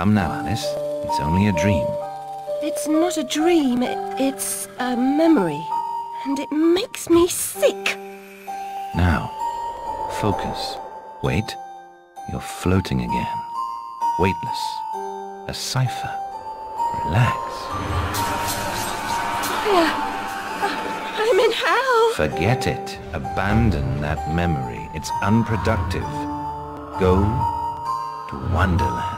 Come now, Alice. It's only a dream. It's not a dream, it, it's a memory. And it makes me sick. Now, focus. Wait. You're floating again. Weightless. A cipher. Relax. Uh, I'm in hell. Forget it. Abandon that memory. It's unproductive. Go to Wonderland.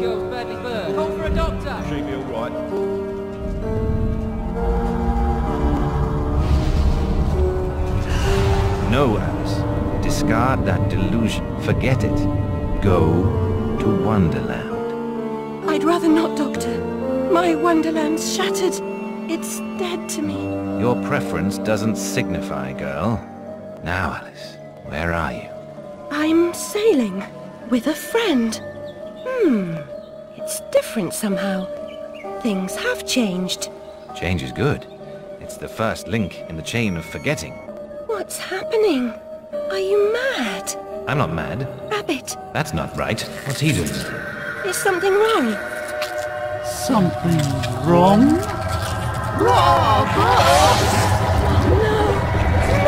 Sergeant, this girl's badly burned. Call for a doctor! She'll be alright. No, Alice. Discard that delusion. Forget it. Go to Wonderland. I'd rather not, Doctor. My Wonderland's shattered. It's dead to me. Your preference doesn't signify, girl. Now, Alice, where are you? I'm sailing with a friend. Hmm. It's different somehow. Things have changed. Change is good. It's the first link in the chain of forgetting. What's happening? Are you mad? I'm not mad. Rabbit, That's not right. What's he doing? is something wrong? Something wrong? No,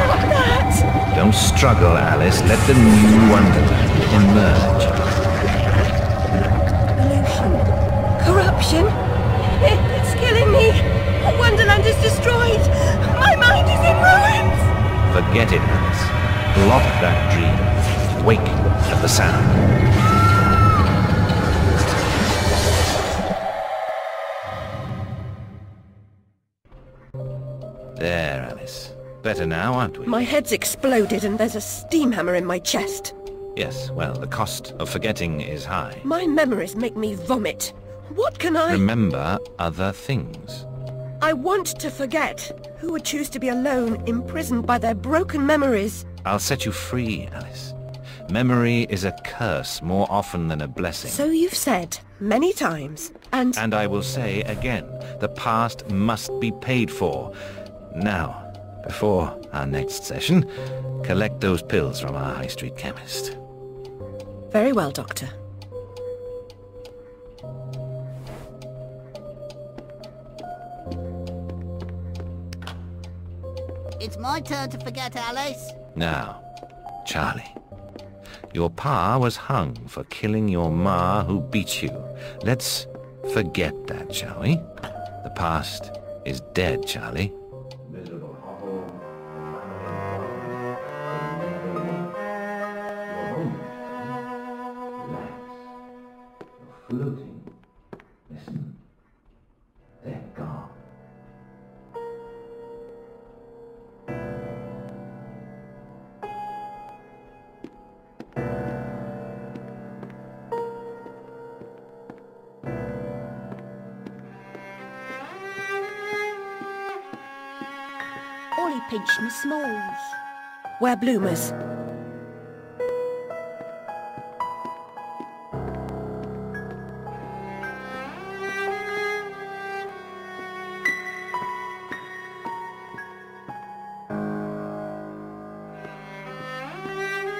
not that! Don't struggle, Alice. Let the new Wonderland emerge. Pollution. Corruption. It, it's killing me. Is destroyed. My mind is in ruins. Forget it, Alice. Blot that dream. Wake at the sound. There, Alice. Better now, aren't we? My head's exploded and there's a steam hammer in my chest. Yes, well, the cost of forgetting is high. My memories make me vomit. What can I... Remember other things. I want to forget. Who would choose to be alone, imprisoned by their broken memories? I'll set you free, Alice. Memory is a curse more often than a blessing. So you've said, many times. And... And I will say again, the past must be paid for. Now, before our next session, collect those pills from our high street chemist. Very well, Doctor. It's my turn to forget, Alice. Now, Charlie. Your pa was hung for killing your ma who beat you. Let's forget that, shall we? The past is dead, Charlie. Floating. Listen. They're gone. Pinched smalls. Bloomers. The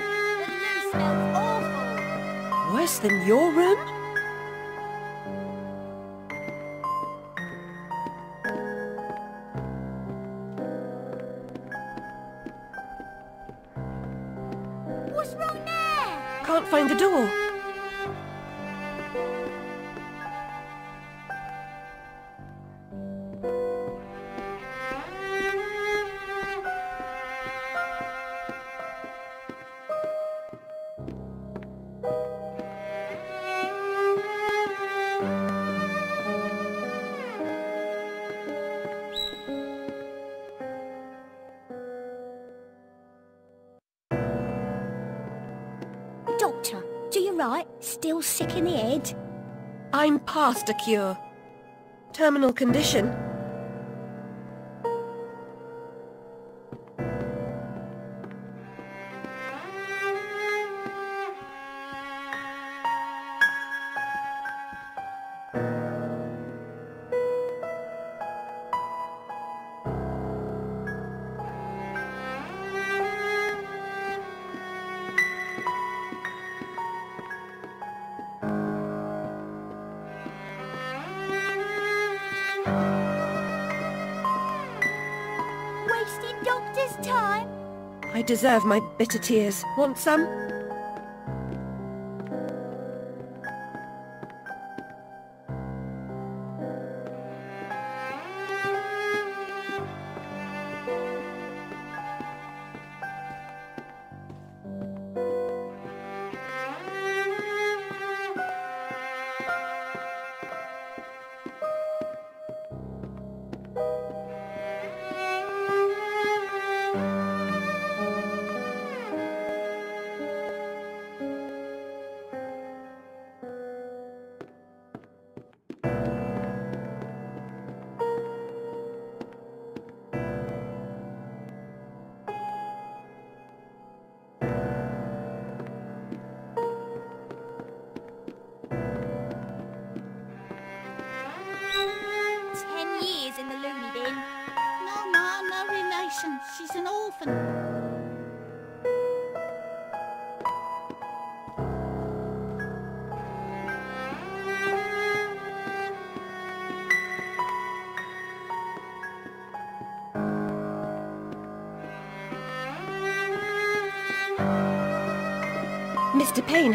loo smells awful. Worse than your room? Find the door. Past a cure. Terminal condition. Deserve my bitter tears. Want some?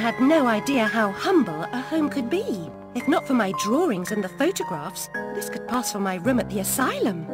Had no idea how humble a home could be. If not for my drawings and the photographs, this could pass for my room at the asylum.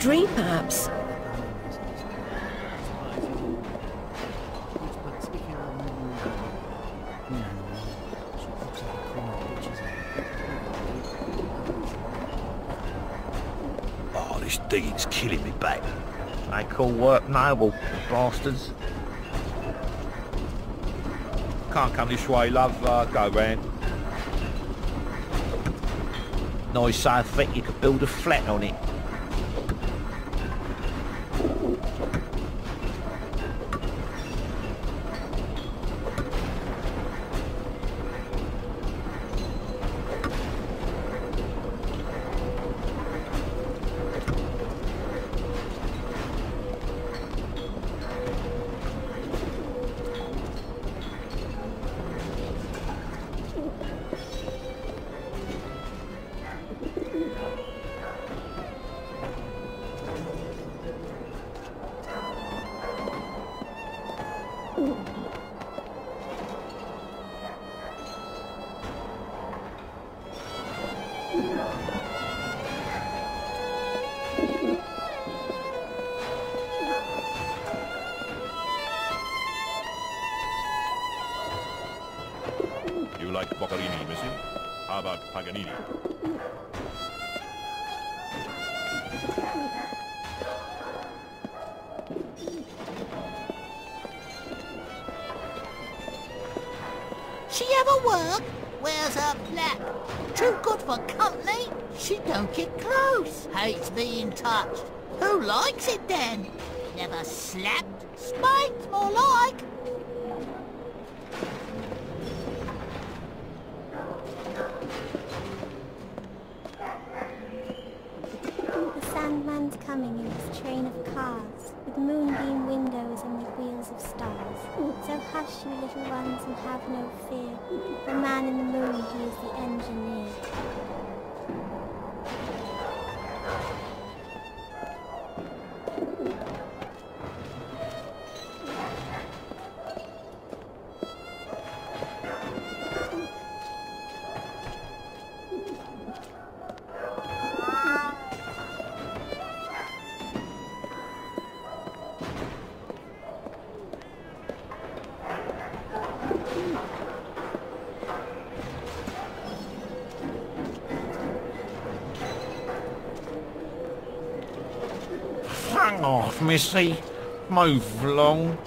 Dream perhaps. Oh, this digging's killing me back. They call work noble, bastards. Can't come this way, love. Uh, go round. Nice so thick you could build a flat on it. Missy. Move along.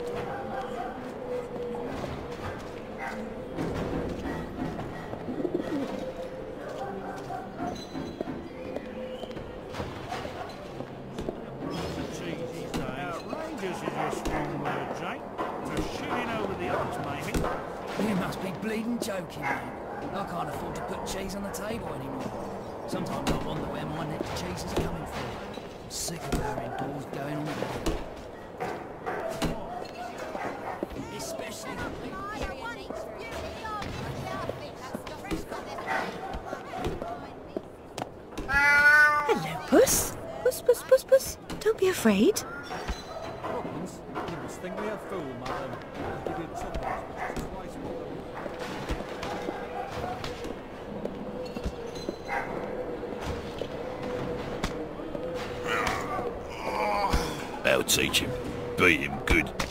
What That'll teach him. Beat him good.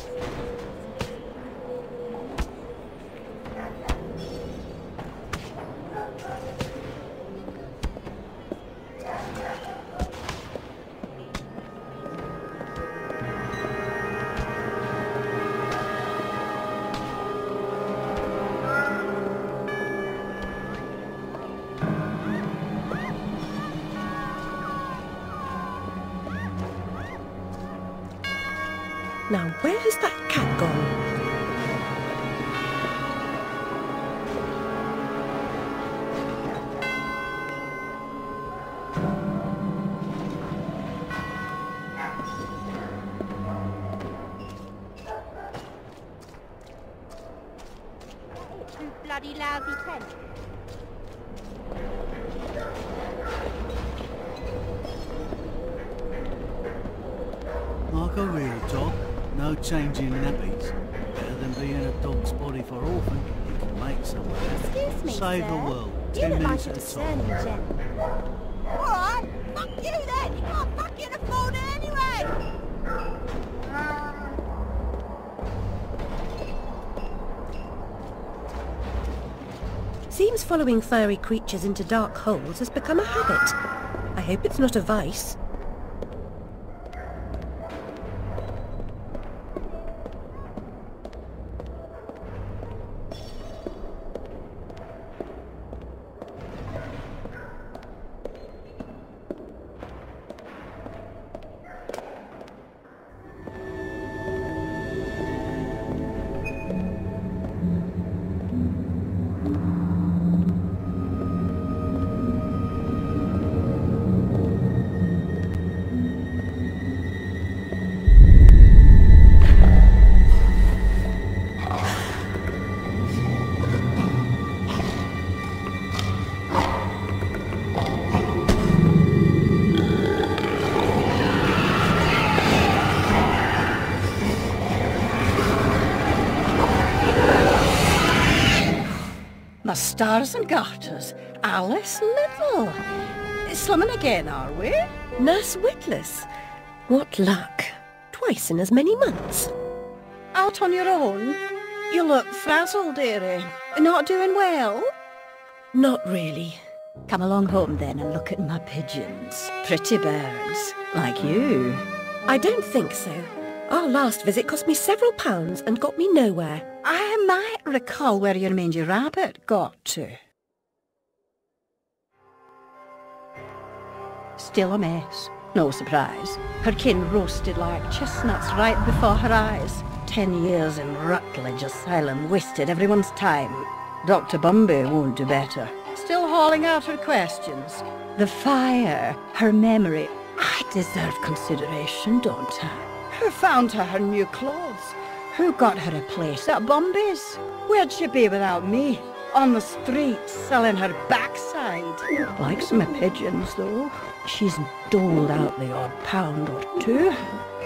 Following furry creatures into dark holes has become a habit. I hope it's not a vice. Stars and garters, Alice Liddell. Slumming again, are we? Nurse Witless. What luck. Twice in as many months. Out on your own? You look frazzled, dearie. Not doing well? Not really. Come along home then and look at my pigeons. Pretty birds, like you. I don't think so. Our last visit cost me several pounds and got me nowhere. I might recall where your mangy rabbit got to. Still a mess. No surprise. Her kin roasted like chestnuts right before her eyes. Ten years in Rutledge Asylum wasted everyone's time. Dr. Bumby won't do better. Still hauling out her questions. The fire, her memory. I deserve consideration, don't I? Who found her her new clothes? Who got her a place at Bumby's? Where'd she be without me? On the streets, selling her backside. Likes my pigeons, though. She's doled out the odd pound or two.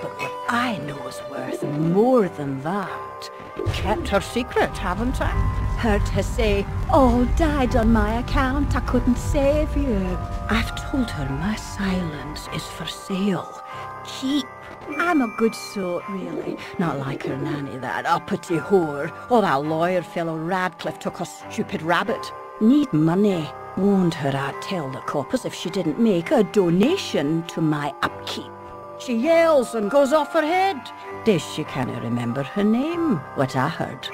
But what I know is worth more than that. Kept her secret, haven't I? Heard her say, all died on my account, I couldn't save you. I've told her my silence is for sale. Keep. I'm a good sort, really. Not like her nanny, that uppity whore. Or that lawyer fellow Radcliffe took her stupid rabbit. Need money. Warned her I'd tell the coppers if she didn't make a donation to my upkeep. She yells and goes off her head. Does she can't remember her name, what I heard.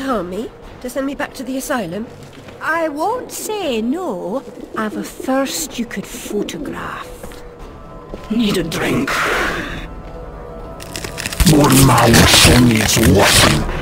To harm me? To send me back to the asylum? I won't say no. I've a thirst you could photograph. Need a drink. More mouths needs washing. Pretty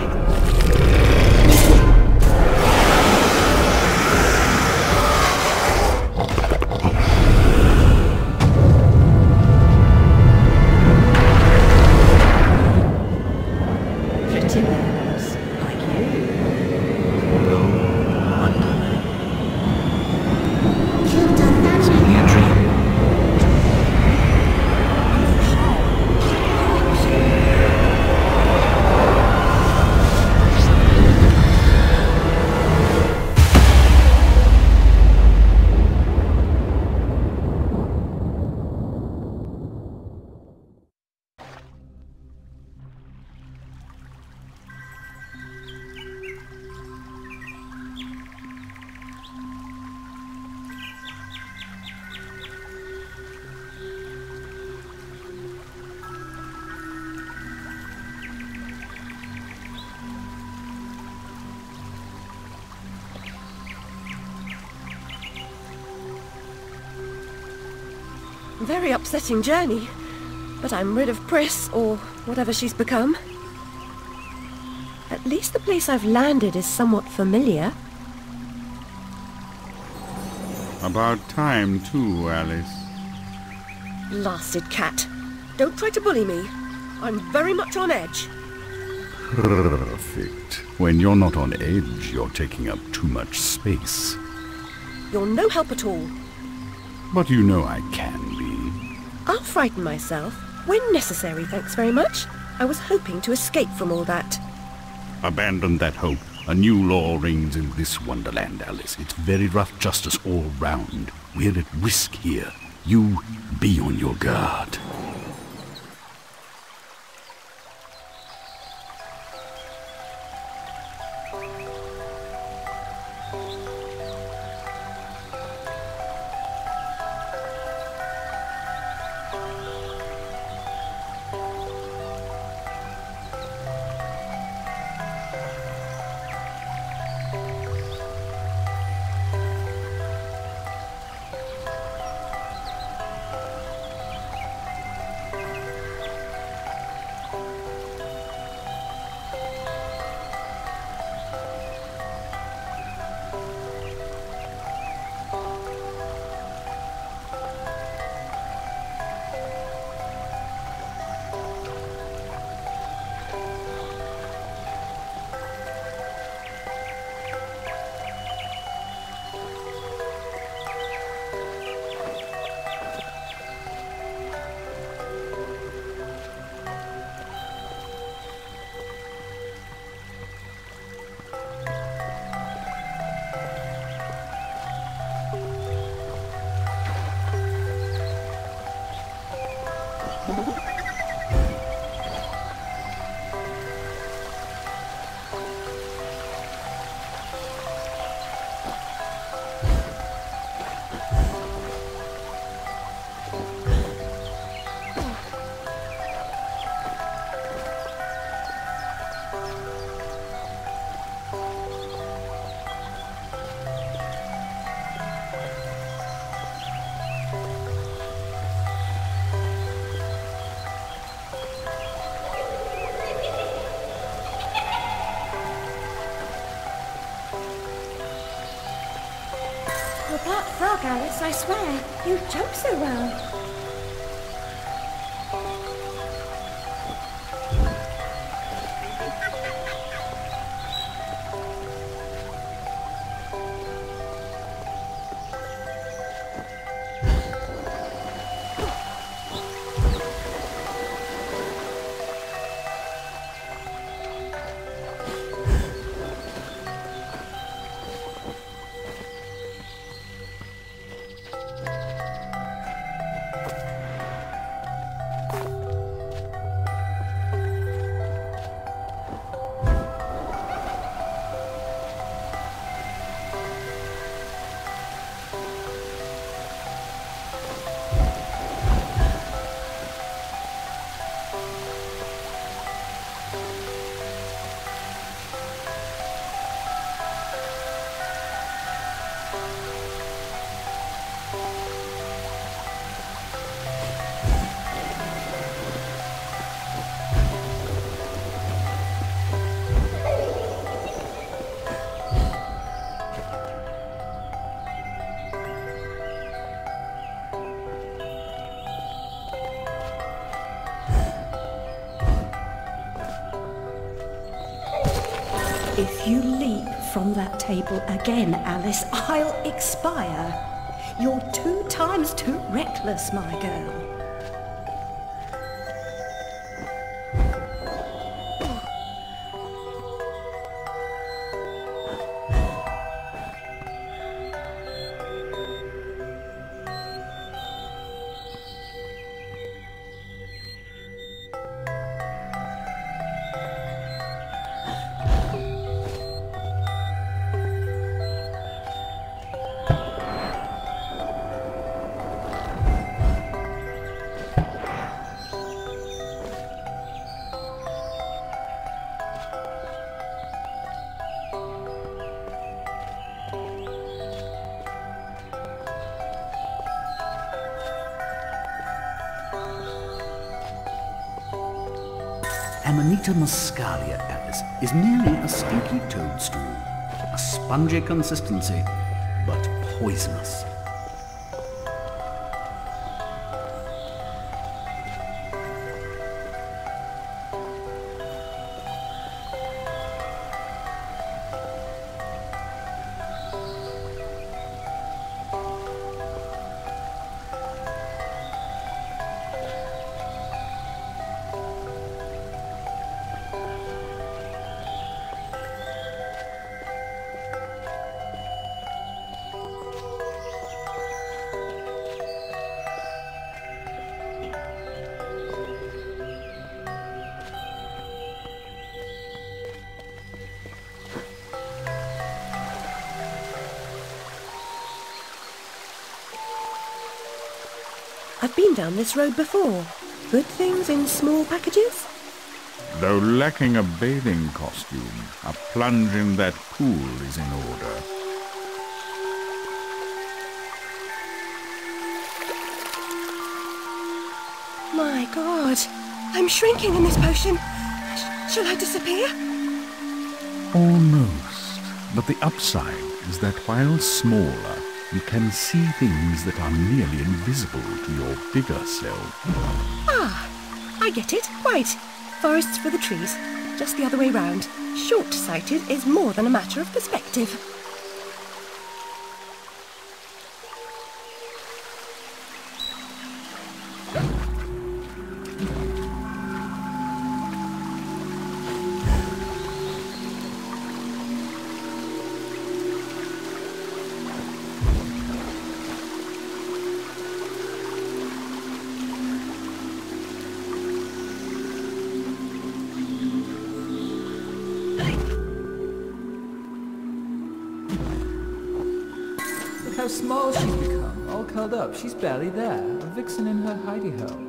upsetting journey. But I'm rid of Priss, or whatever she's become. At least the place I've landed is somewhat familiar. About time, too, Alice. Blasted cat. Don't try to bully me. I'm very much on edge. Perfect. When you're not on edge, you're taking up too much space. You're no help at all. But you know I can. I'll frighten myself. When necessary, thanks very much. I was hoping to escape from all that. Abandon that hope. A new law reigns in this wonderland, Alice. It's very rough justice all round. We're at risk here. You be on your guard. From that table again, Alice, I'll expire. You're two times too reckless, my girl. Amanita muscaria, Alice, is merely a stinky toadstool. A spongy consistency, but poisonous. Down this road before. Good things in small packages? Though lacking a bathing costume, a plunge in that pool is in order. My god. I'm shrinking in this potion. Sh- shall I disappear? Almost. But the upside is that while smaller, you can see things that are nearly invisible to your bigger self. Ah, I get it. Quite. Forests for the trees. Just the other way round. Short-sighted is more than a matter of perspective. She's barely there, a vixen in her hidey-hole.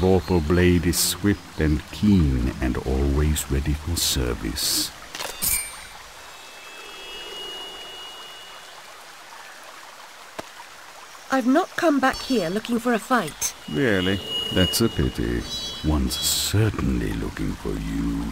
Vorpal blade is swift and keen and always ready for service. I've not come back here looking for a fight. Really? That's a pity. One's certainly looking for you.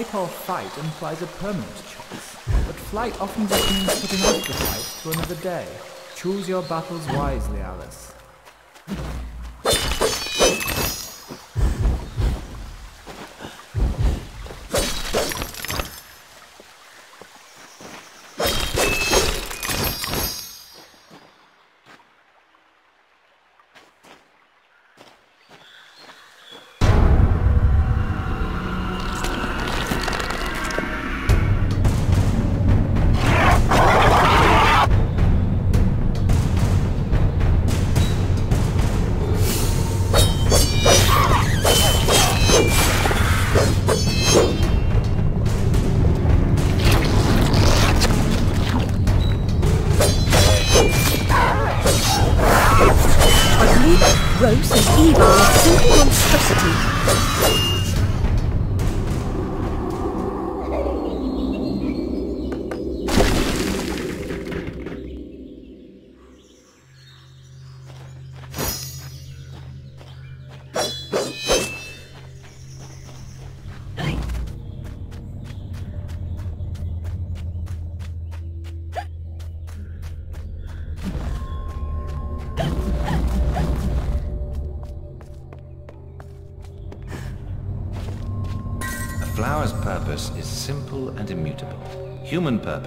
Flight or fight implies a permanent choice, but flight often just means putting off the fight to another day. Choose your battles wisely, Alice.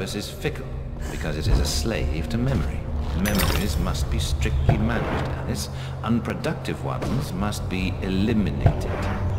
Purpose is fickle, because it is a slave to memory. Memories must be strictly managed, Alice. Unproductive ones must be eliminated.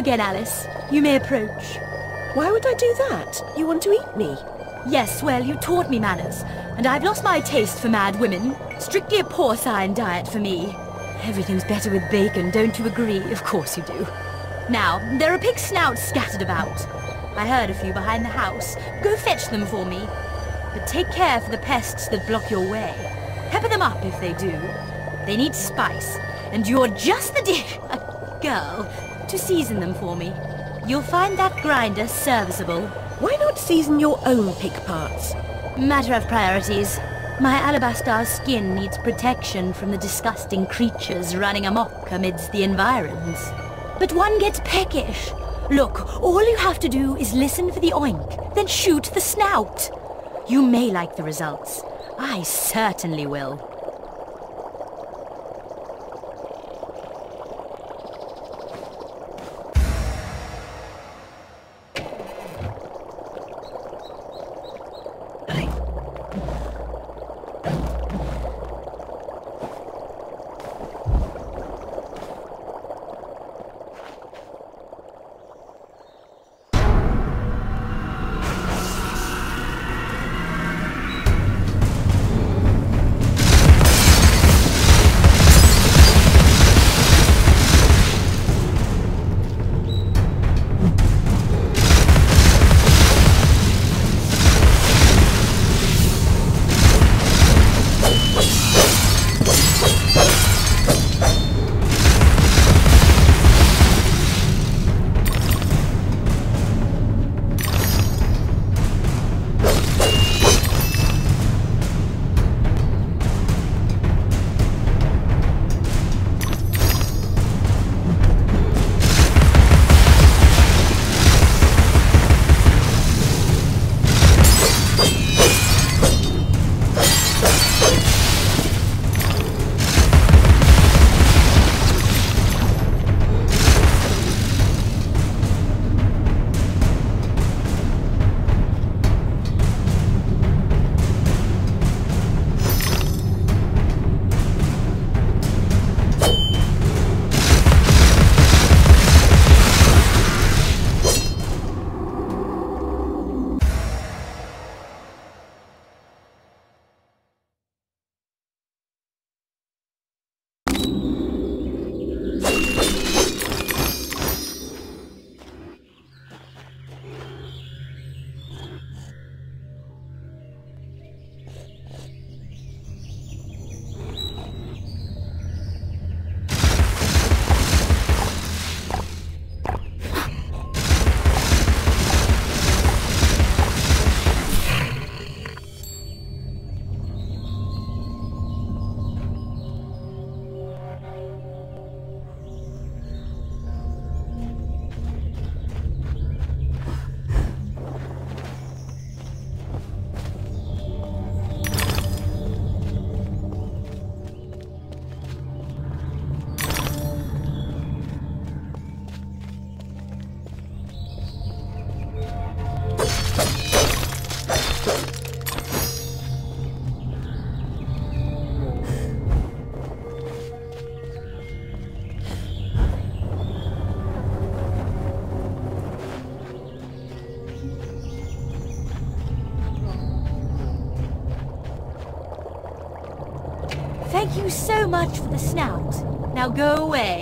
Again, Alice. You may approach. Why would I do that? You want to eat me? Yes, well, you taught me manners, and I've lost my taste for mad women. Strictly a porcine diet for me. Everything's better with bacon, don't you agree? Of course you do. Now, there are pig snouts scattered about. I heard a few behind the house. Go fetch them for me. But take care for the pests that block your way. Pepper them up if they do. They need spice, and you're just the dish... a girl to season them for me. You'll find that grinder serviceable. Why not season your own pick parts? Matter of priorities. My alabaster skin needs protection from the disgusting creatures running amok amidst the environs. But one gets peckish. Look, all you have to do is listen for the oink, then shoot the snout. You may like the results. I certainly will. Go away.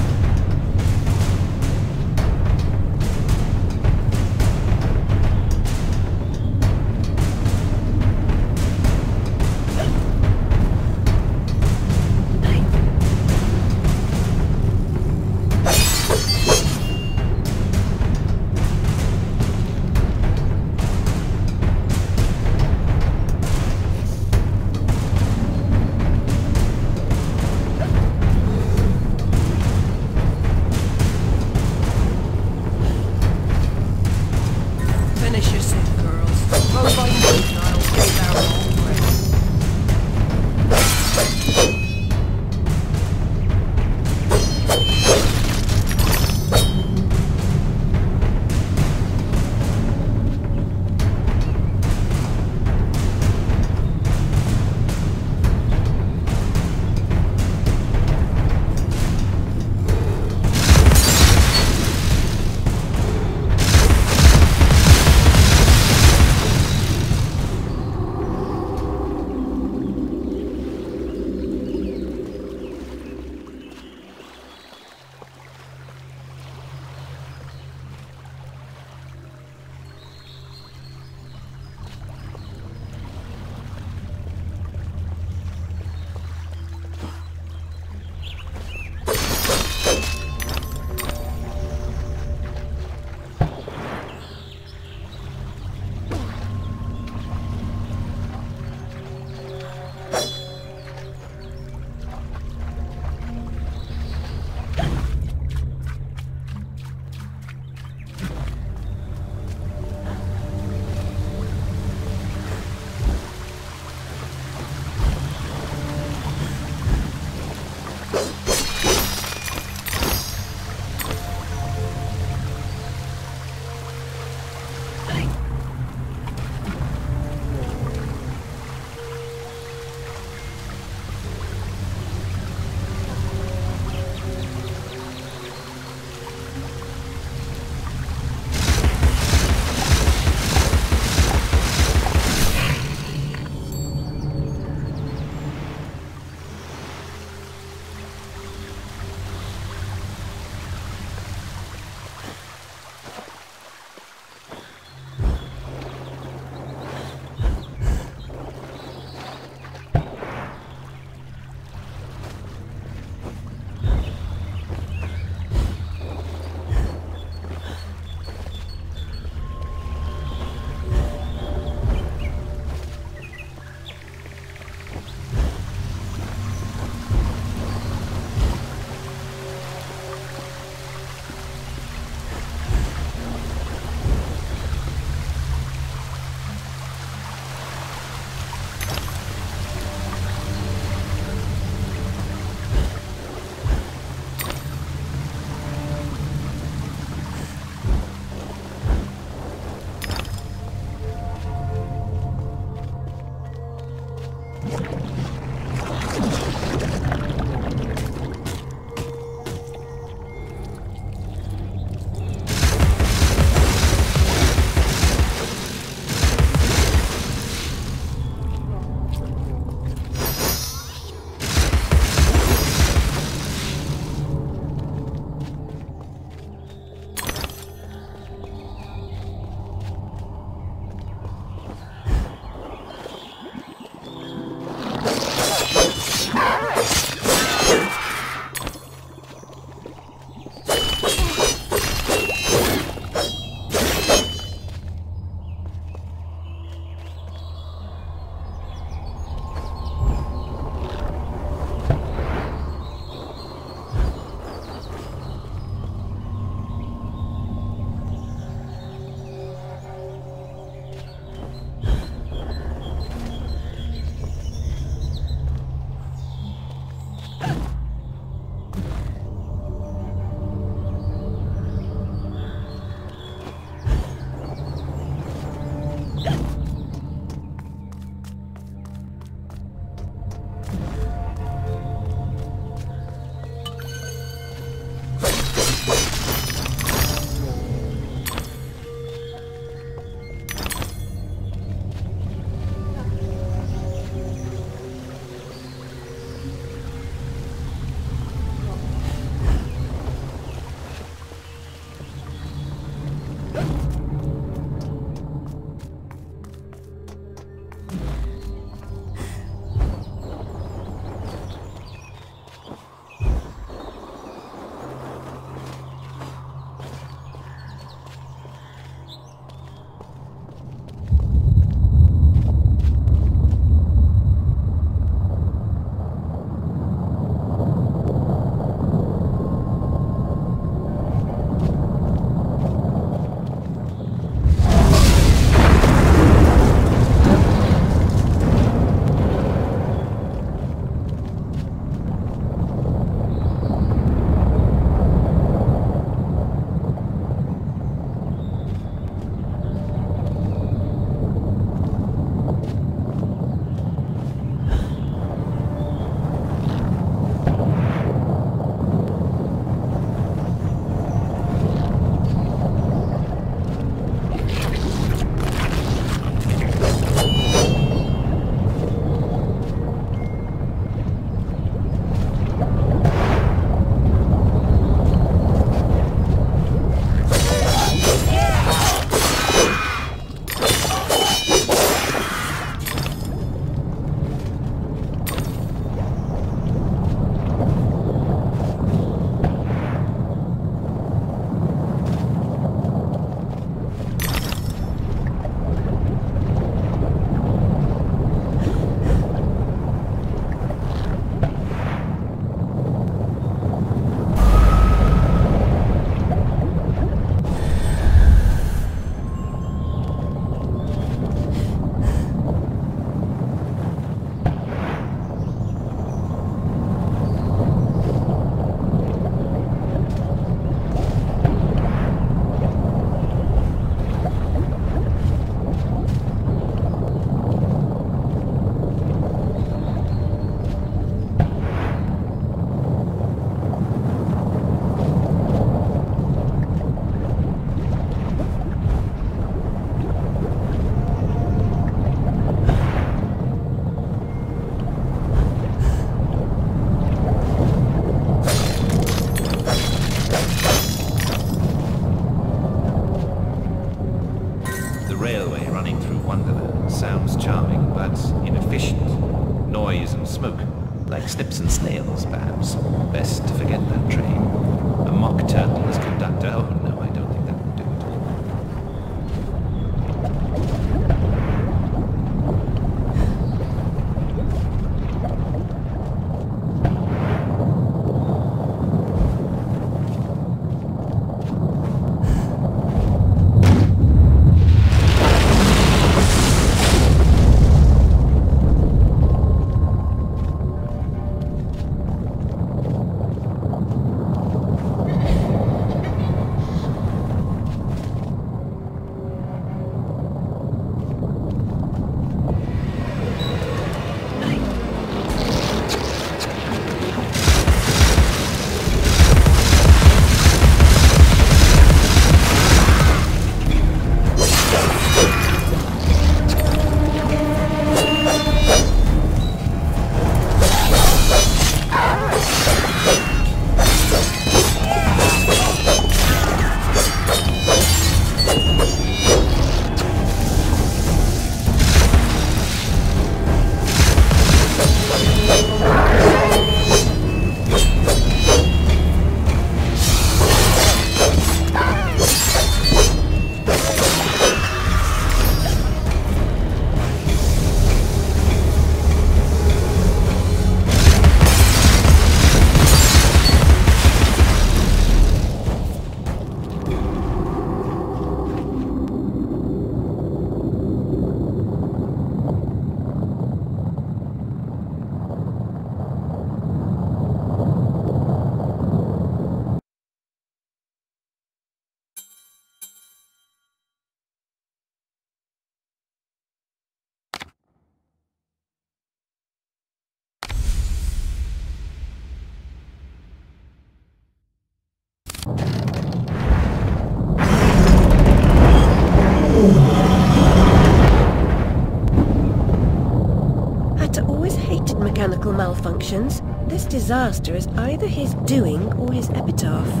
this disaster is either his doing or his epitaph.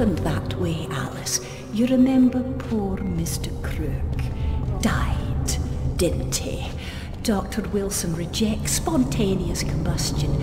Happened that way, Alice. You remember poor Mr. Krook died, didn't he? Dr. Wilson rejects spontaneous combustion,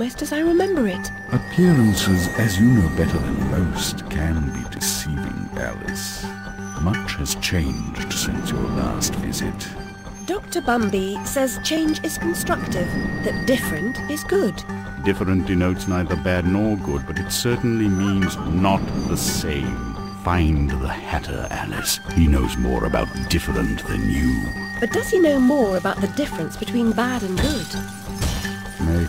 almost as I remember it. Appearances, as you know better than most, can be deceiving, Alice. Much has changed since your last visit. Dr. Bumby says change is constructive, that different is good. Different denotes neither bad nor good, but it certainly means not the same. Find the Hatter, Alice. He knows more about different than you. But does he know more about the difference between bad and good?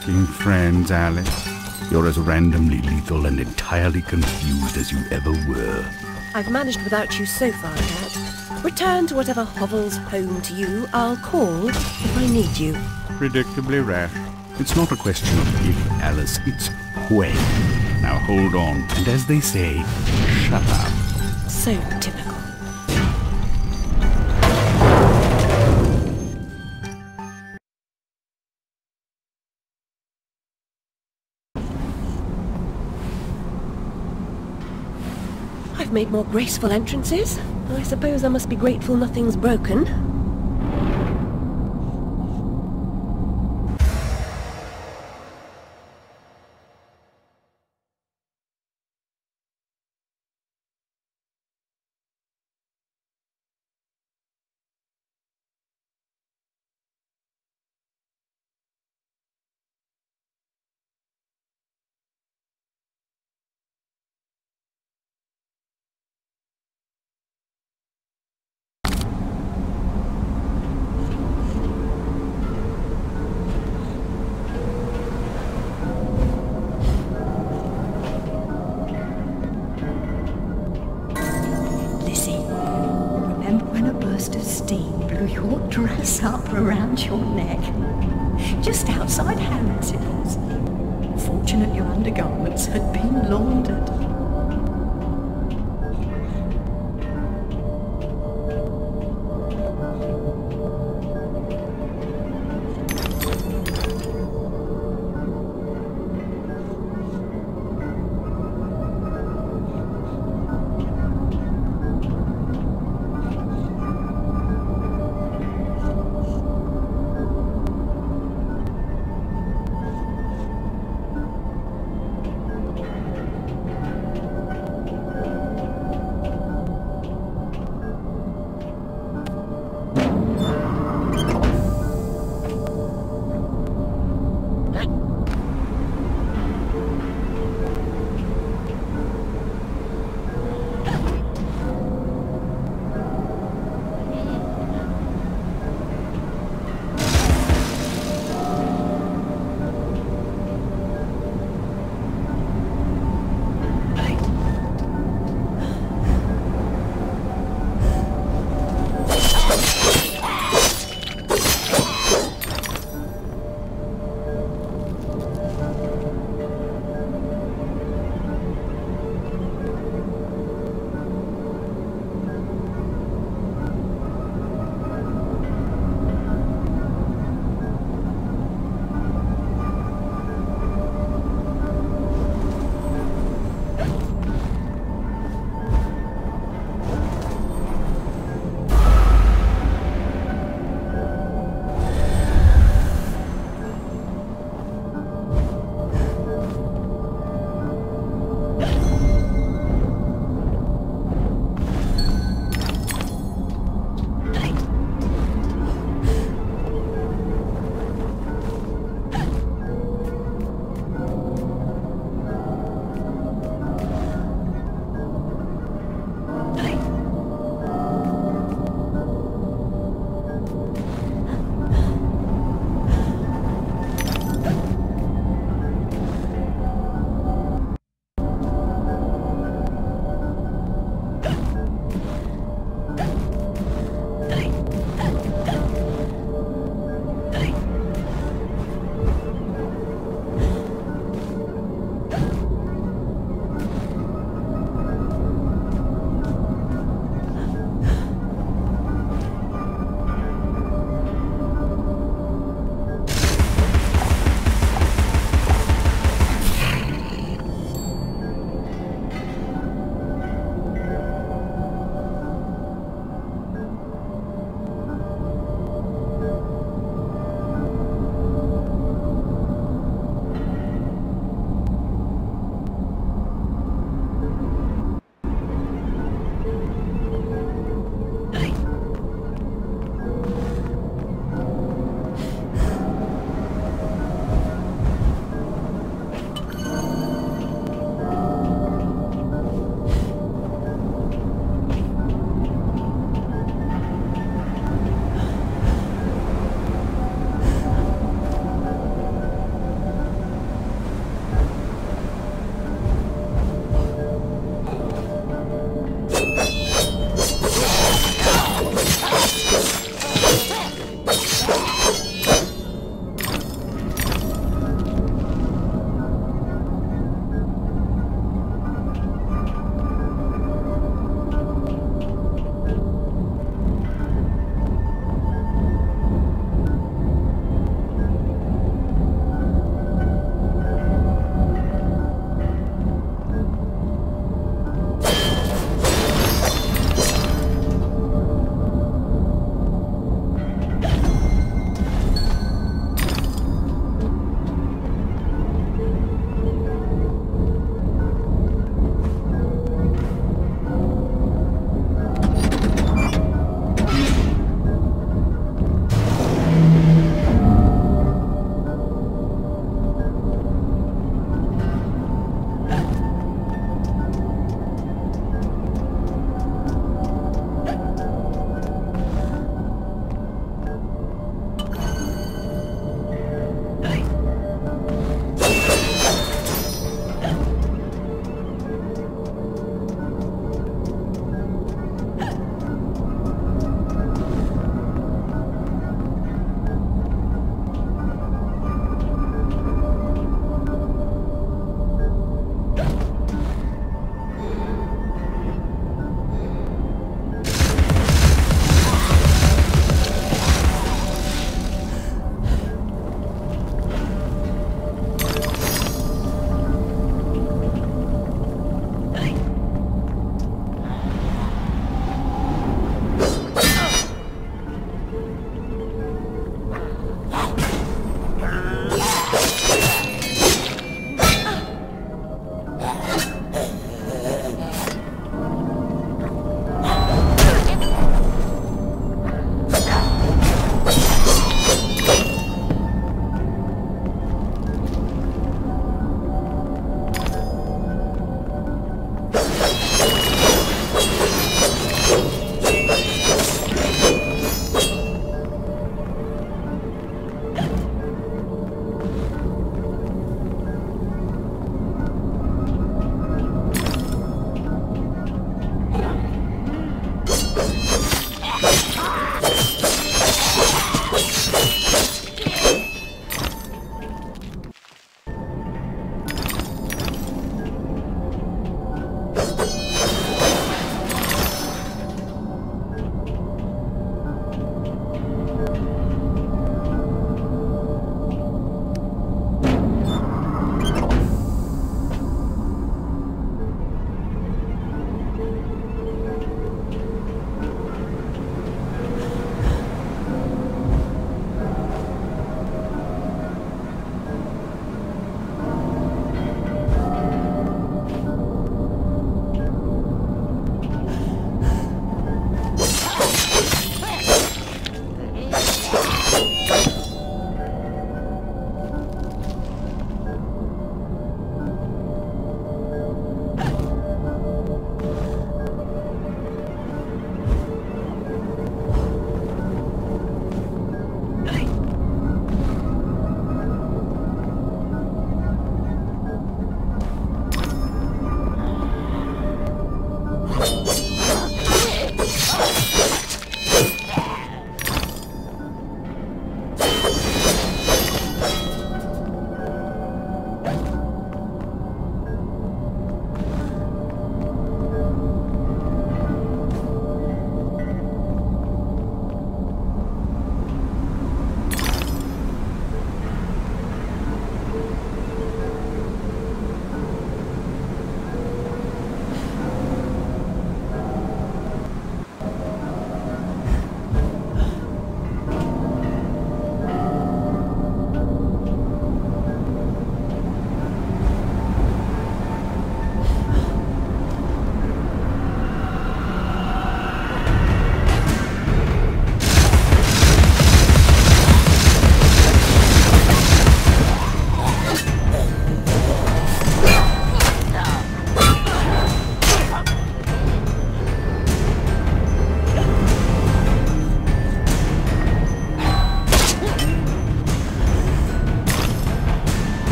Making friends, Alice. You're as randomly lethal and entirely confused as you ever were. I've managed without you so far, Cat. Return to whatever hovels home to you. I'll call if I need you. Predictably rash. It's not a question of if, Alice, it's when. Now hold on, and as they say, shut up. So typical. I've more graceful entrances. I suppose I must be grateful nothing's broken.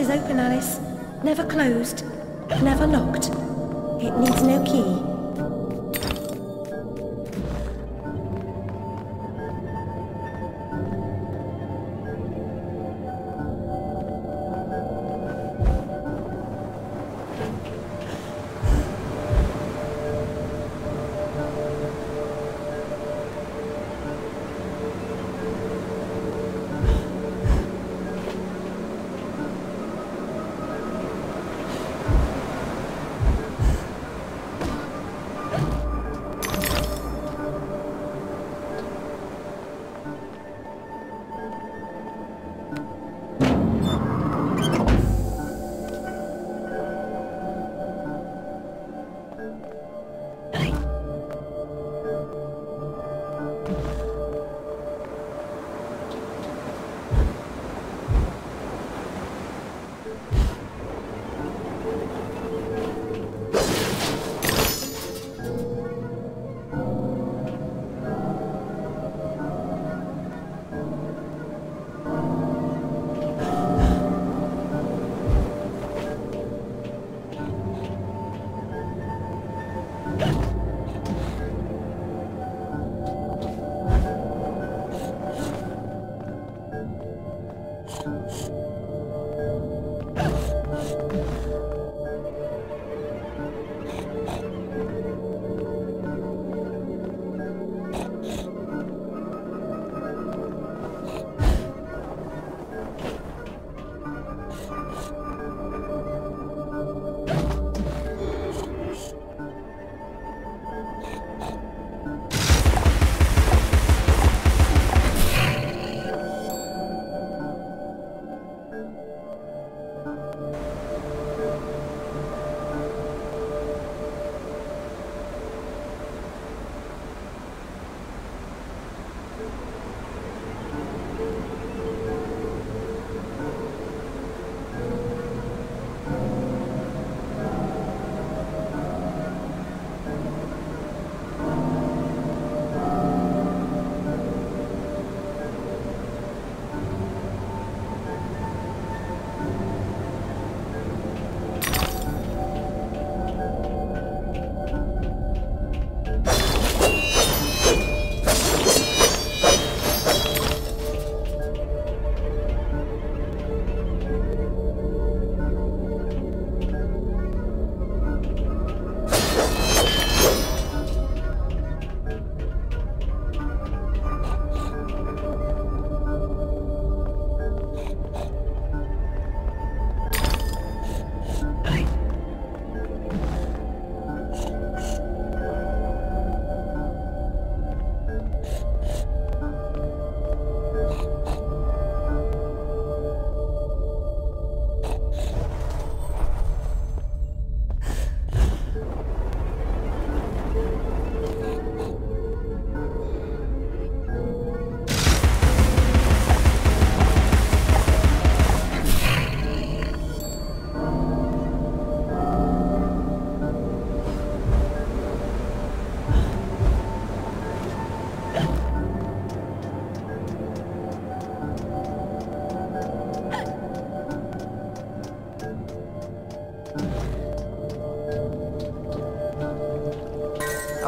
Is open, Alice. Never closed. Never locked.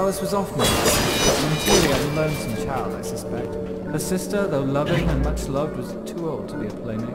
Alice was off me. And truly a lonesome child, I suspect. Her sister, though loving and much loved, was too old to be a playmate.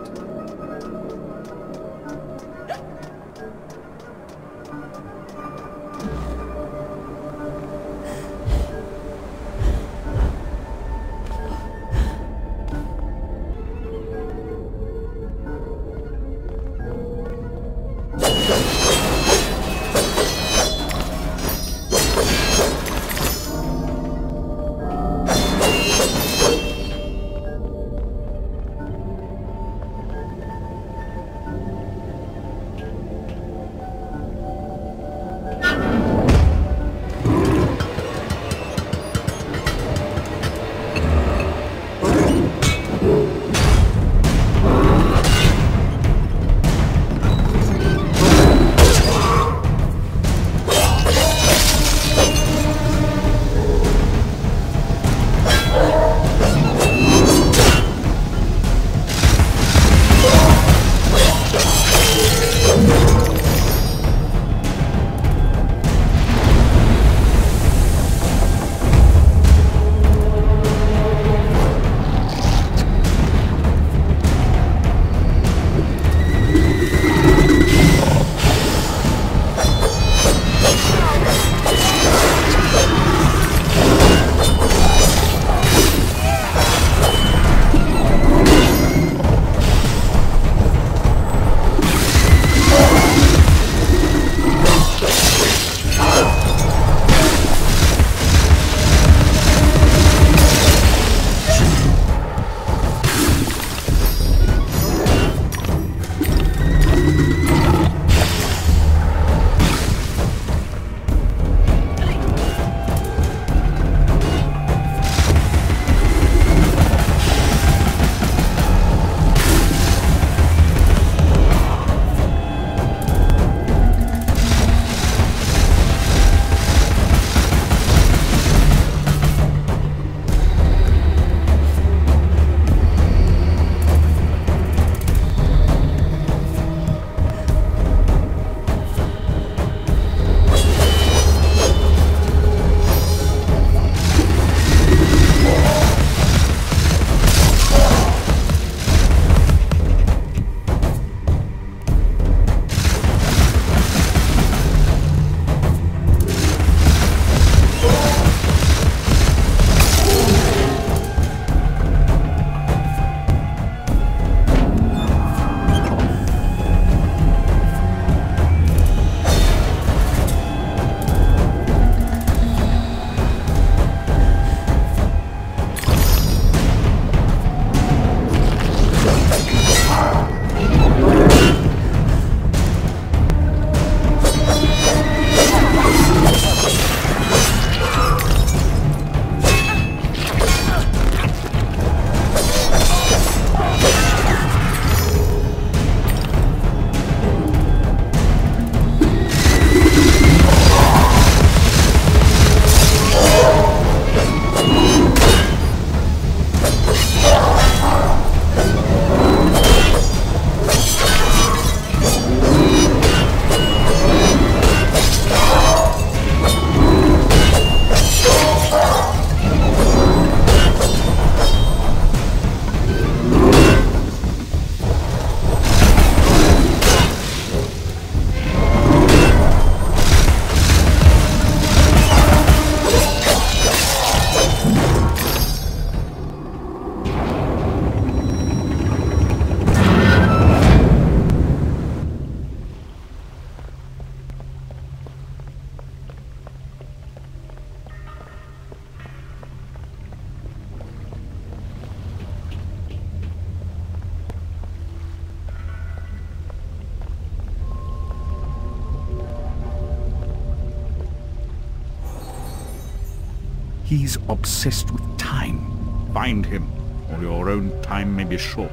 Find him, or your own time may be short.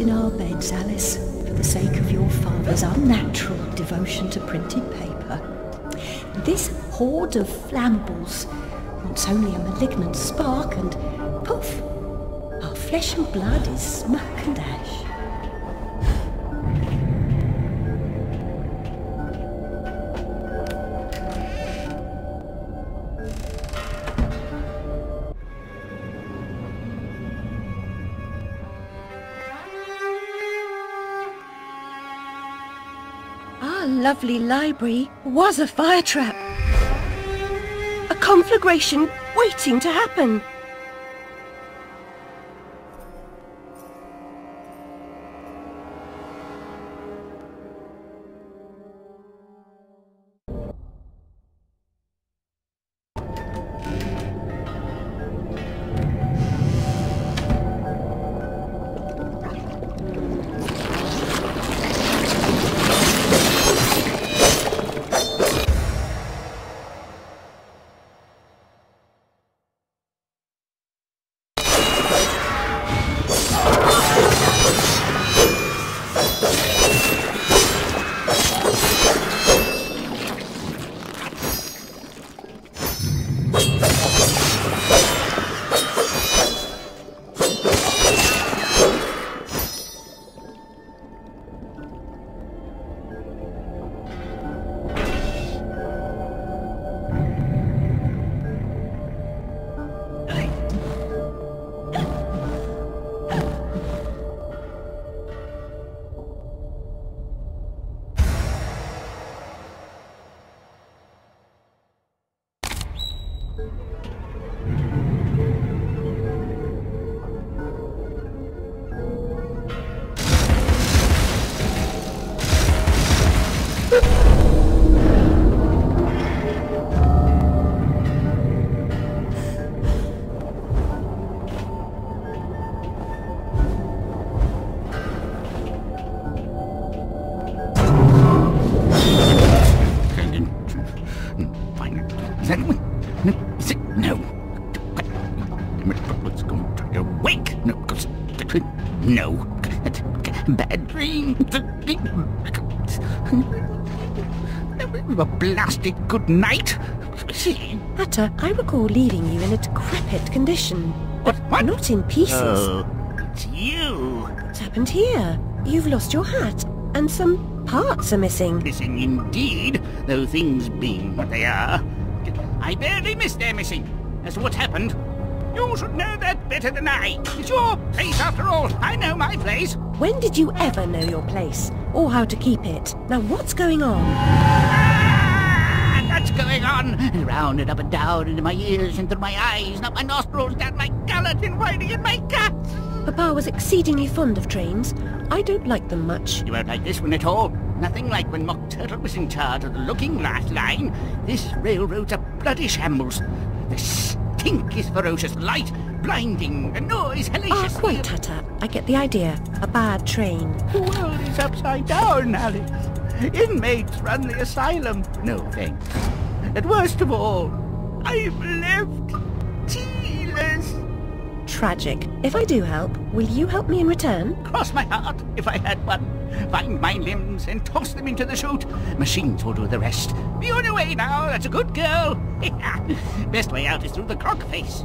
In our beds, Alice, for the sake of your father's unnatural devotion to printed paper. This horde of flammables wants only a malignant spark and poof, our flesh and blood is smoke and ash. Lovely library was a fire trap. A conflagration waiting to happen. Good night. Hatter, I recall leaving you in a decrepit condition. What? what? Not in pieces. Oh, it's you. What's happened here? You've lost your hat, and some parts are missing. Missing indeed, though things being what they are. I barely missed their missing. As to what's happened, you should know that better than I. It's your place after all. I know my place. When did you ever know your place? Or how to keep it? Now what's going on? Ah, on? And round and up and down into my ears and through my eyes, and up my nostrils, down my gullet, and whining in my guts. Papa was exceedingly fond of trains. I don't like them much. You won't like this one at all. Nothing like when Mock Turtle was in charge of the looking glass line. This railroad's a bloody shambles. The stink is ferocious, light blinding, the noise hellacious. Ah, hellacious. quite, Tata. I get the idea. A bad train. The world is upside down, Alice. Inmates run the asylum. No thanks. And worst of all, I'm left tealess. Tragic. If I do help, will you help me in return? Cross my heart if I had one. Find my limbs and toss them into the chute. Machines will do the rest. Be on your way now, that's a good girl. Best way out is through the croc face.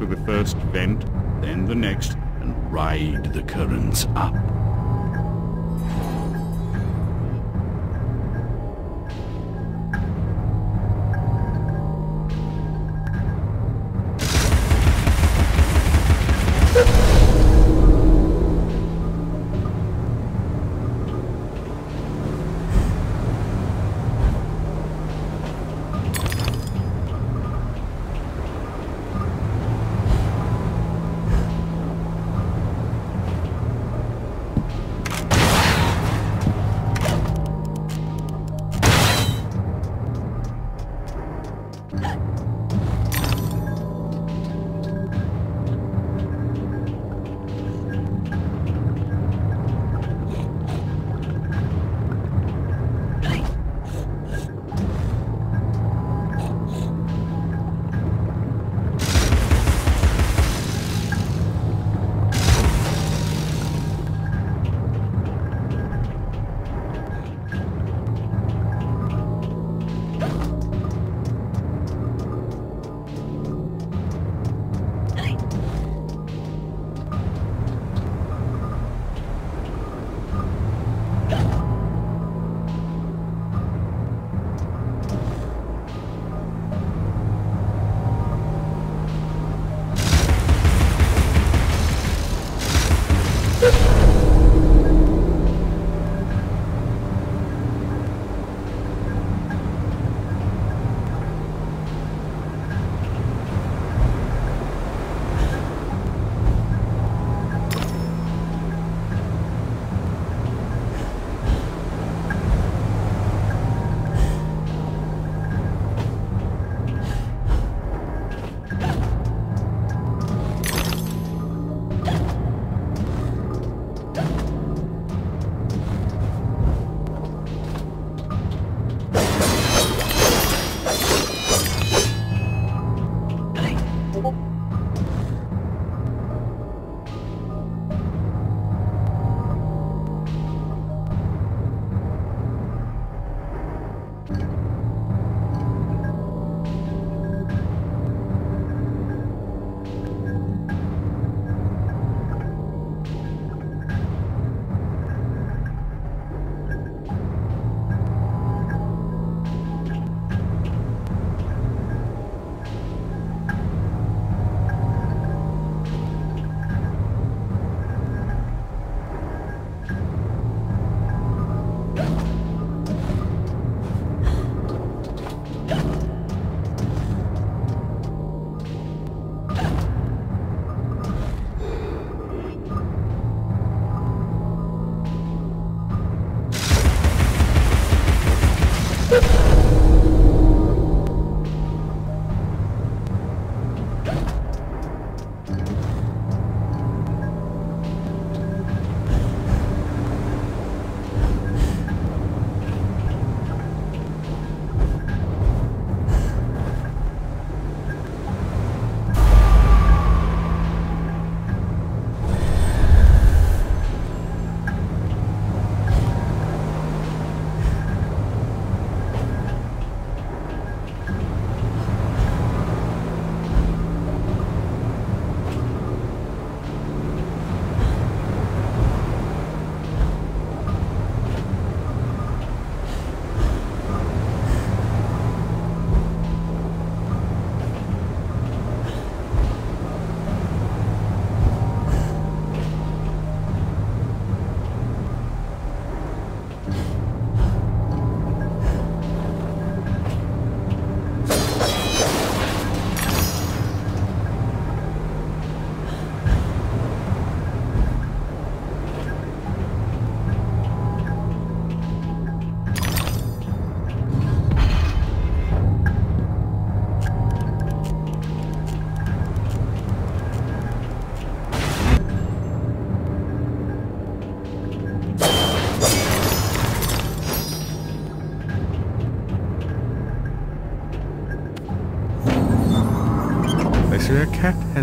To the first vent, then the next, and ride the currents up.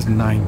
Nine.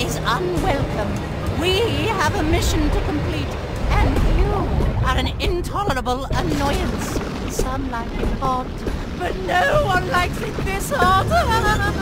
Is unwelcome. We have a mission to complete, and you are an intolerable annoyance. Some like it hot, but no one likes it this hot.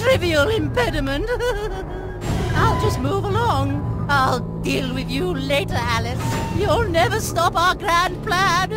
trivial impediment. I'll just move along. I'll deal with you later, Alice. You'll never stop our grand plan.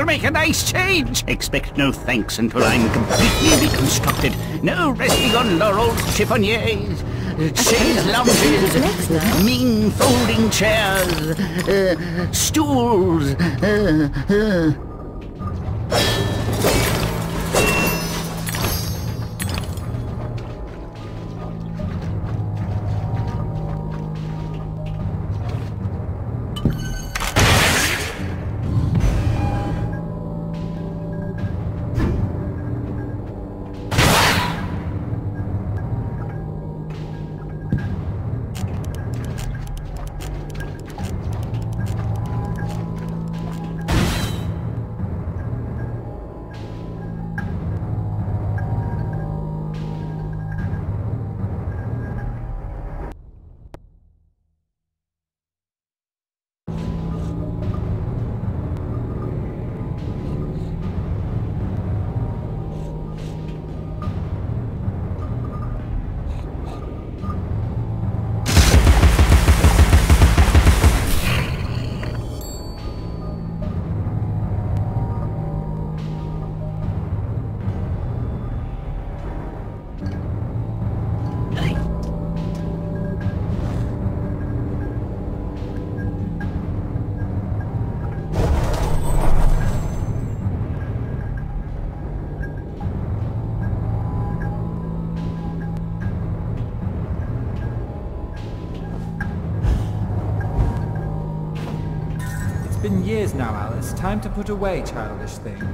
Will make a nice change. Expect no thanks until I'm completely reconstructed. No resting on laurels, chiffoniers, chaise lounges, mean folding chairs, uh, stools. Uh, uh. Put away childish things.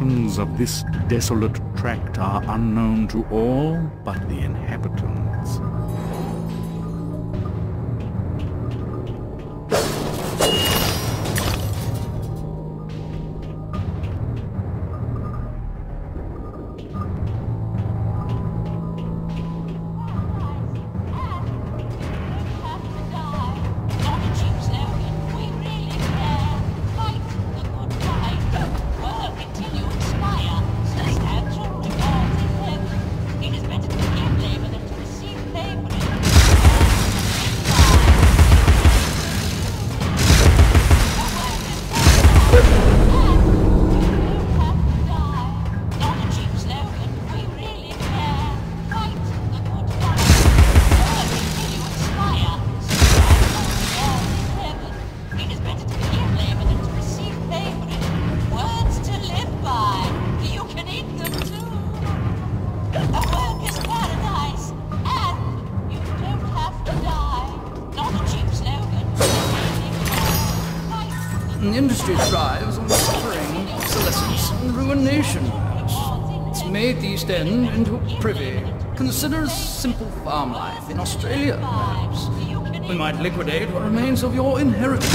Of this desolate tract are unknown to all but the inhabitants. Simple farm life in Australia, perhaps. We might liquidate what remains of your inheritance.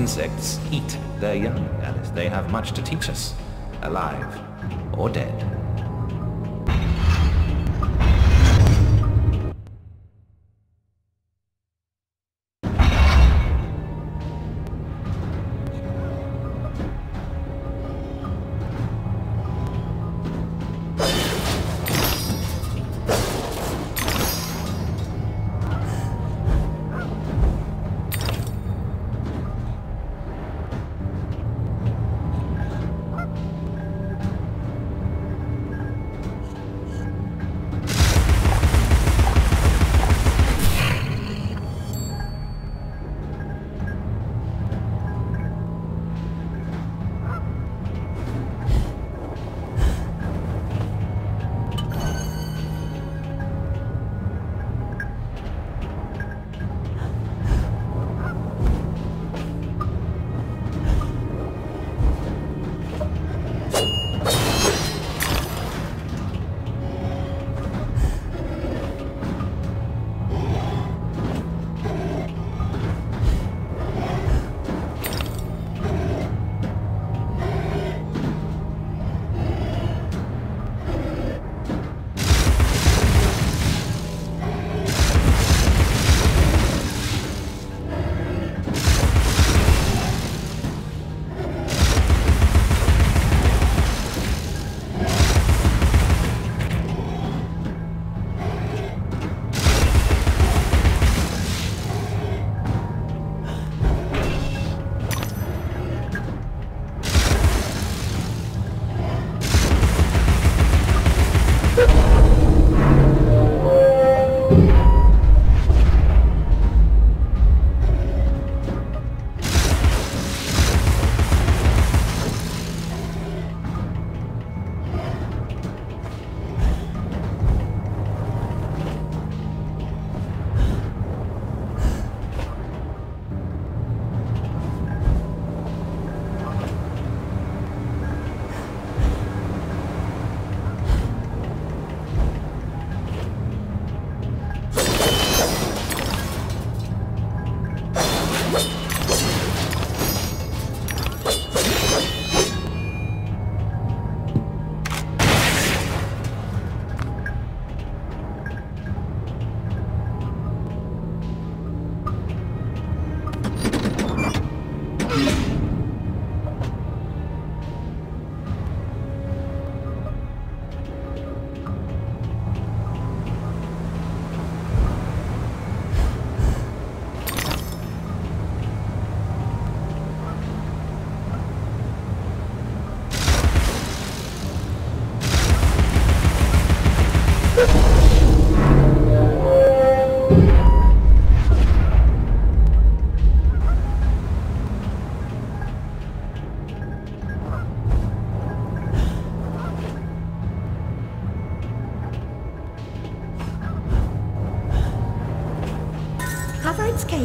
Insects eat their young, Alice. They have much to teach us,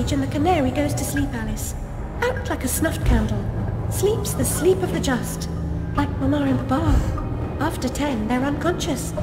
cage and the canary goes to sleep, Alice. Out like a snuffed candle. Sleeps the sleep of the just. Like Mama and Papa. After ten, they're unconscious.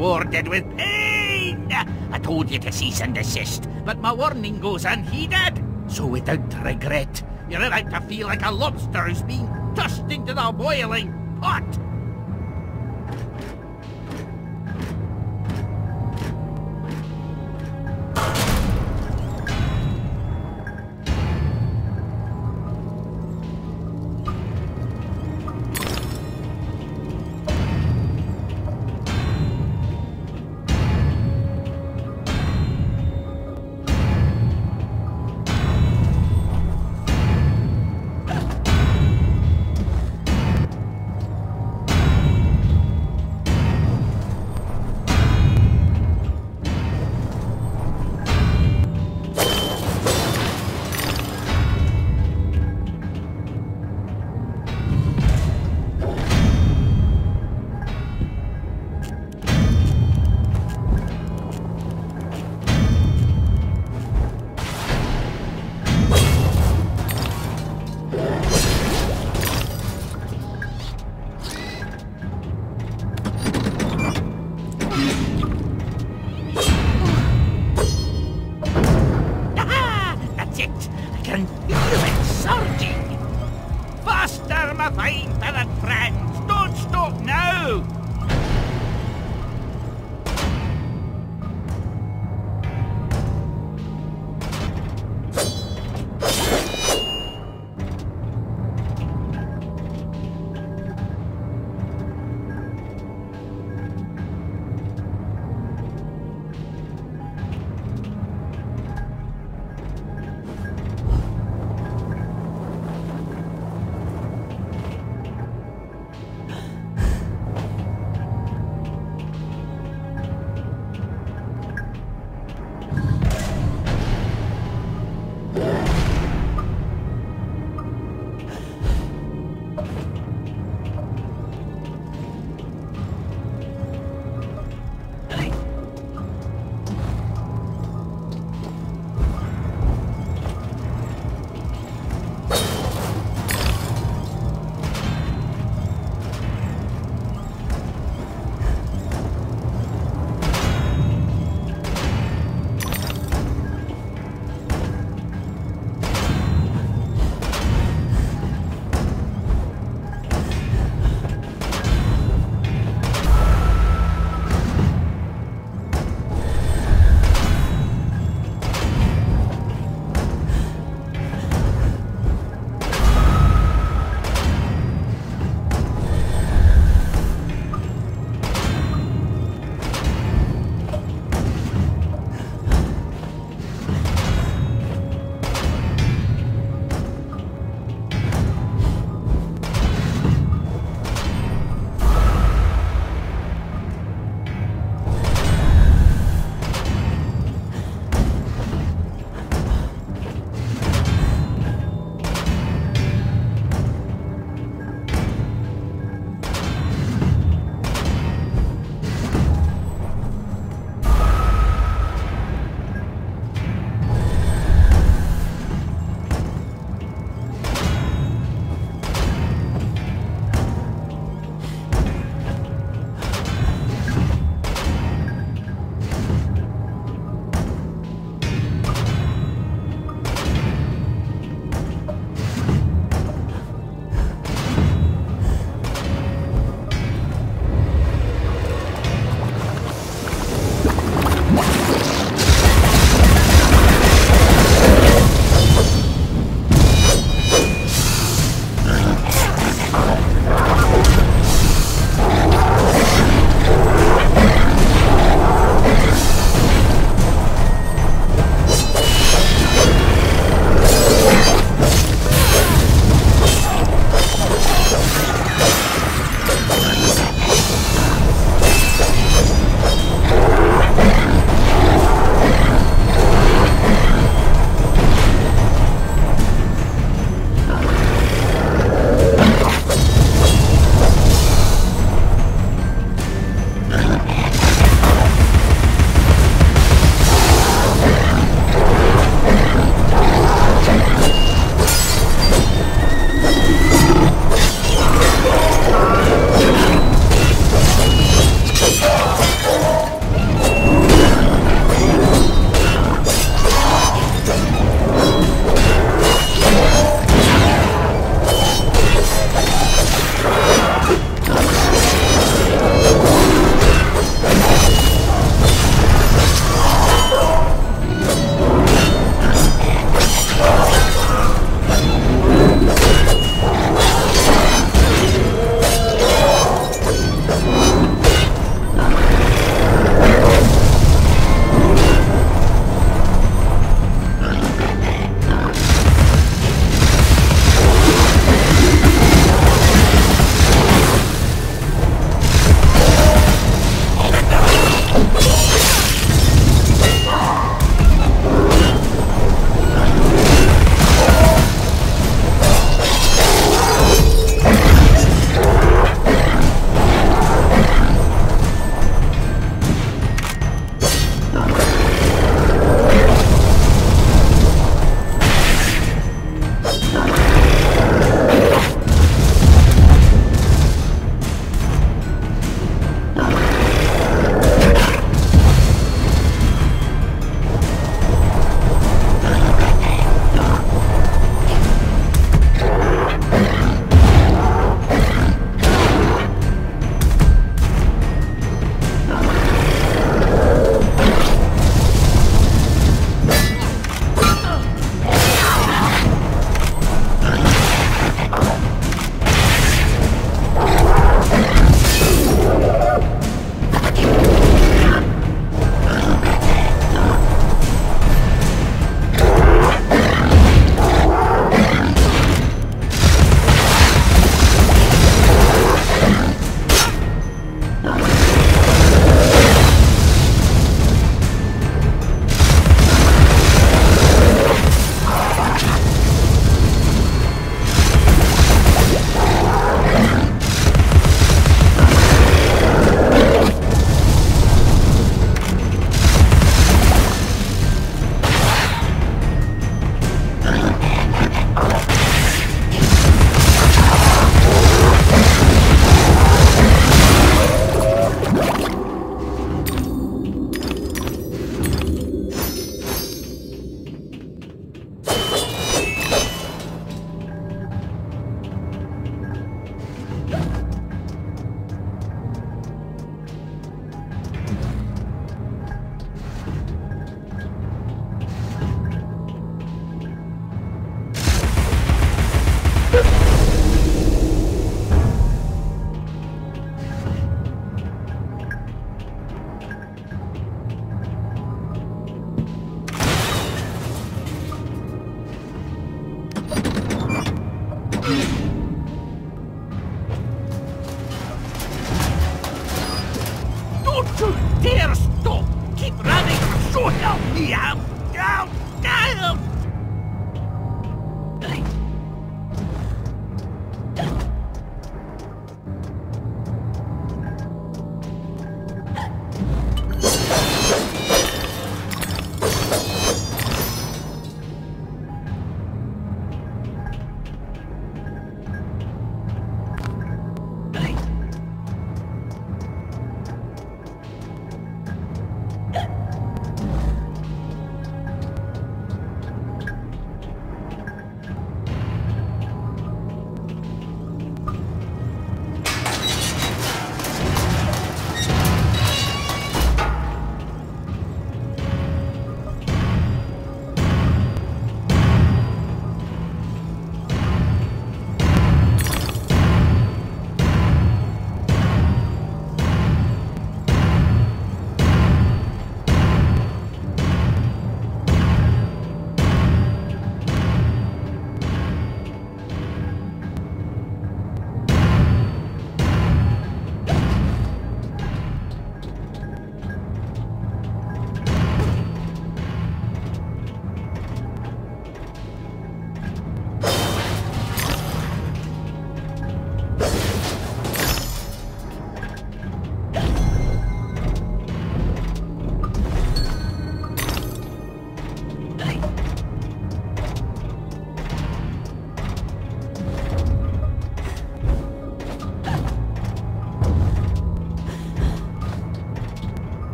Rewarded with pain! I told you to cease and desist, but my warning goes unheeded. So without regret, you're about to feel like a lobster who's been tossed into the boiling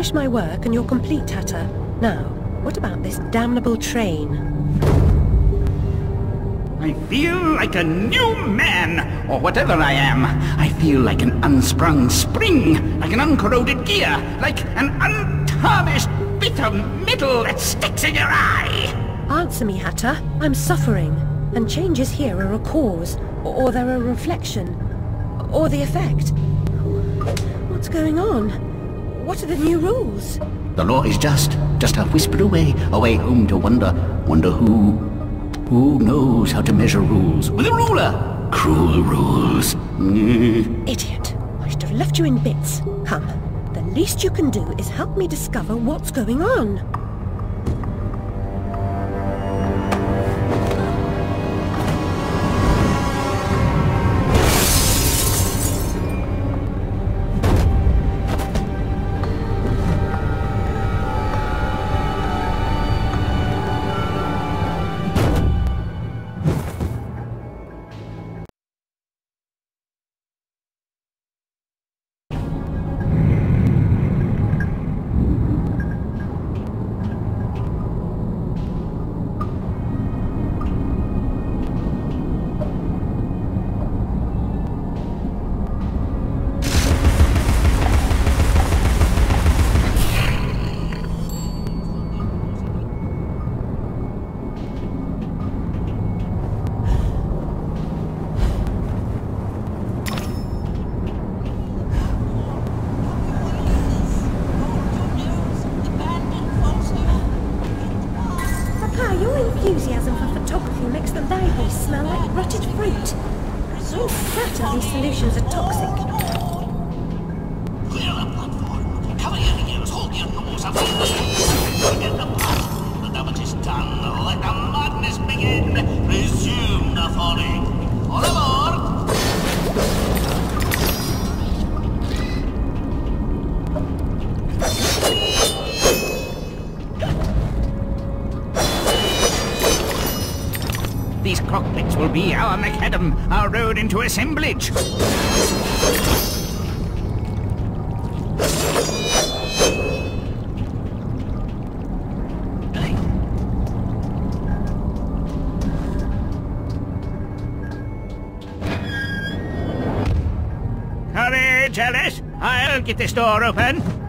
finished my work and you're complete, Hatter. Now, what about this damnable train? I feel like a new man, or whatever I am. I feel like an unsprung spring, like an uncorroded gear, like an untarnished bit of metal that sticks in your eye. Answer me, Hatter. I'm suffering. And changes here are a cause, or, or they're a reflection, or the effect. What's going on? What are the new rules? The law is just, just a whisper away, away home to wonder, wonder who, who knows how to measure rules with a ruler. Cruel rules. Mm. Idiot. I should have left you in bits. Come. The least you can do is help me discover what's going on. Get this door open.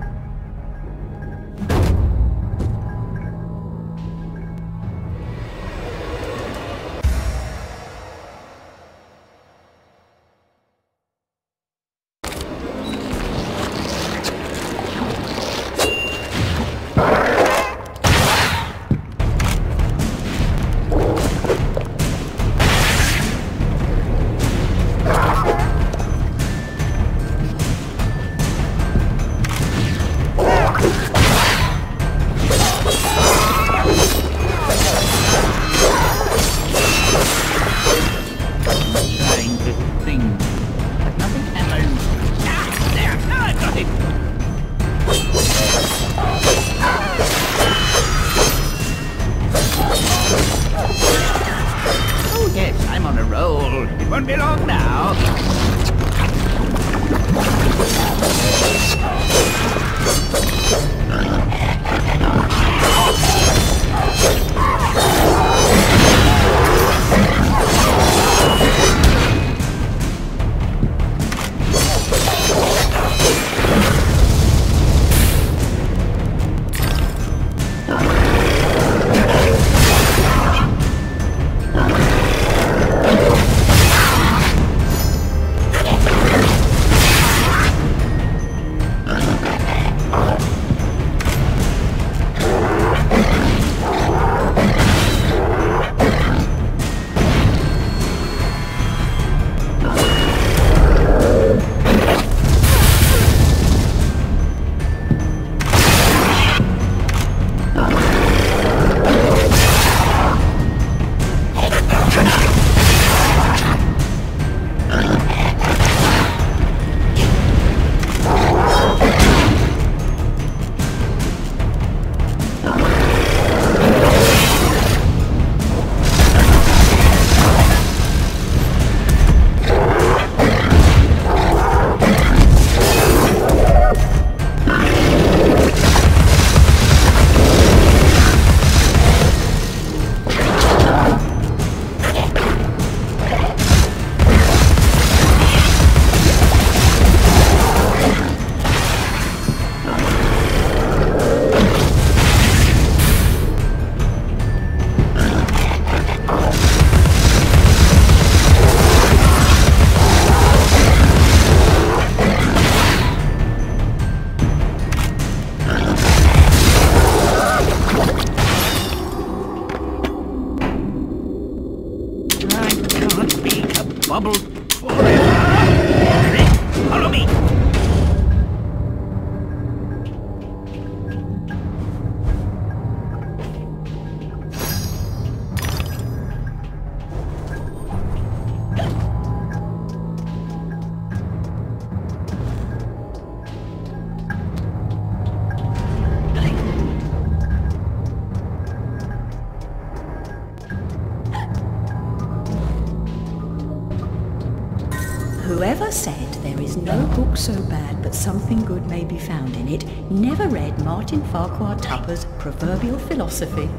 that something good may be found in it never read Martin Farquhar Tupper's proverbial philosophy.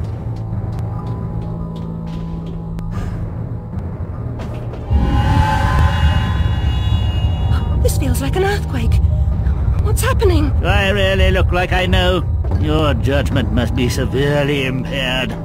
This feels like an earthquake. What's happening? I really look like I know? Your judgment must be severely impaired.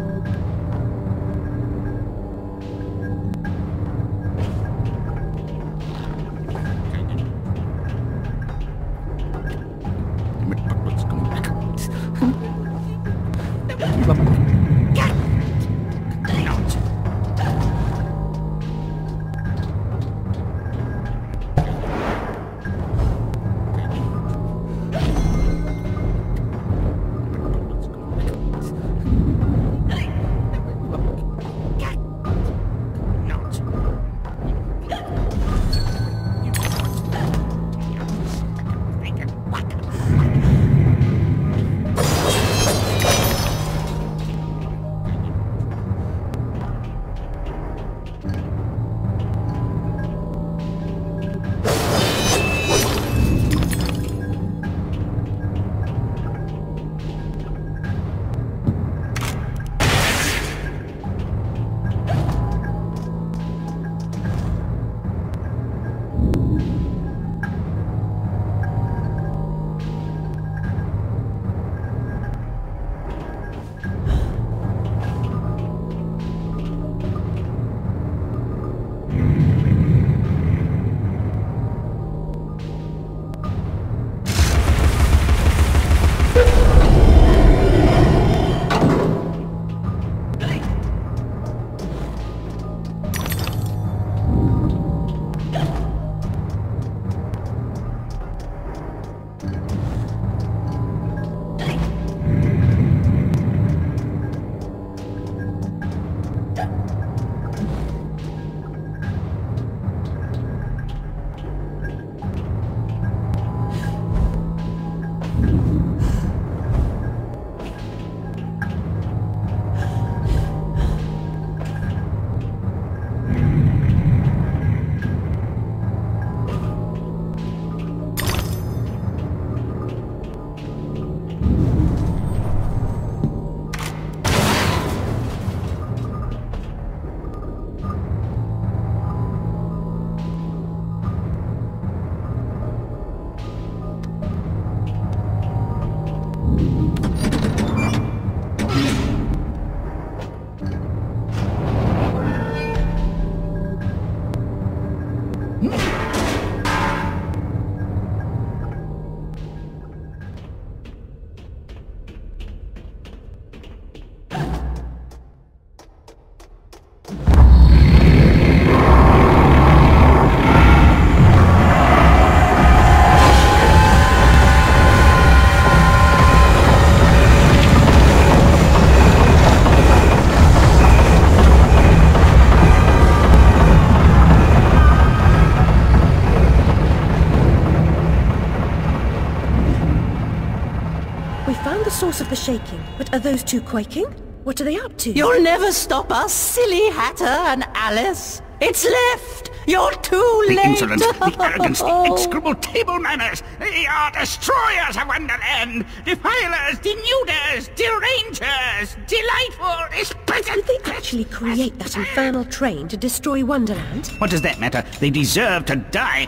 Are those two quaking? What are they up to? You'll never stop us, silly Hatter and Alice. It's left. You're too The late. insolence, the arrogance, the execrable table manners. They are destroyers of Wonderland, defilers, denuders, derangers, delightful, exquisite. Did they actually create that infernal train to destroy Wonderland? What does that matter? They deserve to die.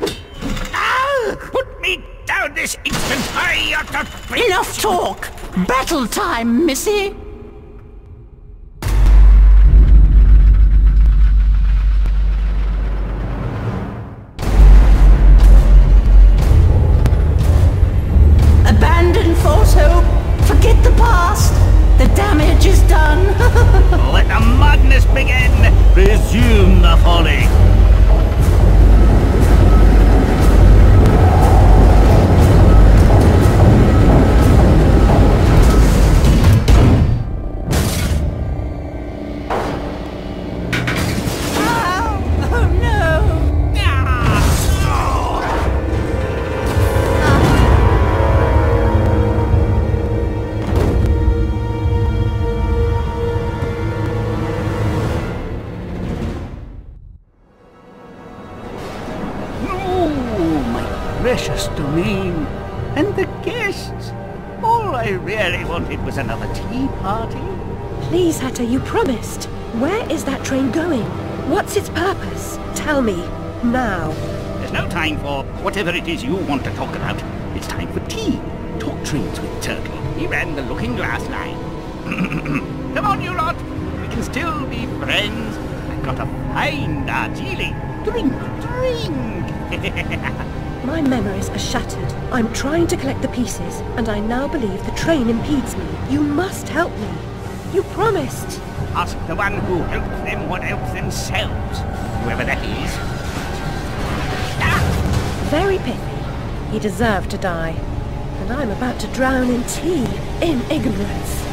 Ah! Put me down this instant! I ought to... Enough talk. Battle time, missy. Is you want to talk about. It's time for tea. Talk trains with Turtle. He ran the Looking Glass line. Come on, you lot. We can still be friends. I've got a fine Darjeeling. Drink, drink. My memories are shattered. I'm trying to collect the pieces, and I now believe the train impedes me. You must help me. You promised. Ask the one who helped them what helps themselves. Whoever that is. Very pithy. He deserved to die. And I'm about to drown in tea, in ignorance.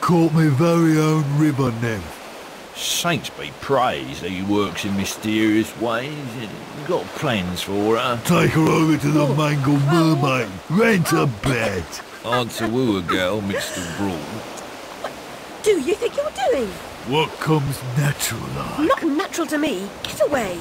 Caught my very own ribbon nymph. Saints be praised that he works in mysterious ways. Got plans for her. Take her over to the oh. Mangled oh. Mermaid. Rent a bed. Hard to woo a girl mixed abroad. Do you think you're doing? What comes natural like? Not natural to me. Get away.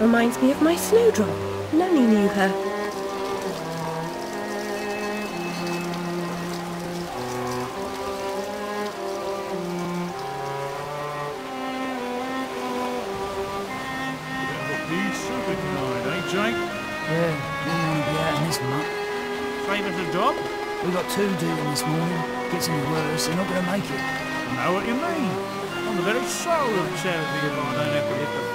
Reminds me of my snowdrop. Nanny knew her. He's super tonight, eh, Jake? Yeah, we want to be out in this muck. Favour the job? We got two doing this morning. Gets any worse, they're not going to make it. I know what you mean. I'm the very soul of charity if I don't have to lift a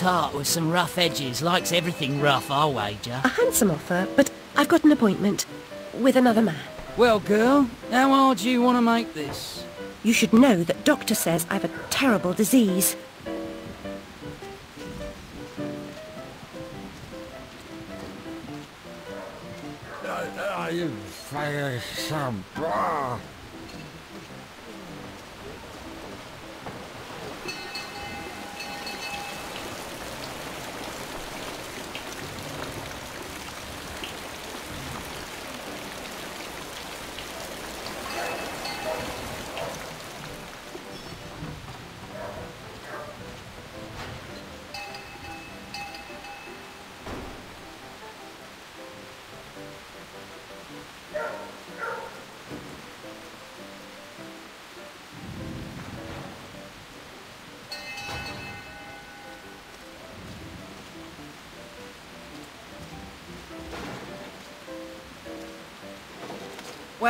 Tart with some rough edges, likes everything rough, I'll wager. A handsome offer, but I've got an appointment with another man. Well, girl, how hard do you want to make this? You should know that doctor says I've a terrible disease. Uh, uh, are you fucking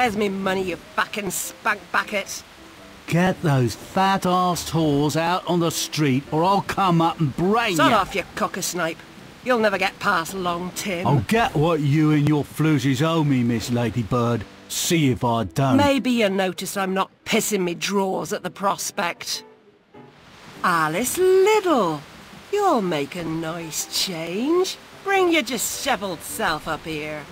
Where's me money, you fucking spunk bucket? Get those fat-assed whores out on the street or I'll come up and brain Sod you. off, you cocker-snipe. You'll never get past Long Tim. I'll get what you and your floozies owe me, Miss Ladybird. See if I don't. Maybe you notice I'm not pissing me drawers at the prospect. Alice Liddell, you'll make a nice change. Bring your dishevelled self up here.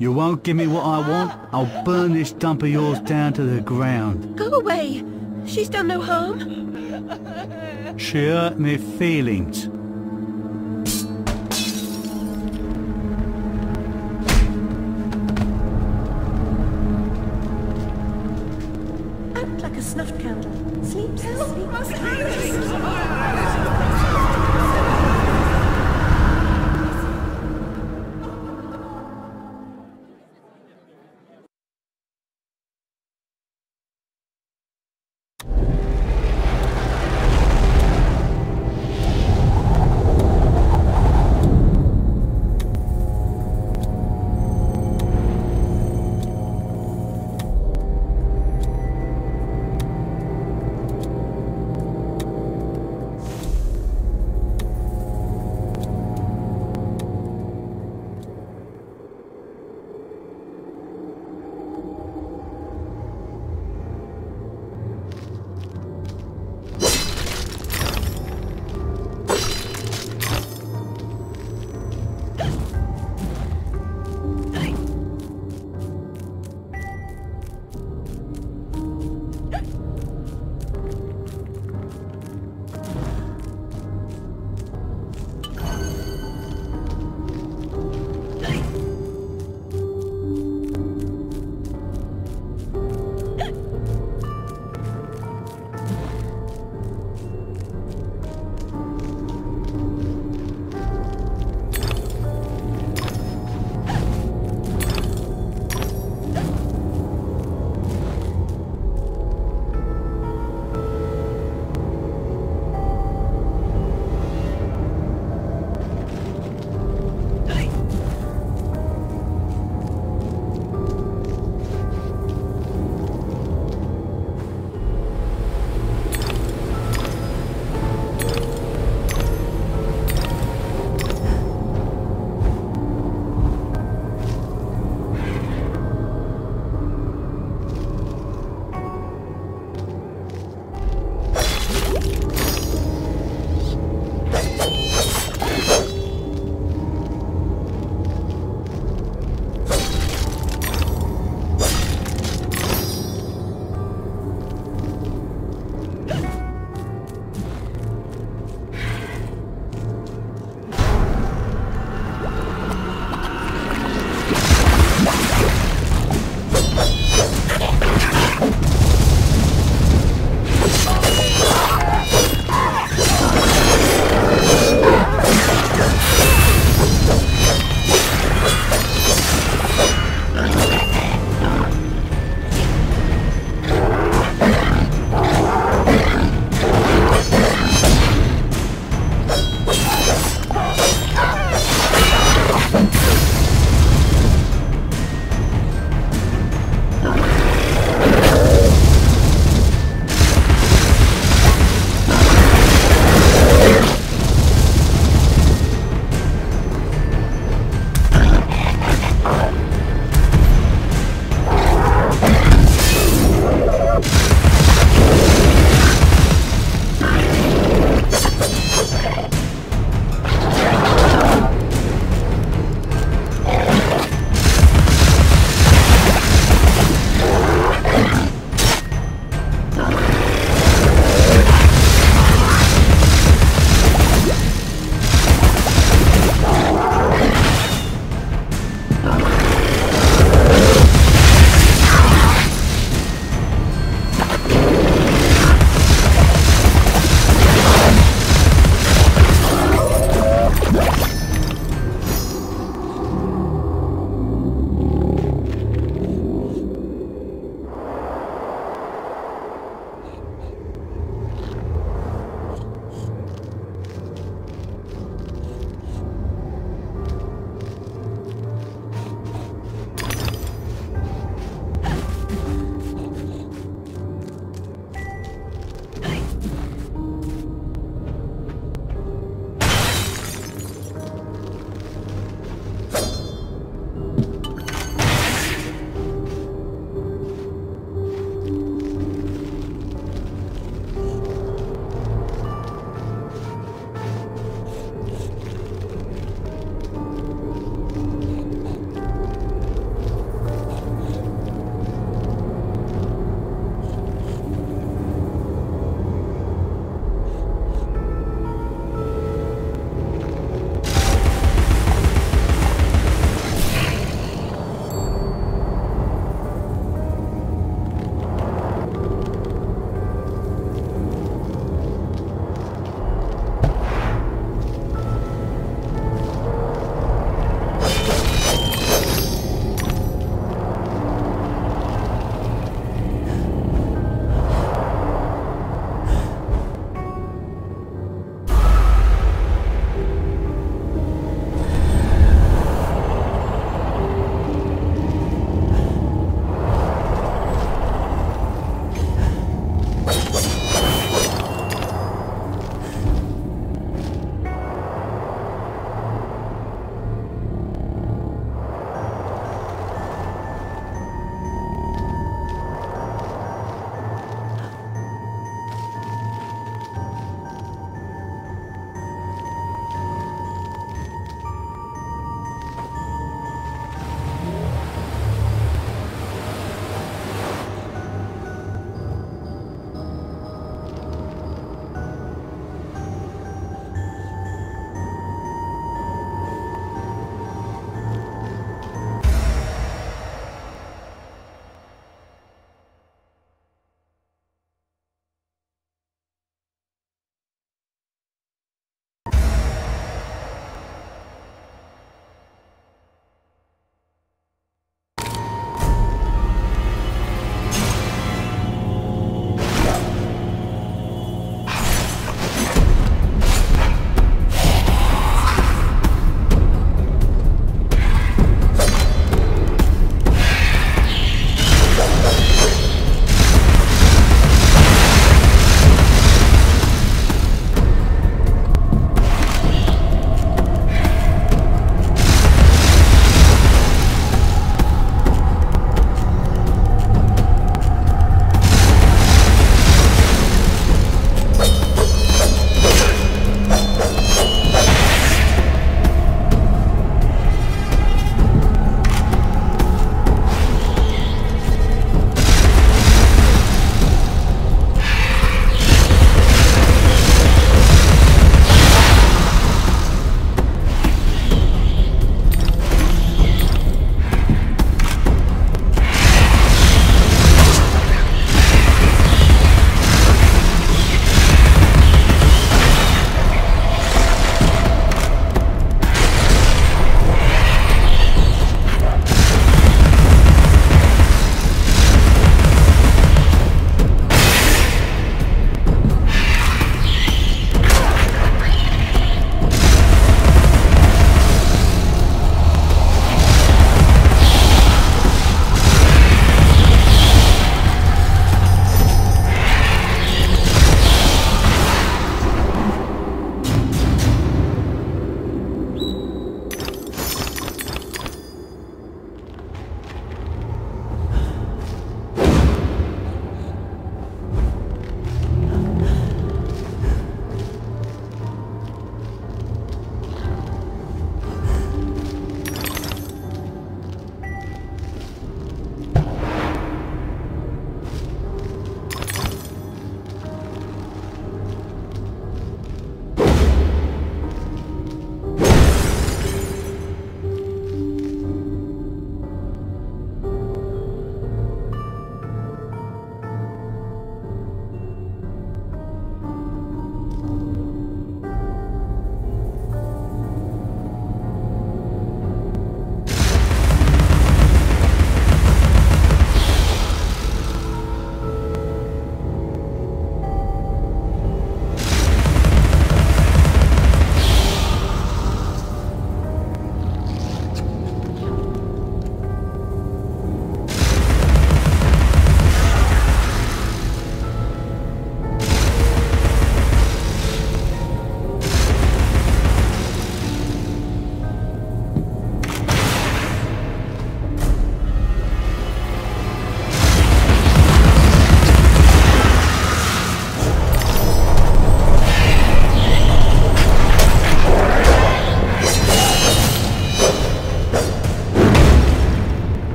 You won't give me what I want? I'll burn this dump of yours down to the ground. Go away. She's done no harm. She hurt me feelings.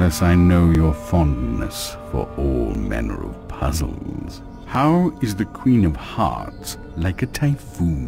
Alice, I know your fondness for all manner of puzzles. How is the Queen of Hearts like a typhoon?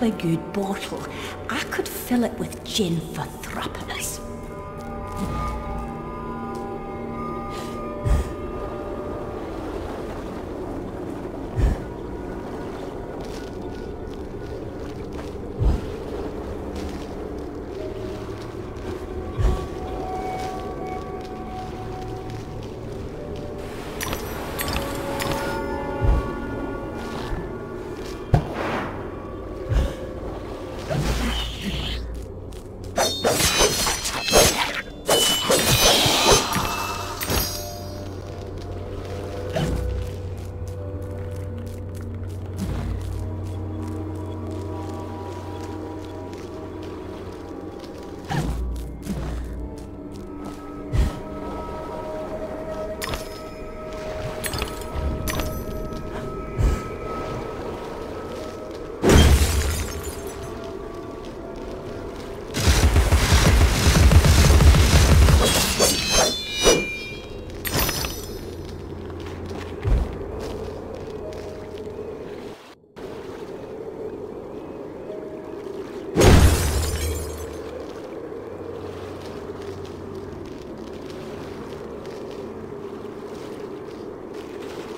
Perfectly good bottle. I could fill it with gin for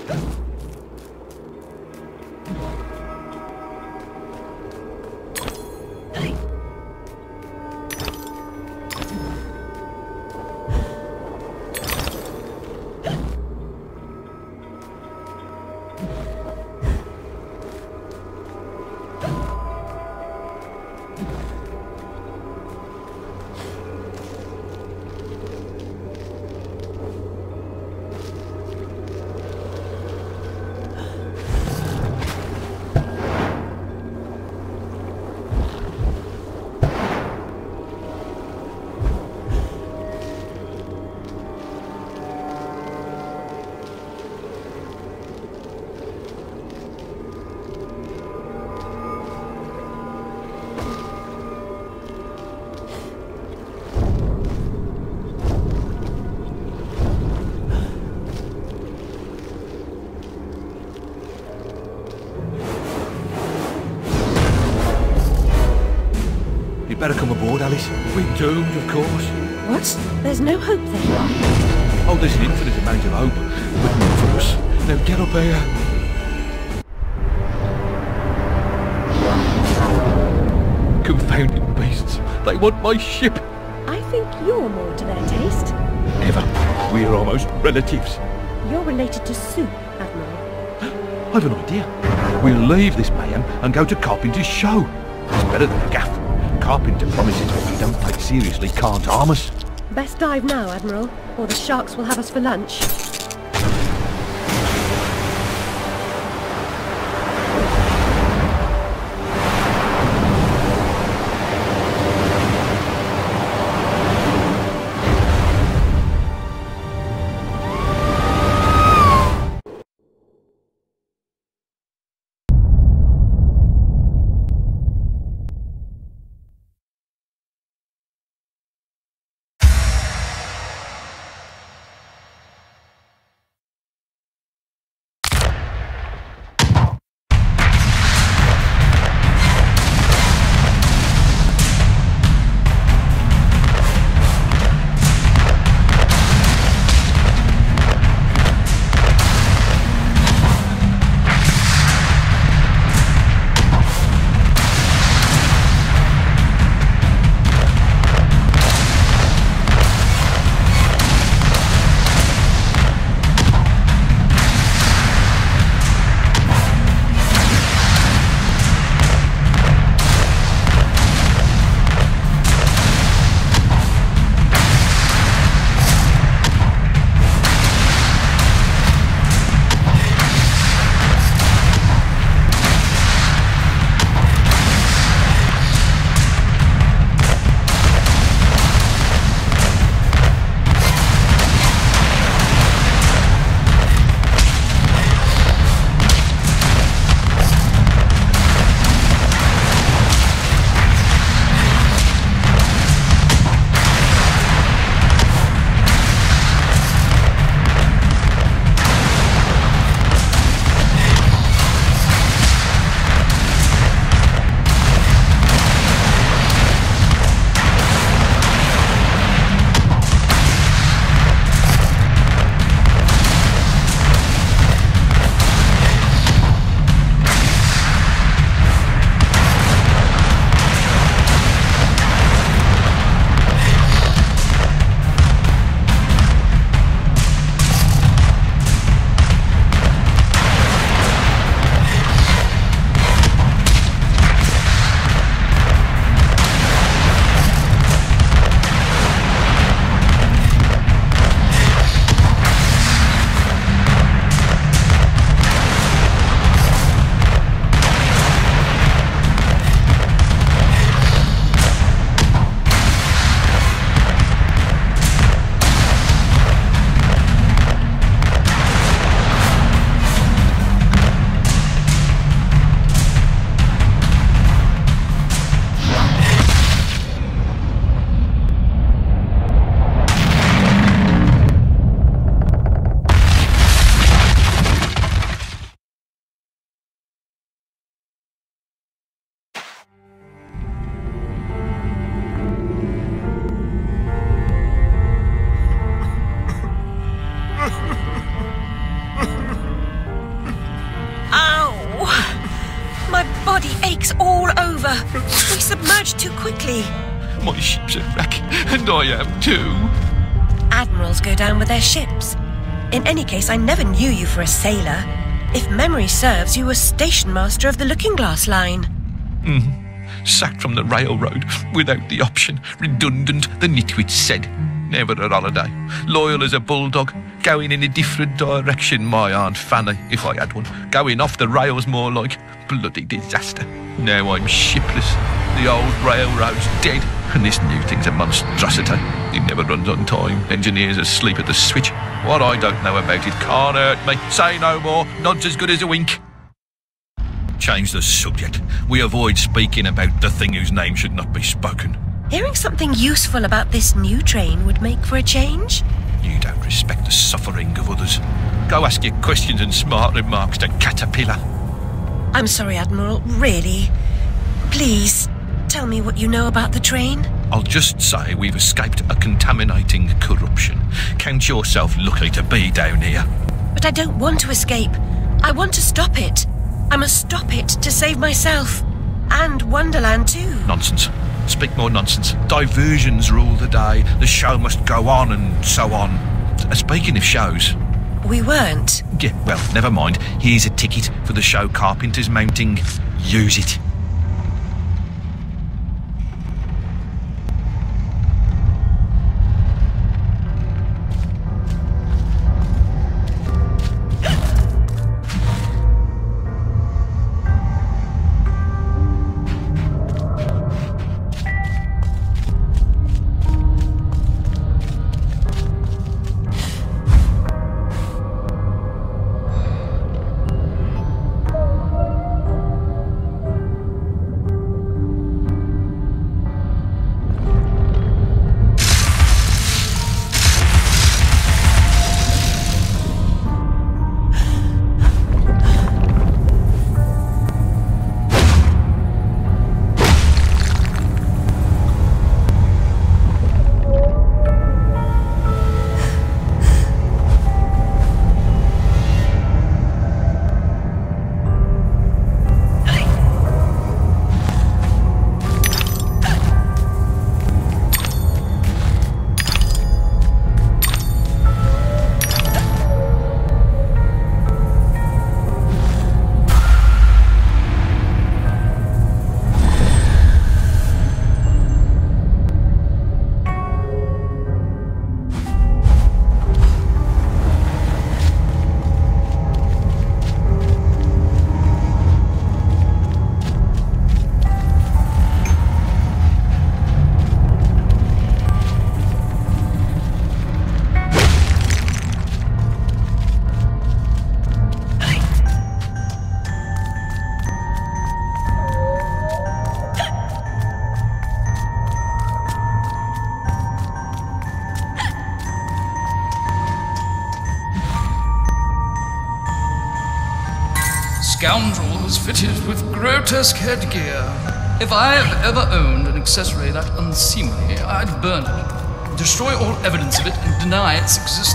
Let's go. Alice. We're doomed, of course. What? There's no hope then? Oh, there's an infinite amount of hope, but not for us. Now get up here. Confounded beasts. They want my ship. I think you're more to their taste. Never. We're almost relatives. You're related to Sue, Admiral. I've an idea. We'll leave this mayhem and go to Carpenter's show. It's better than a gaff. Carpenter promises what we don't take seriously can't harm us. Best dive now, Admiral, or the sharks will have us for lunch. I never knew you for a sailor. If memory serves, you were station master of the Looking Glass line. Mm. Sacked from the railroad without the option. Redundant, the nitwit said. Never a holiday. Loyal as a bulldog. Going in a different direction, my Aunt Fanny, if I had one. Going off the rails more like. Bloody disaster. Now I'm shipless. The old railroad's dead, and this new thing's a monstrosity. It never runs on time. Engineers asleep at the switch. What I don't know about it can't hurt me. Say no more. Nod's as good as a wink. Change the subject. We avoid speaking about the thing whose name should not be spoken. Hearing something useful about this new train would make for a change. You don't respect the suffering of others. Go ask your questions and smart remarks to Caterpillar. I'm sorry, Admiral, really. Please, tell me what you know about the train. I'll just say we've escaped a contaminating corruption. Count yourself lucky to be down here. But I don't want to escape. I want to stop it. I must stop it to save myself. And Wonderland too. Nonsense. Speak more nonsense. Diversions rule the day. The show must go on and so on. Uh, Speaking of shows, We weren't. yeah, well, never mind. Here's a ticket for the show Carpenter's mounting. Use it. Grotesque headgear. If I have ever owned an accessory that unseemly, I'd burn it, destroy all evidence of it, and deny its existence.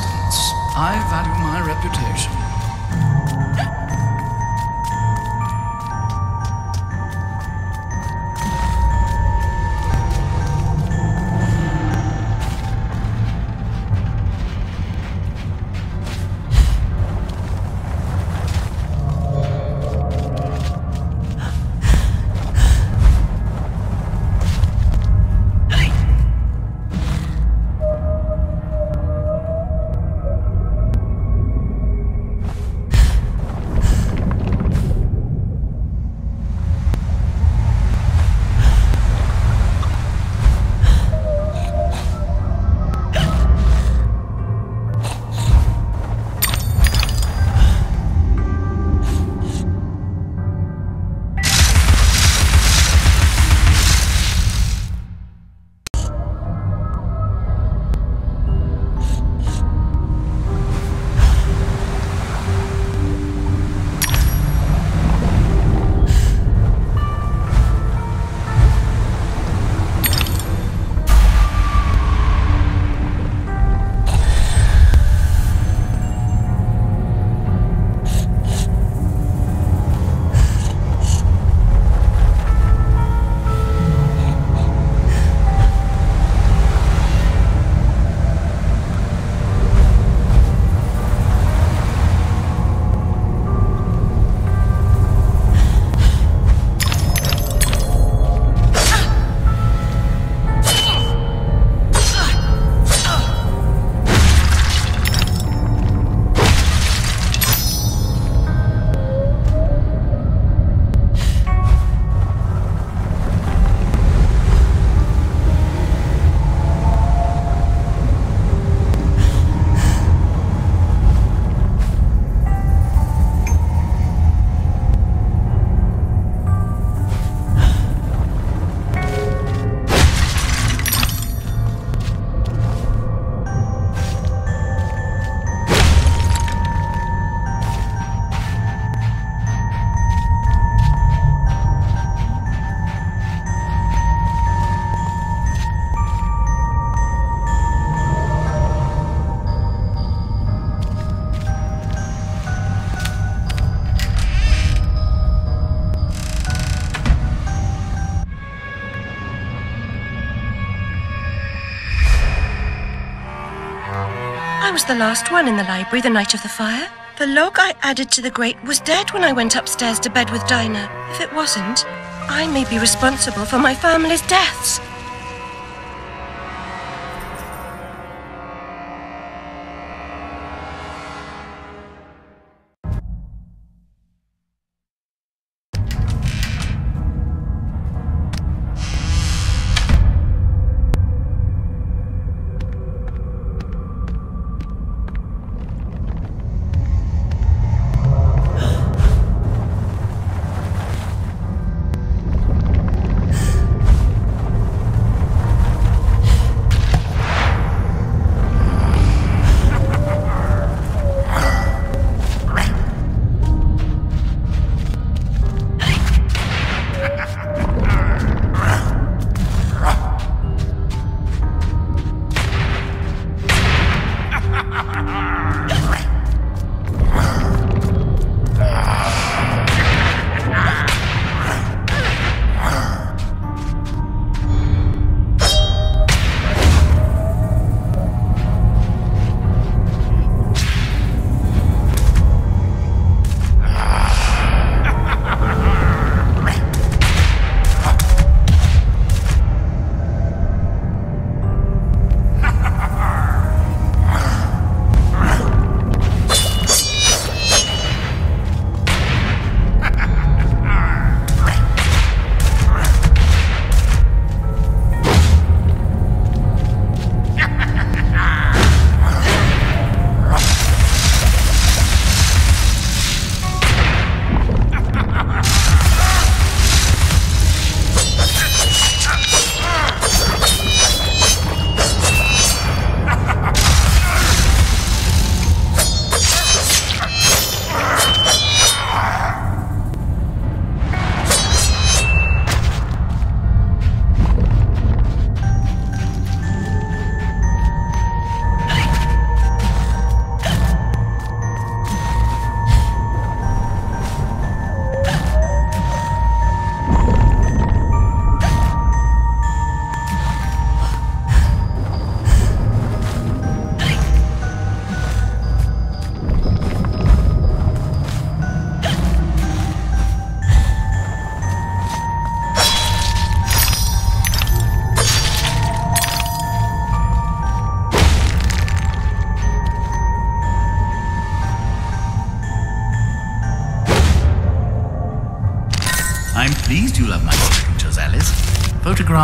The last one in the library the night of the fire. The log I added to the grate was dead when I went upstairs to bed with Dinah. If it wasn't, I may be responsible for my family's deaths.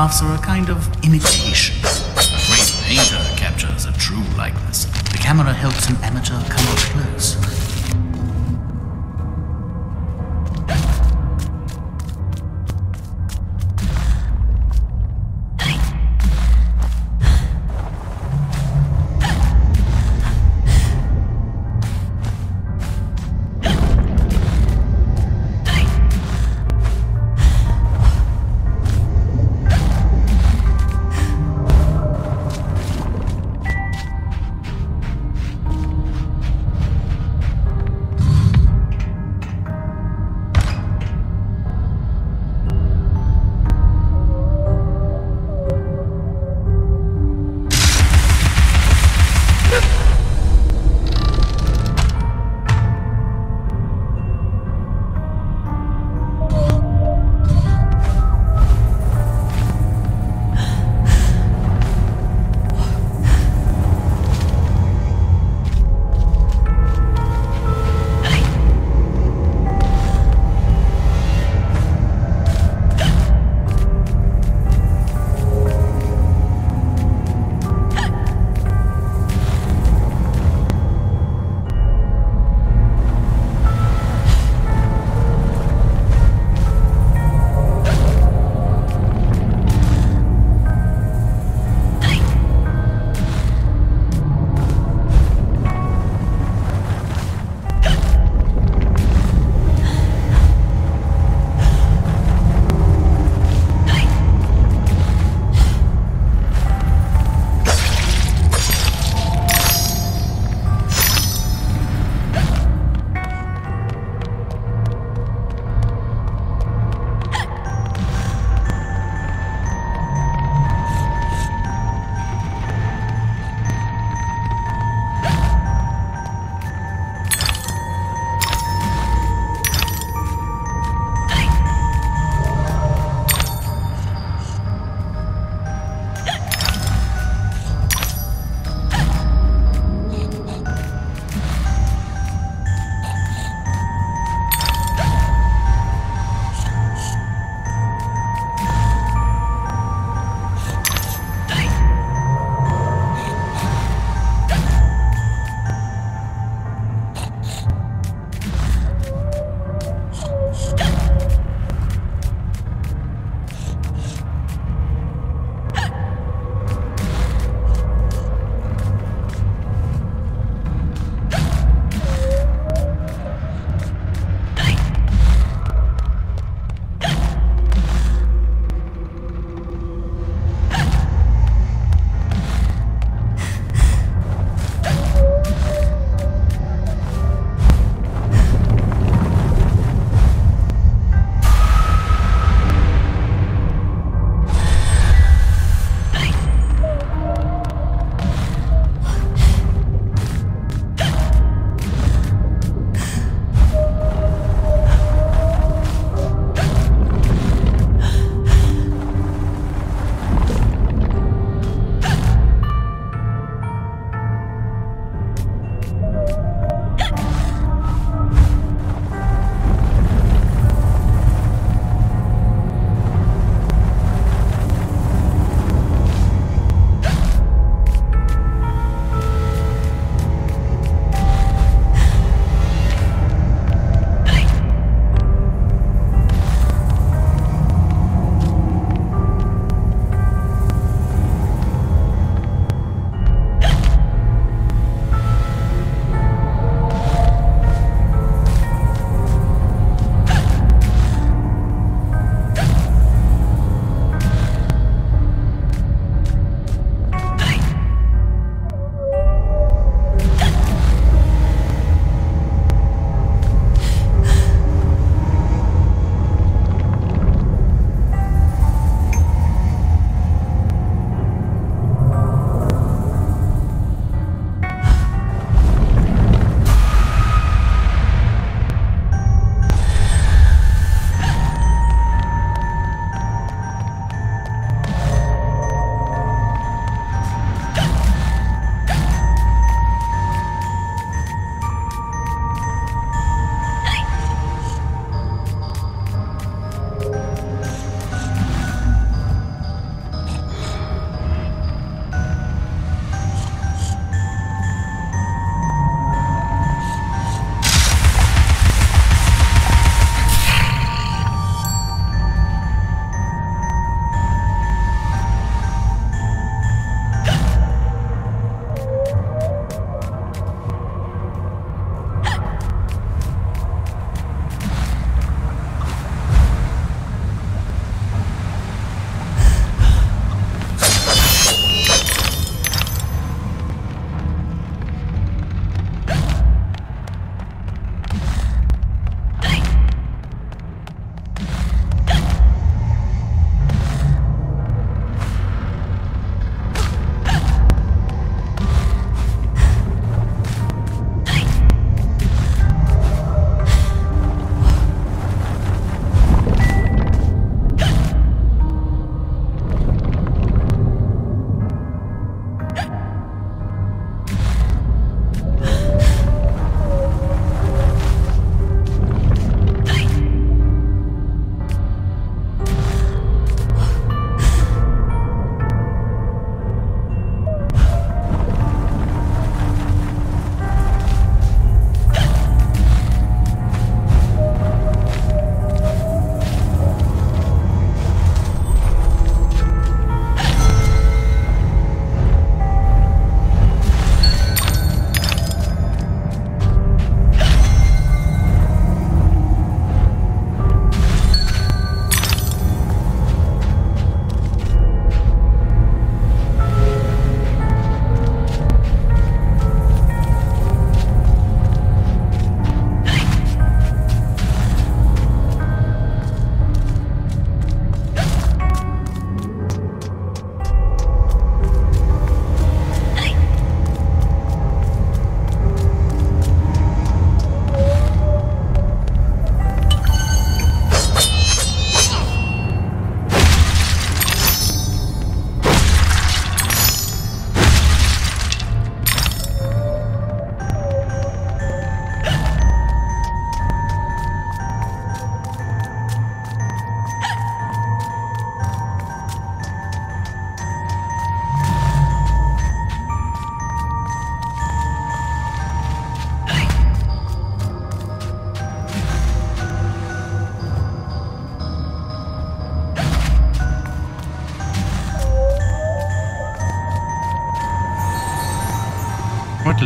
Photographs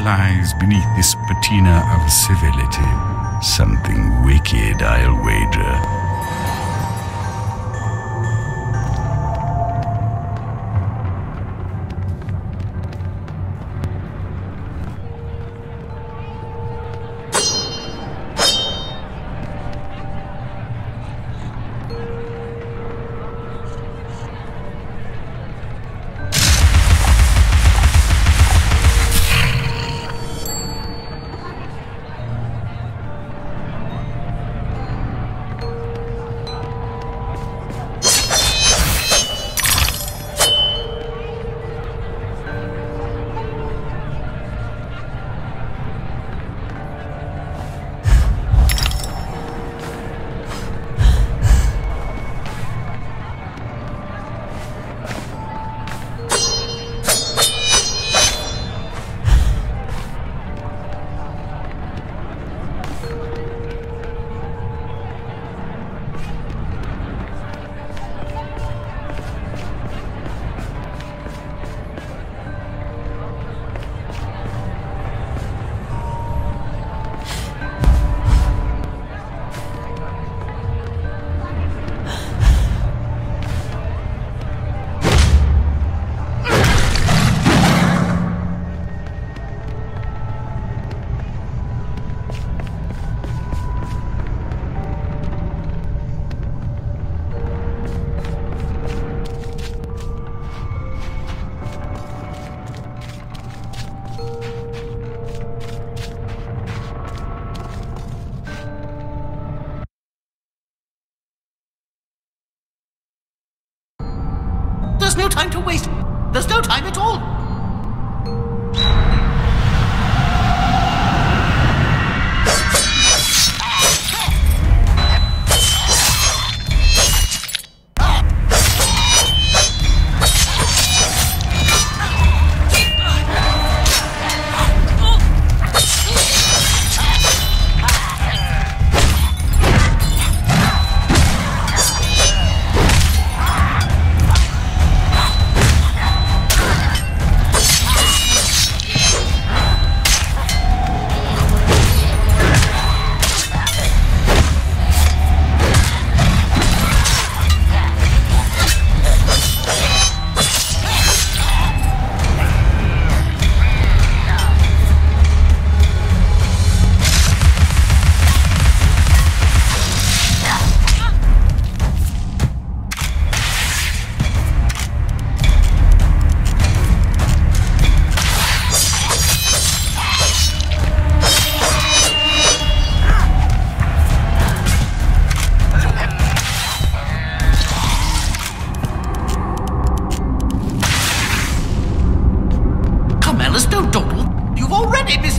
lies beneath this patina of civility? Something wicked, I'll wager.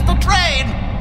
the train!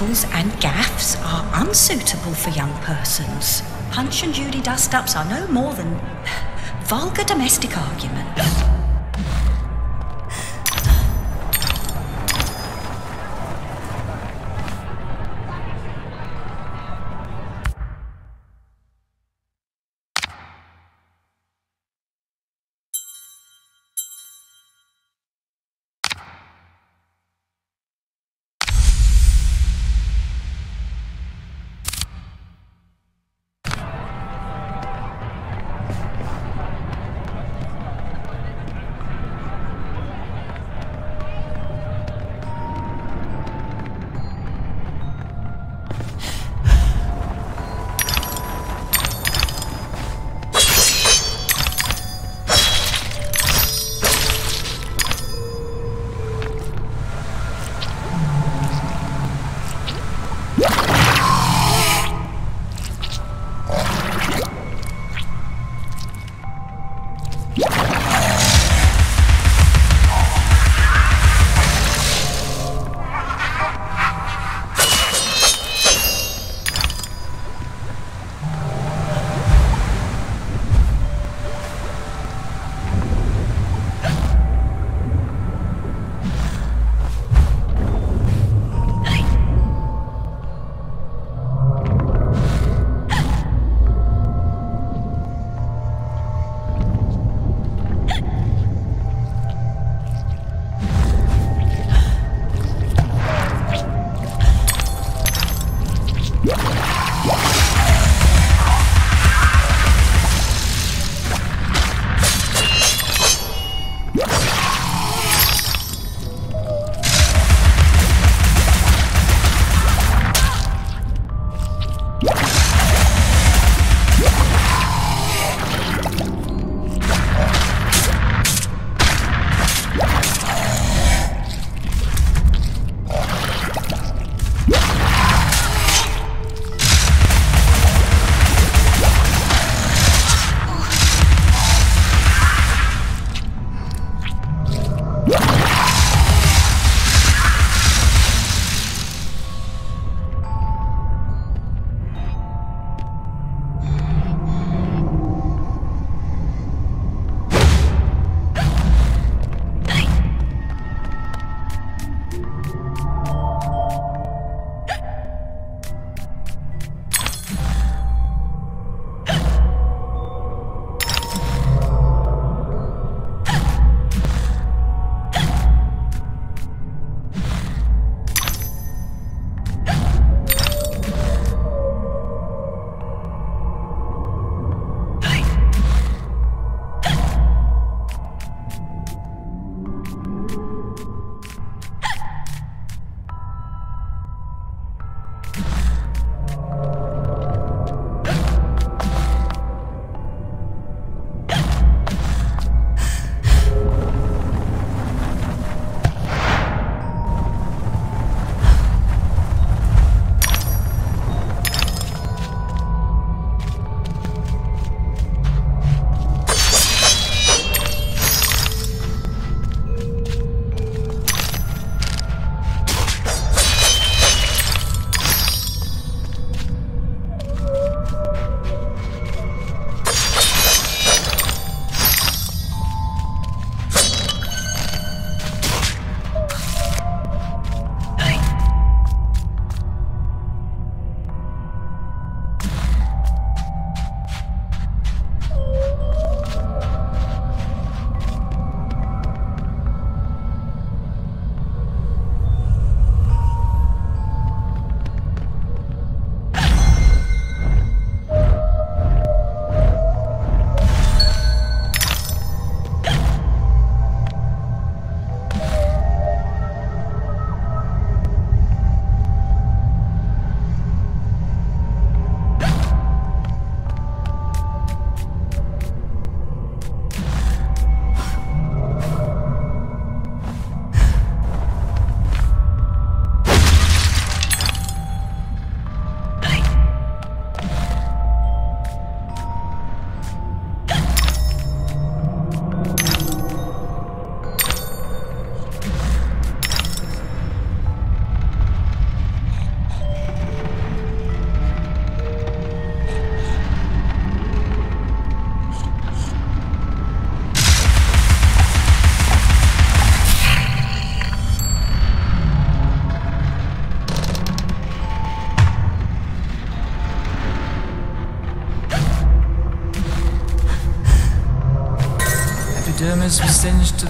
And gaffs are unsuitable for young persons. Punch and Judy dust-ups are no more than vulgar domestic argument.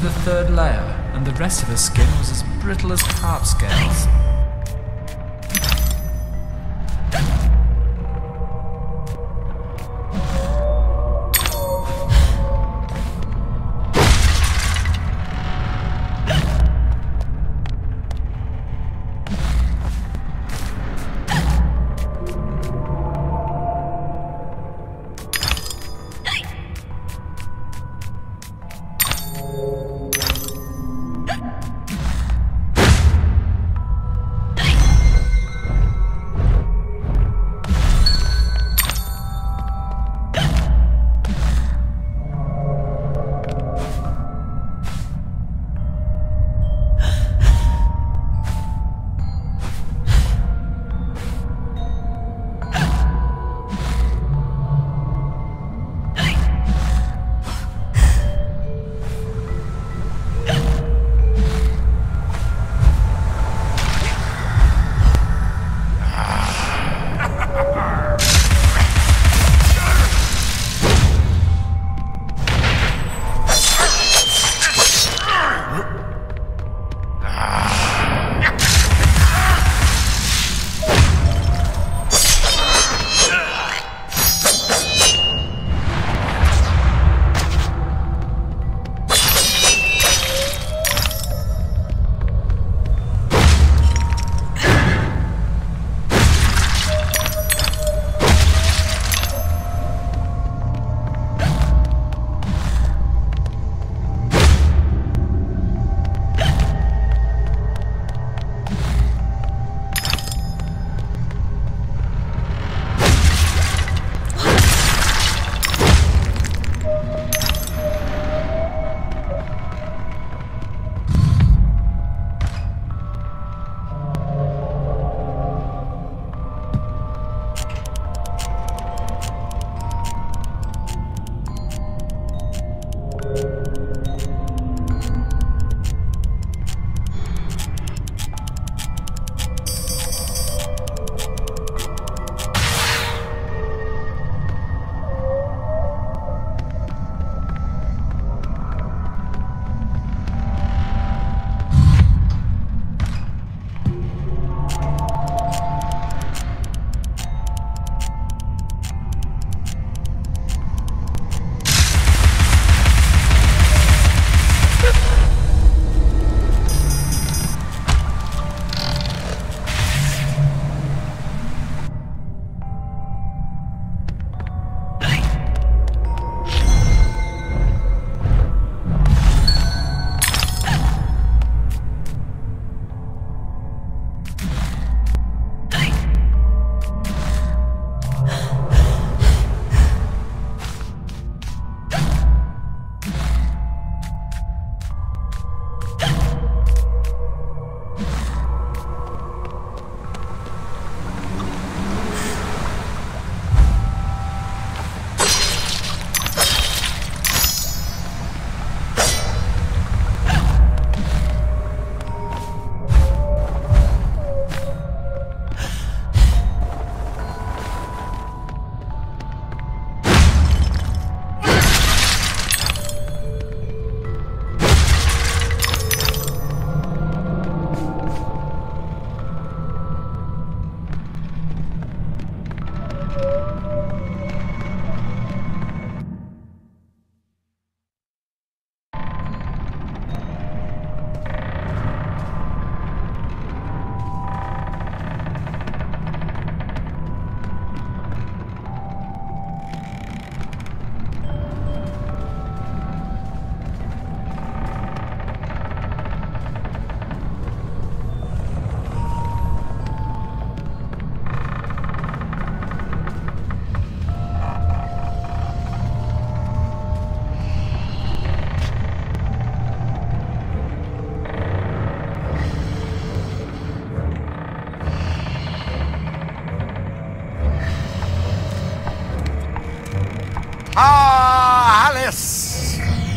The third layer, and the rest of her skin was as brittle as carp scales.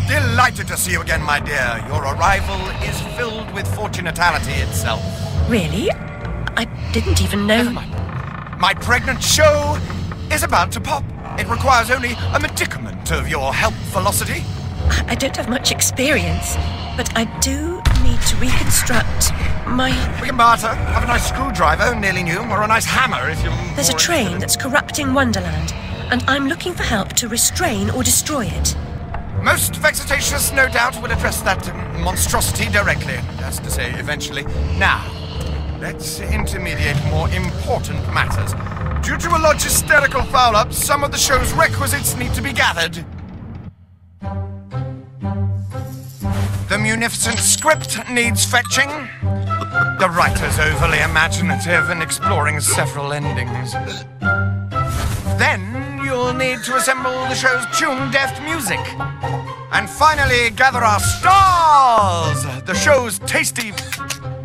Delighted to see you again, my dear. Your arrival is filled with fortunatality itself. Really? I didn't even know. My pregnant show is about to pop. It requires only a medicament of your help velocity. I don't have much experience, but I do need to reconstruct my. We can barter. Have a nice screwdriver, nearly new, or a nice hammer if you. There's a train that's corrupting Wonderland, and I'm looking for help to restrain or destroy it. Most vexatious, no doubt, will address that monstrosity directly. That's to say, eventually. Now, let's intermediate more important matters. Due to a logisterical foul-up, some of the show's requisites need to be gathered. The munificent script needs fetching. The writer's overly imaginative and exploring several endings. Then you'll need to assemble the show's tune-deft music. And finally, gather our stars! The show's tasty...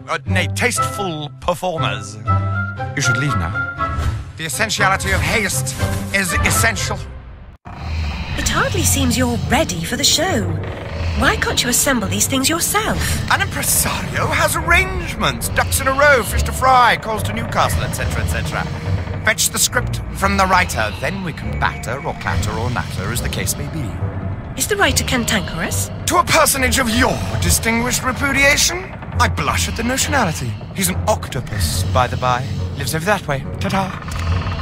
Uh, nay, tasteful performers. You should leave now. The essentiality of haste is essential. It hardly seems you're ready for the show. Why can't you assemble these things yourself? An impresario has arrangements. Ducks in a row, fish to fry, calls to Newcastle, etc., etc. Fetch the script from the writer, then we can batter or clatter or natter as the case may be. Is the writer cantankerous? To a personage of your distinguished repudiation, I blush at the notionality. He's an octopus, by the by. Lives over that way. Ta-ta.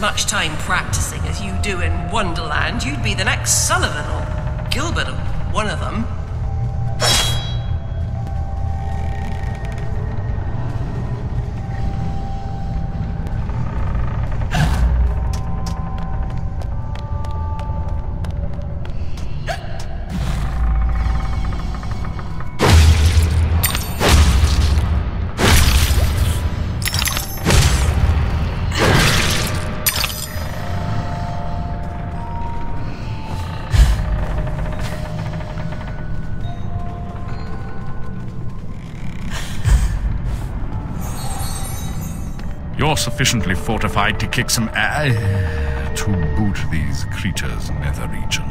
Much time sufficiently fortified to kick some ass to boot these creatures' nether regions.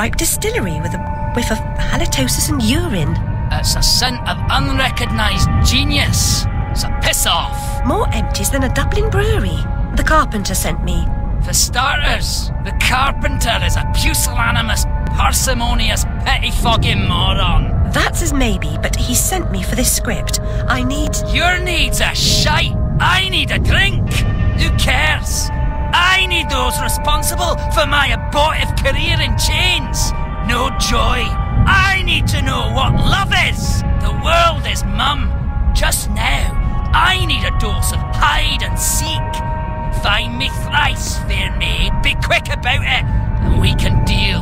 Ripe distillery with a whiff of halitosis and urine. It's a scent of unrecognised genius. So piss off. More empties than a Dublin brewery. The carpenter sent me. For starters, the carpenter is a pusillanimous, parsimonious, pettifogging moron. That's as maybe, but he sent me for this script. I need. Your needs are shite. I need a drink. Who cares? I need those responsible for my abortive career in chains. No joy. I need to know what love is. The world is mum. Just now, I need a dose of hide and seek. Find me thrice, fair maid. Be quick about it, and we can deal.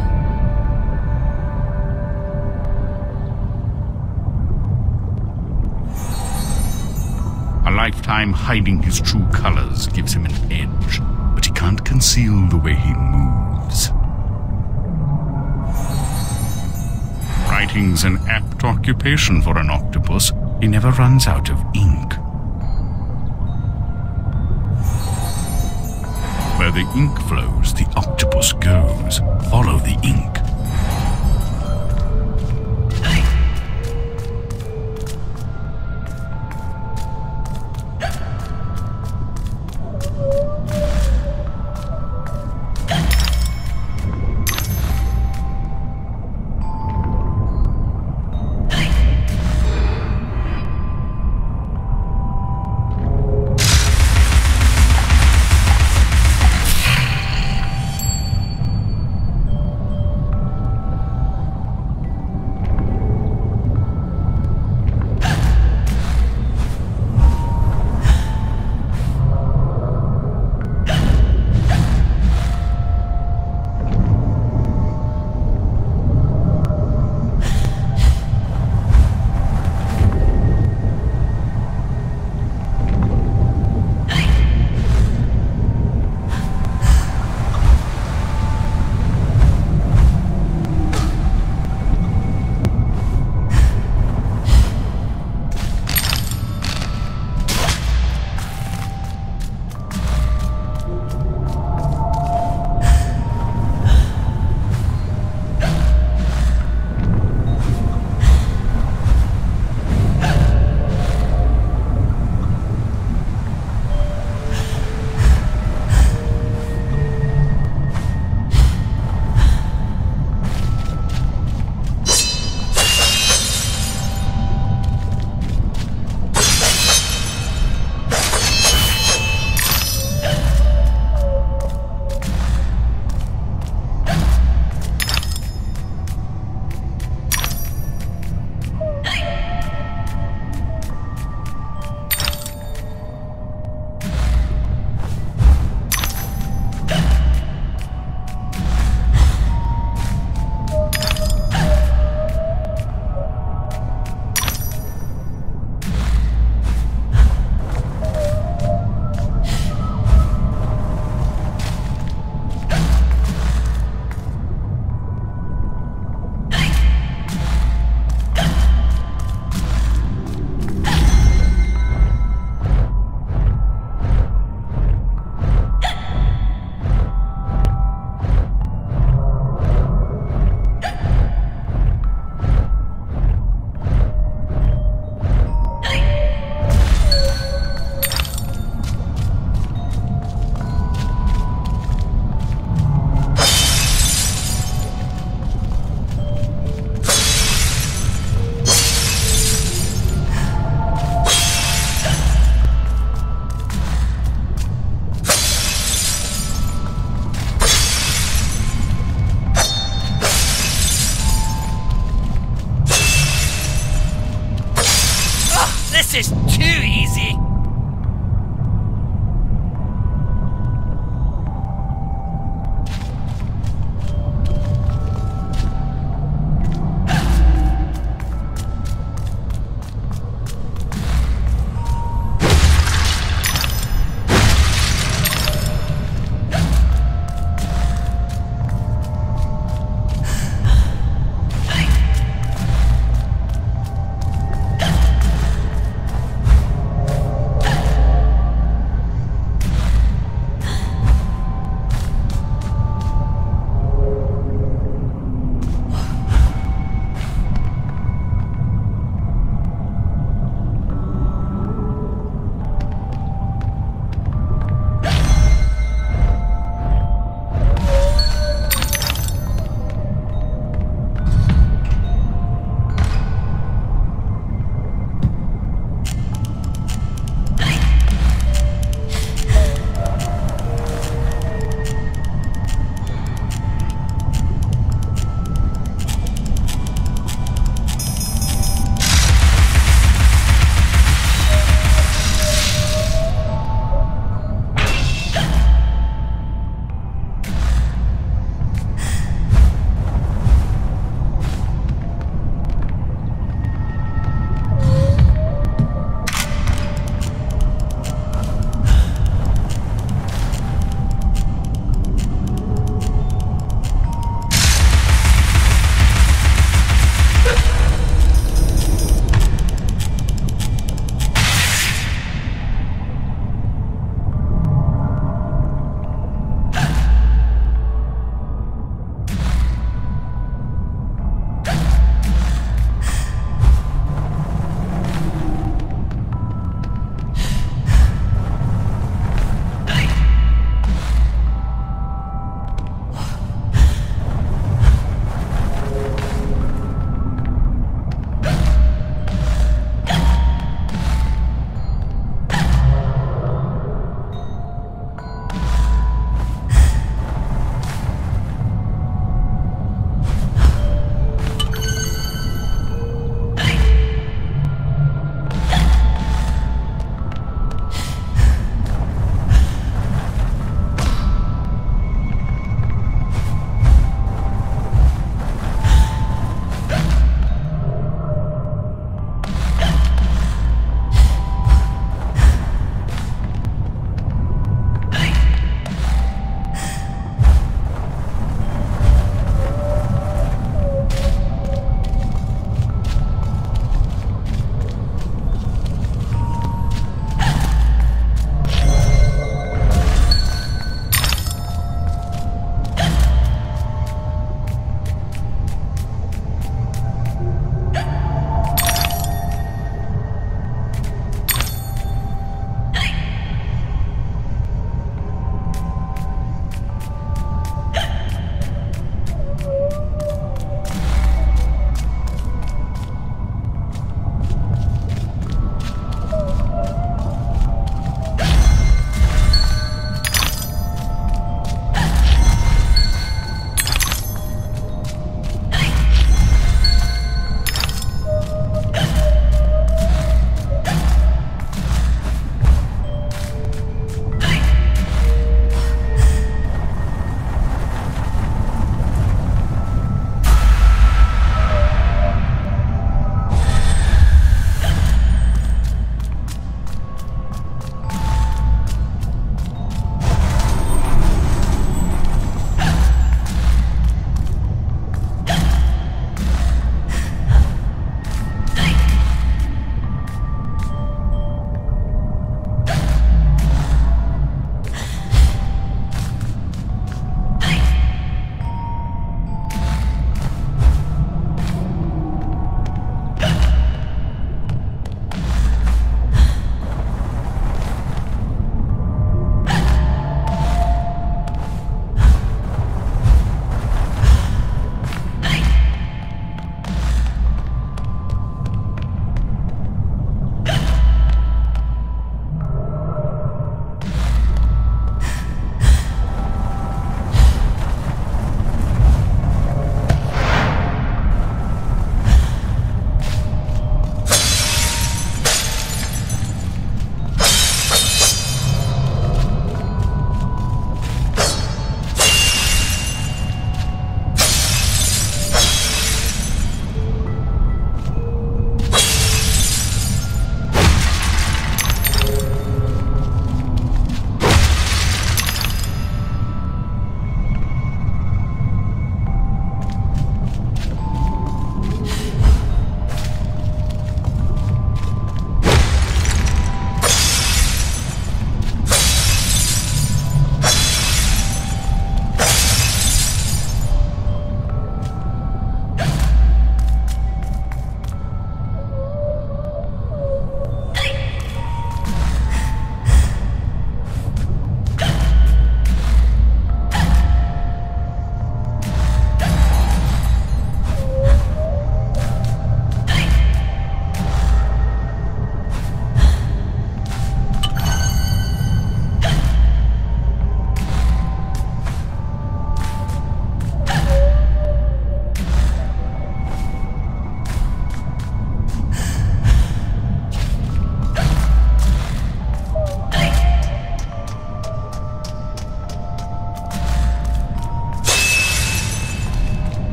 A lifetime hiding his true colors gives him an edge, but he can't conceal the way he moves. Writing's an apt occupation for an octopus. He never runs out of ink. Where the ink flows,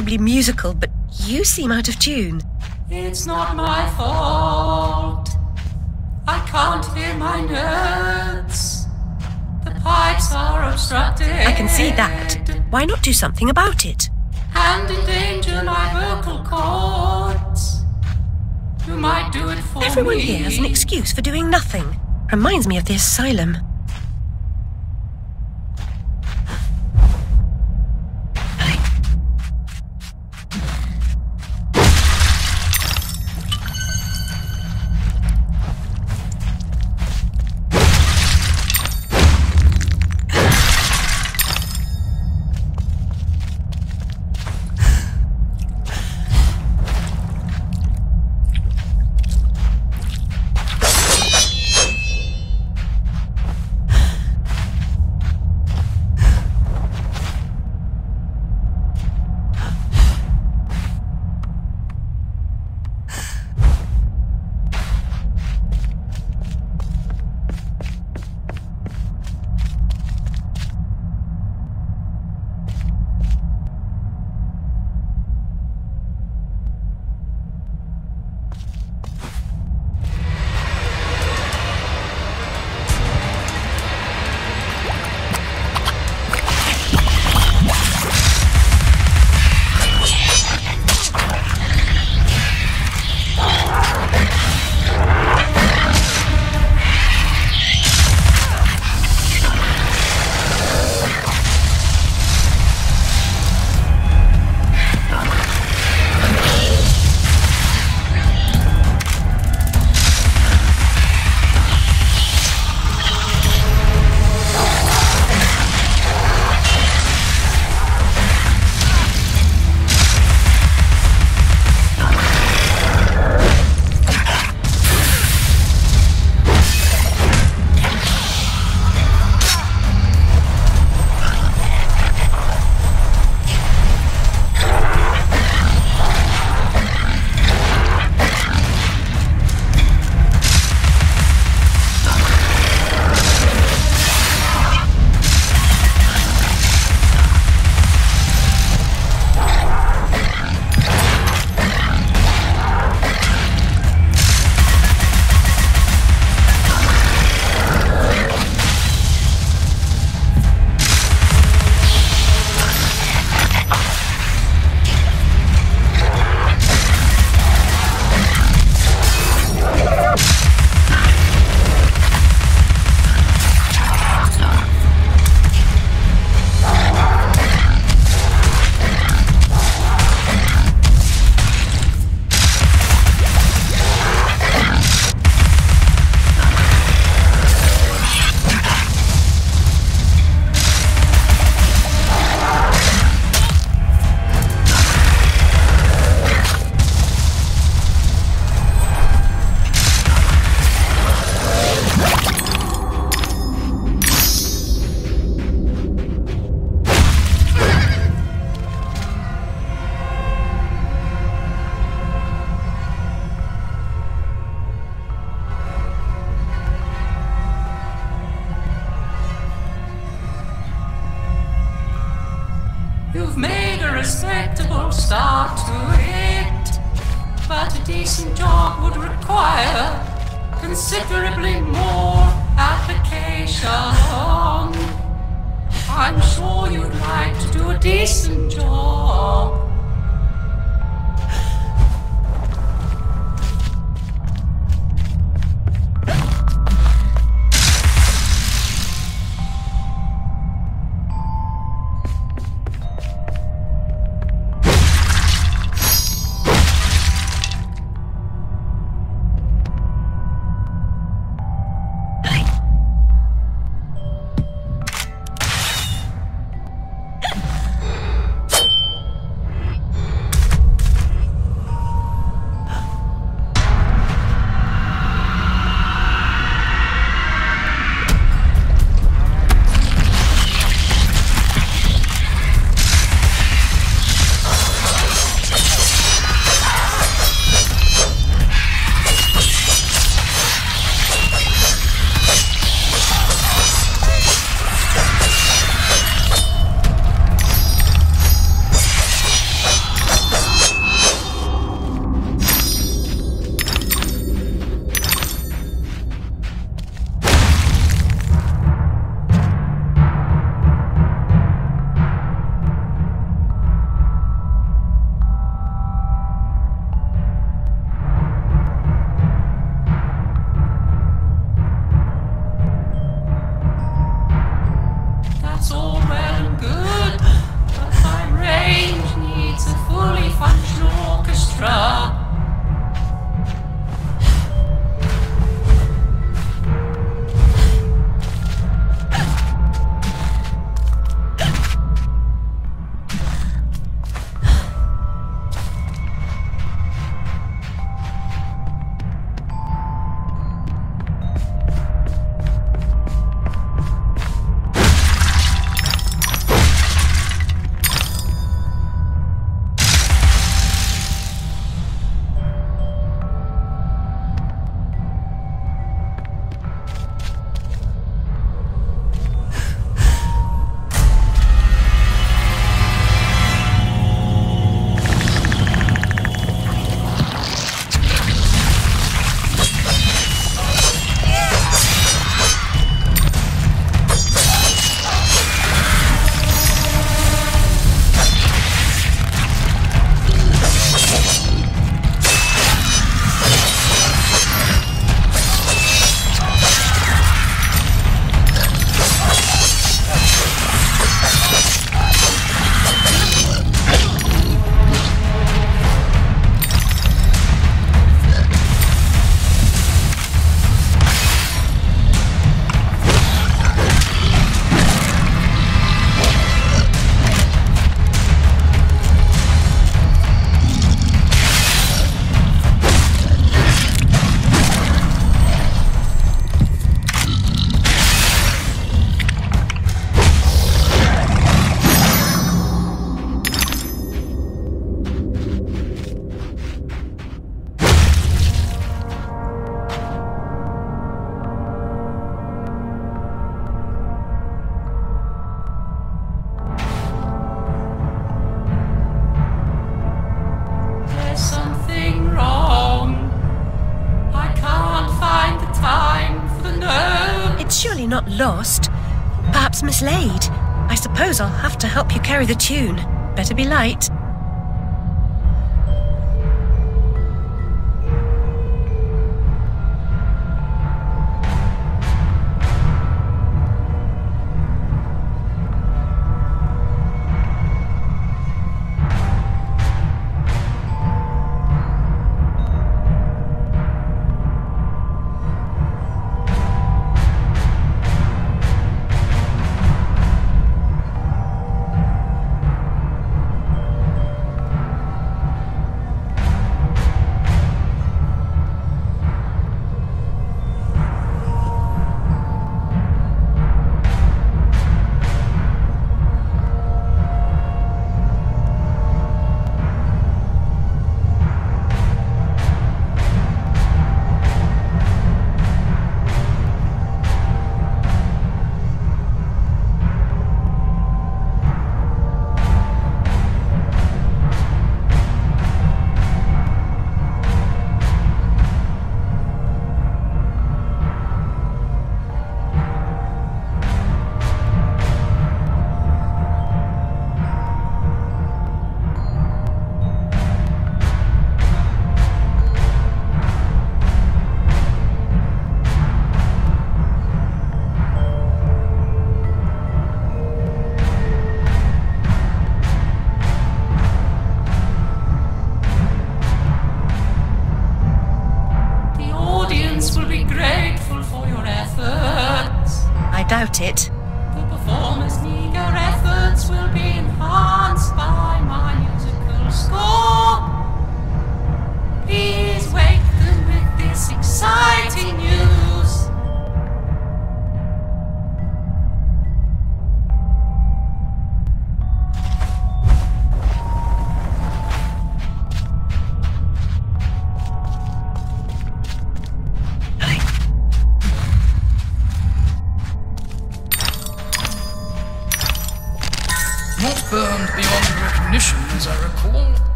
terribly musical, but you seem out of tune. It's not my fault. I can't hear my notes. The pipes are obstructed. I can see that. Why not do something about it? And endanger my vocal cords. You might do it for Everyone me. here has an excuse for doing nothing. Reminds me of the asylum.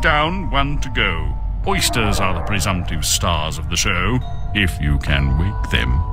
down, one to go. Oysters are the presumptive stars of the show, if you can wake them.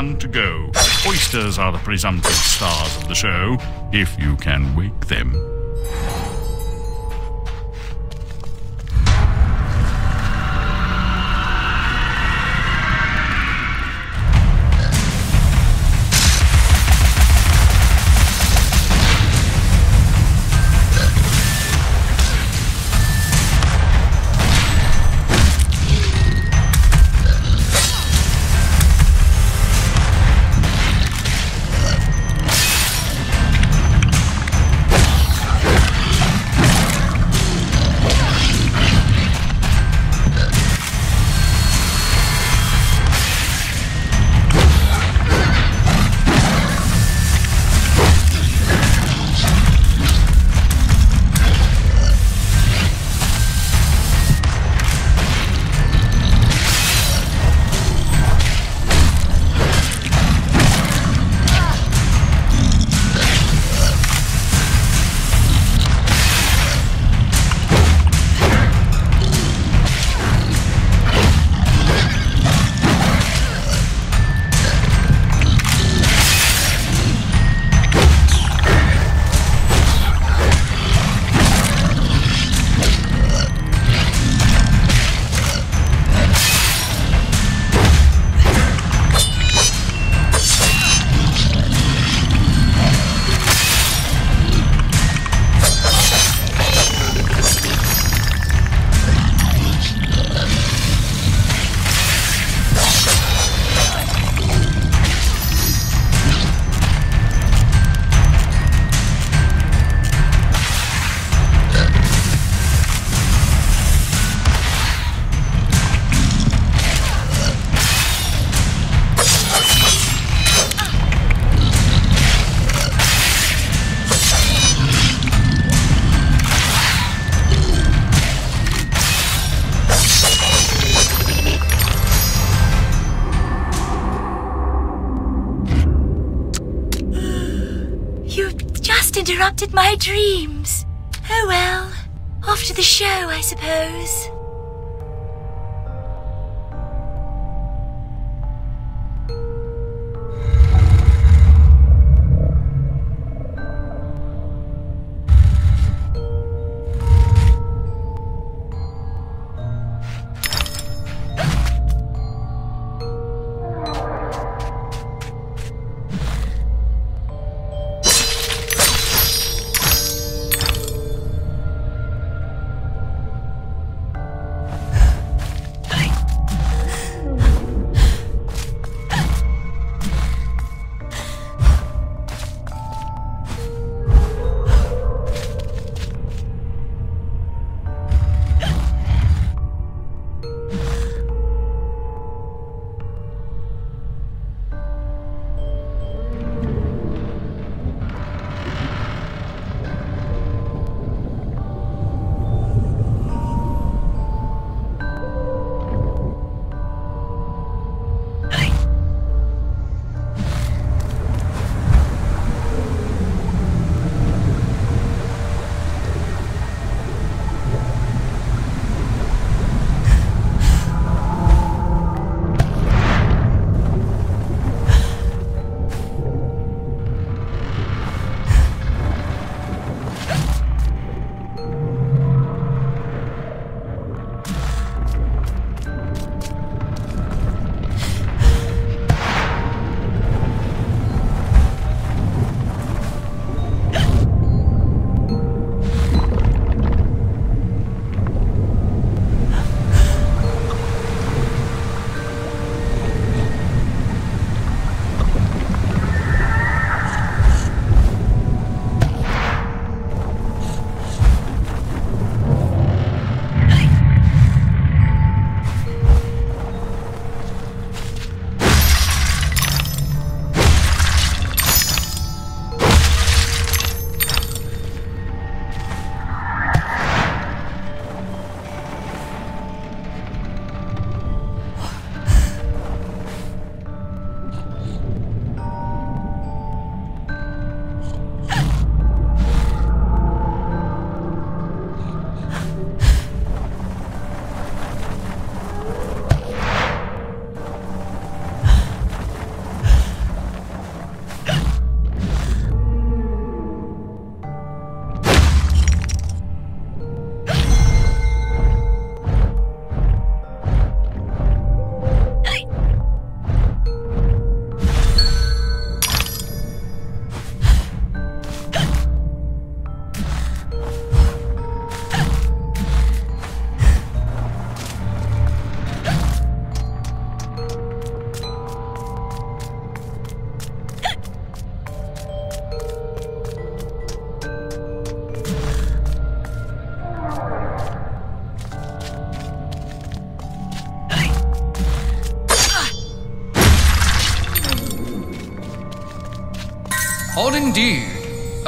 One to go. Oysters are the presumptive stars of the show, if you can wake them.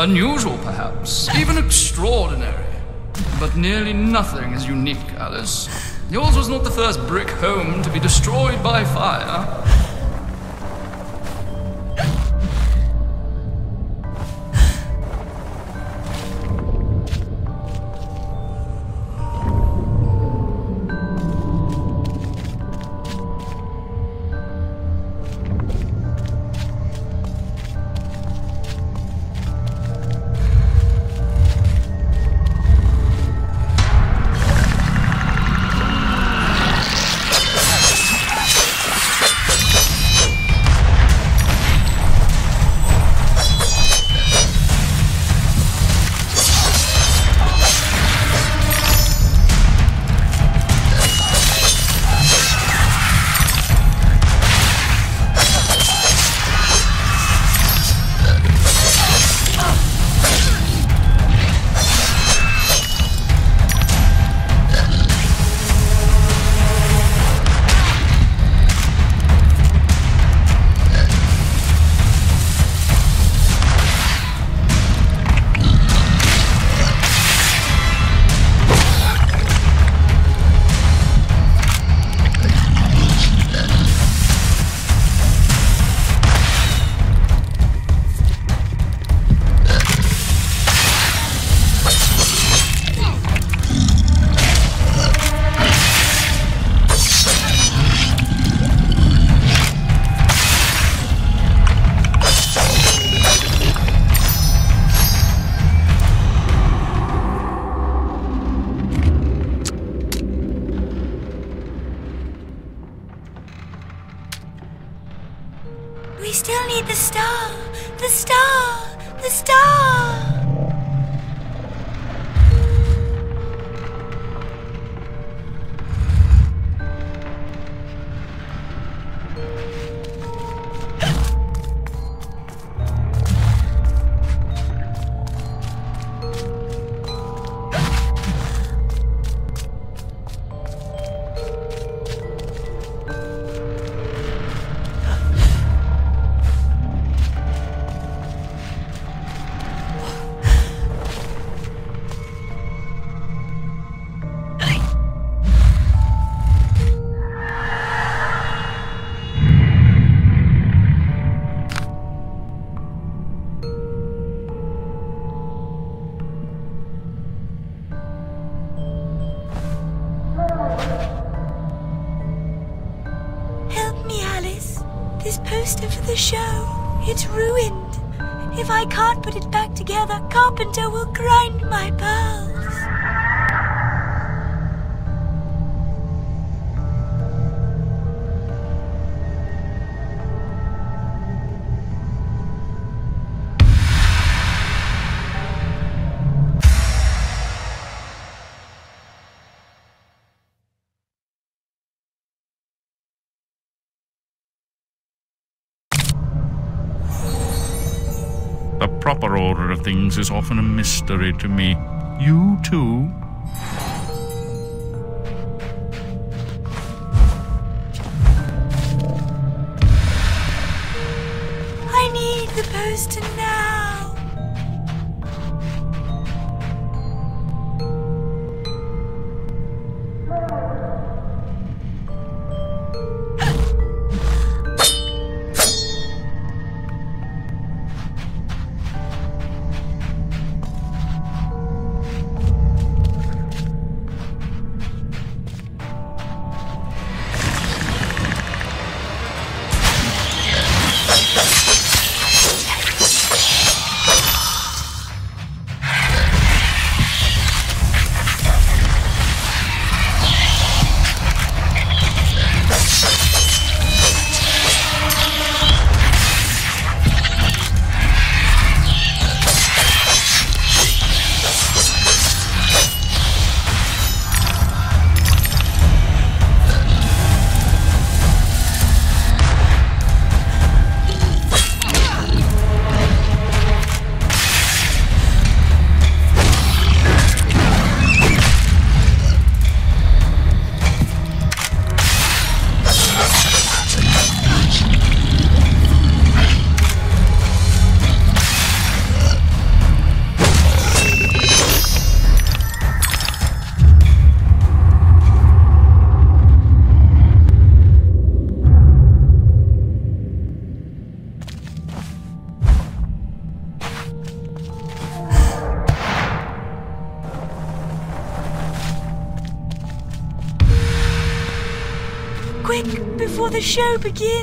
Unusual, perhaps. Even extraordinary. But nearly nothing is unique, Alice. Yours was not the first brick home to be destroyed by fire. Carpenter will grind things is often a mystery to me. You too? The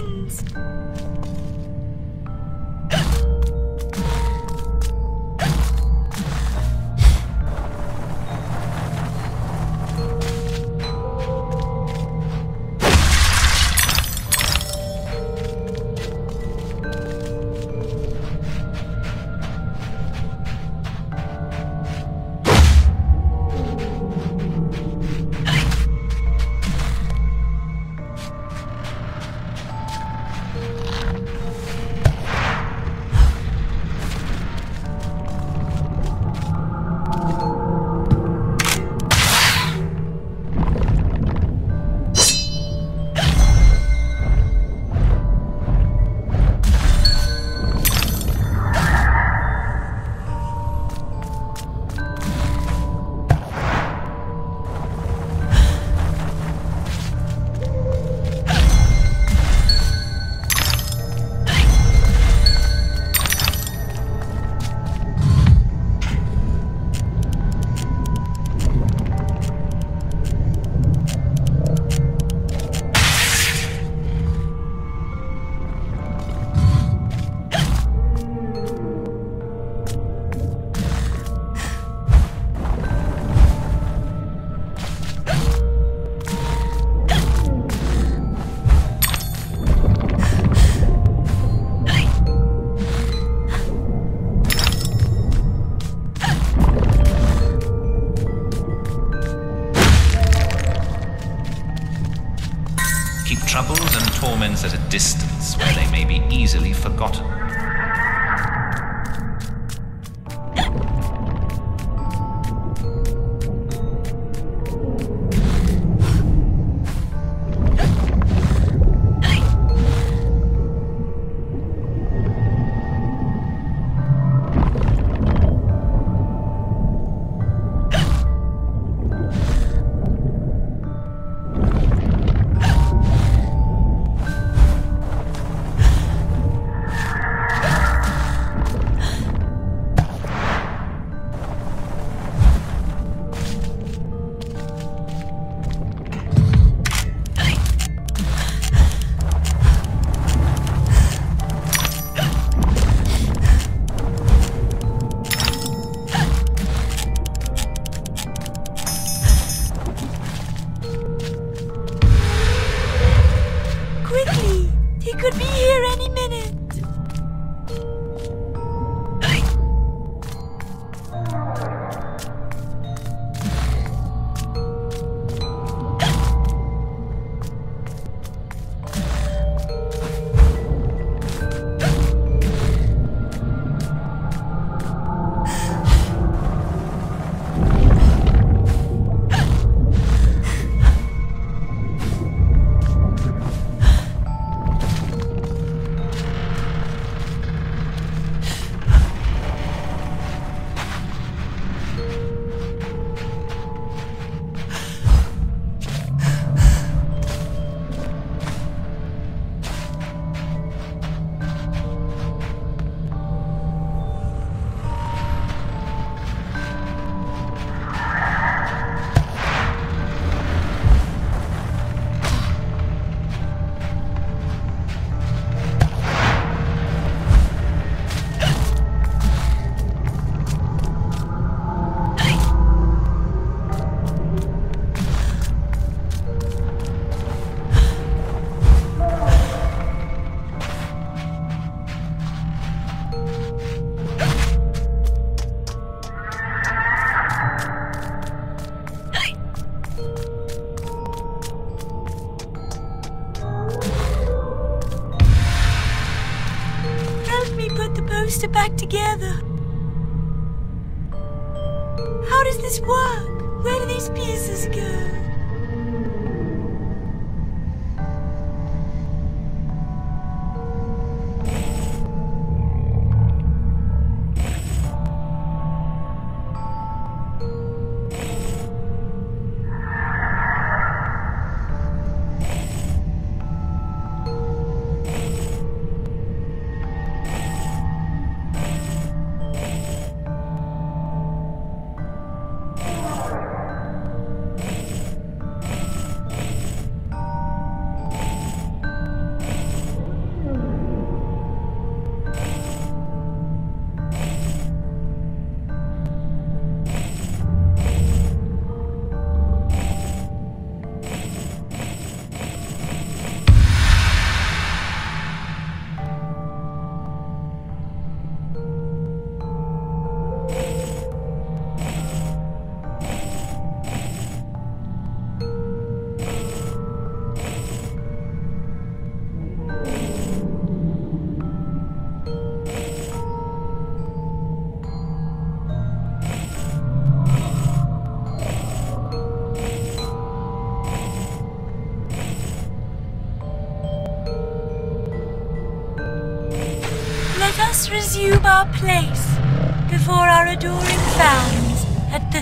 adoring fans at the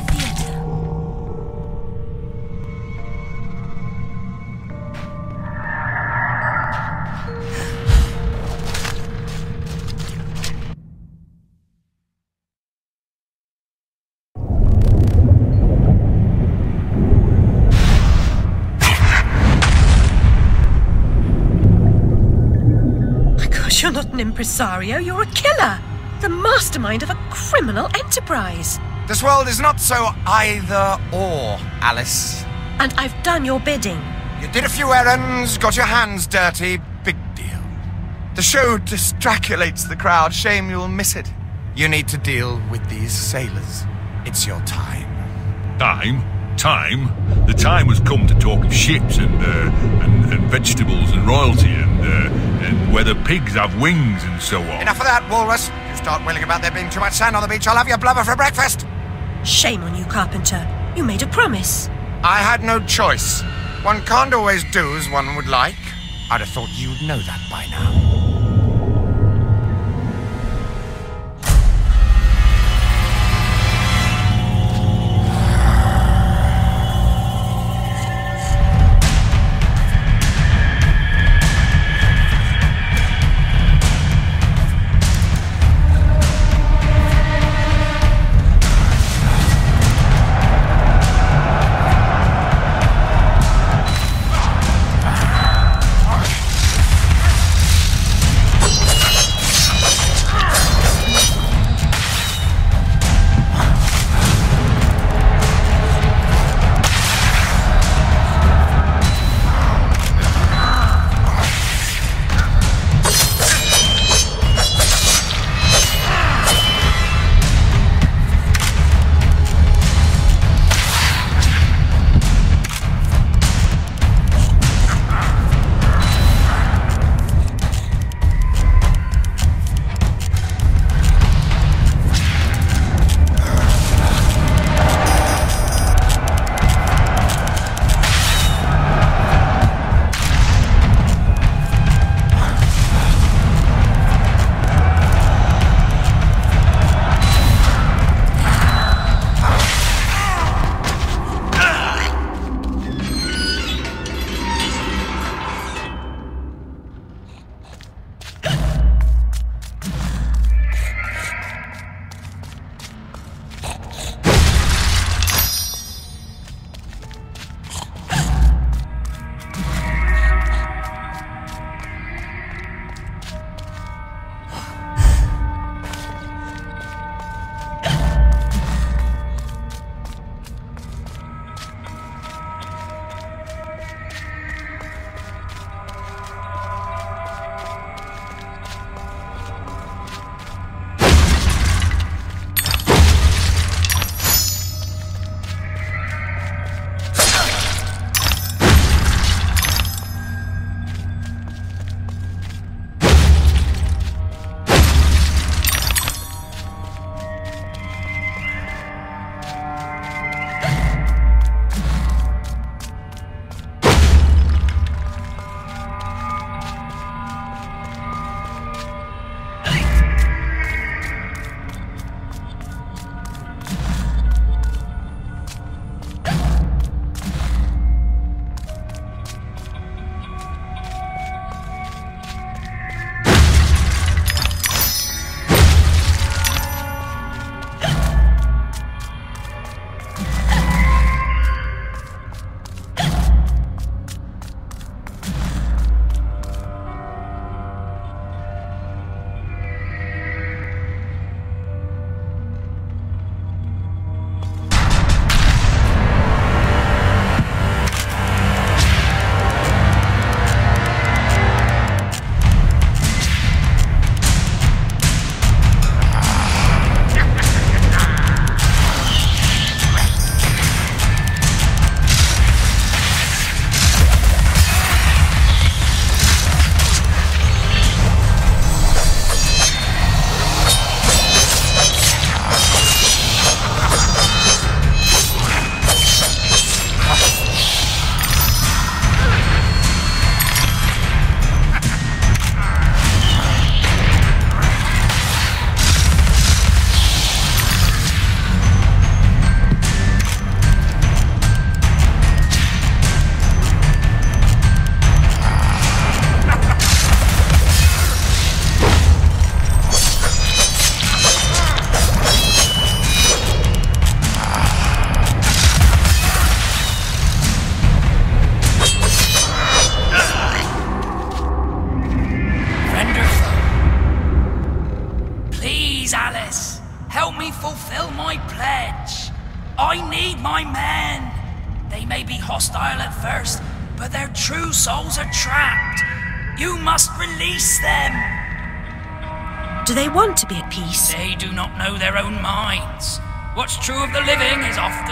gosh, you're not an impresario, you're a killer! The mastermind of a criminal enterprise! This world is not so either or, Alice. And I've done your bidding. You did a few errands, got your hands dirty, big deal. The show distraculates the crowd, shame you'll miss it. You need to deal with these sailors. It's your time. Time? Time? The time has come to talk of ships and, uh, and, and vegetables and royalty and, uh, and whether pigs have wings and so on. Enough of that, Walrus. Start wailing about there being too much sand on the beach, I'll have your blubber for breakfast. Shame on you, Carpenter. You made a promise. I had no choice. One can't always do as one would like. I'd have thought you'd know that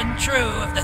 often true. of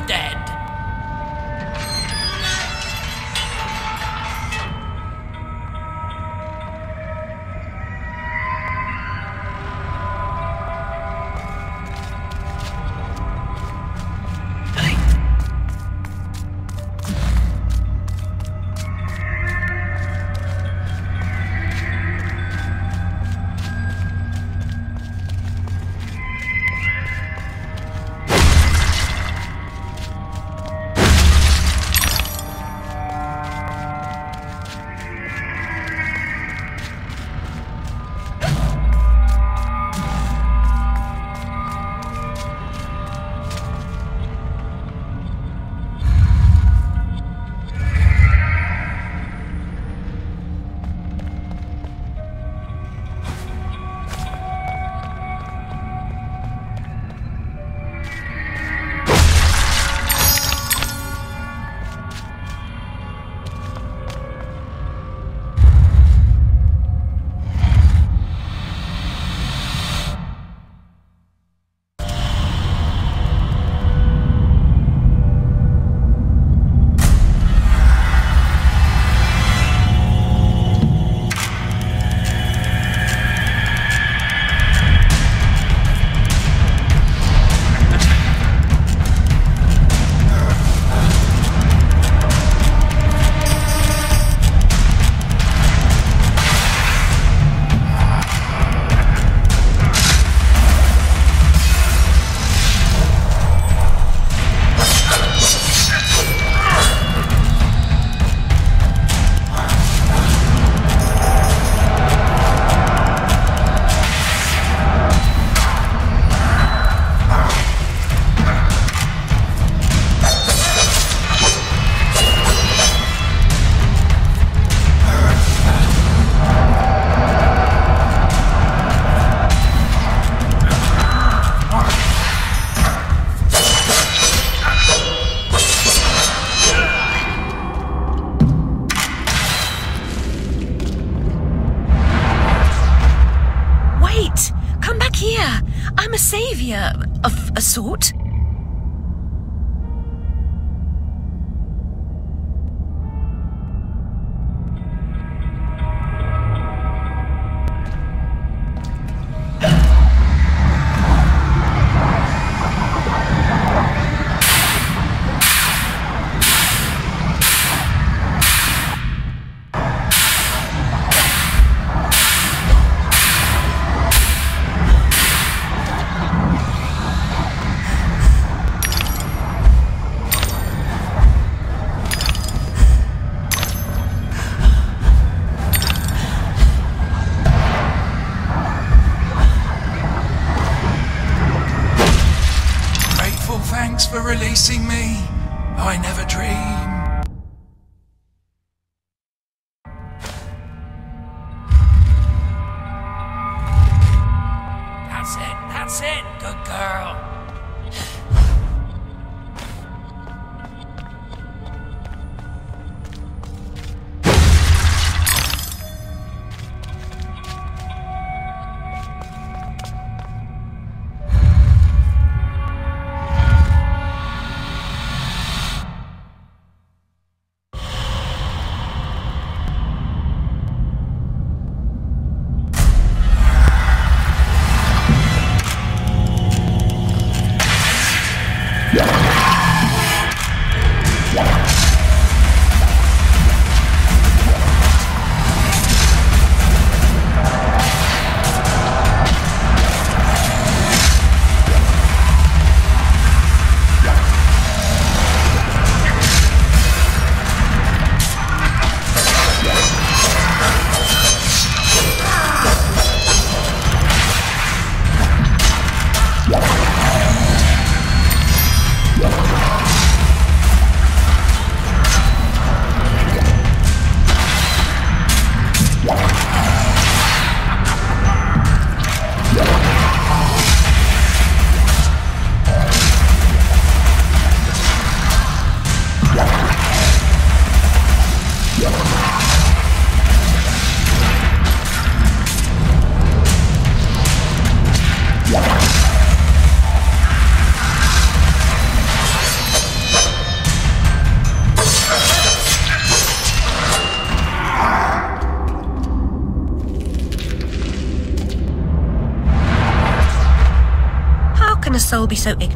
be so ignorant.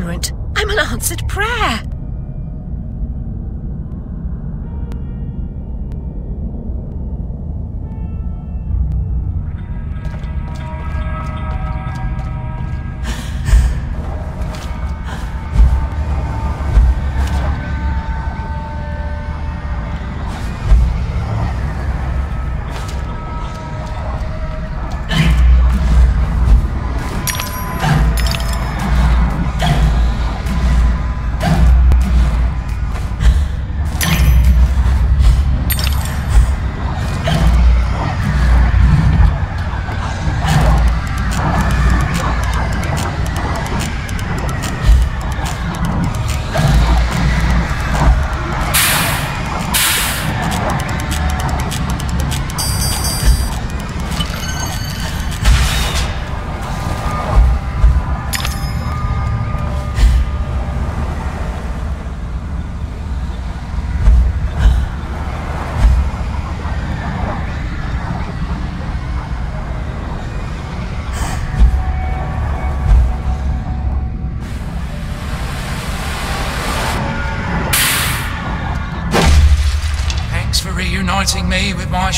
My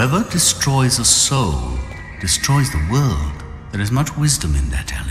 Whoever destroys a soul destroys the world. There is much wisdom in that, Alice.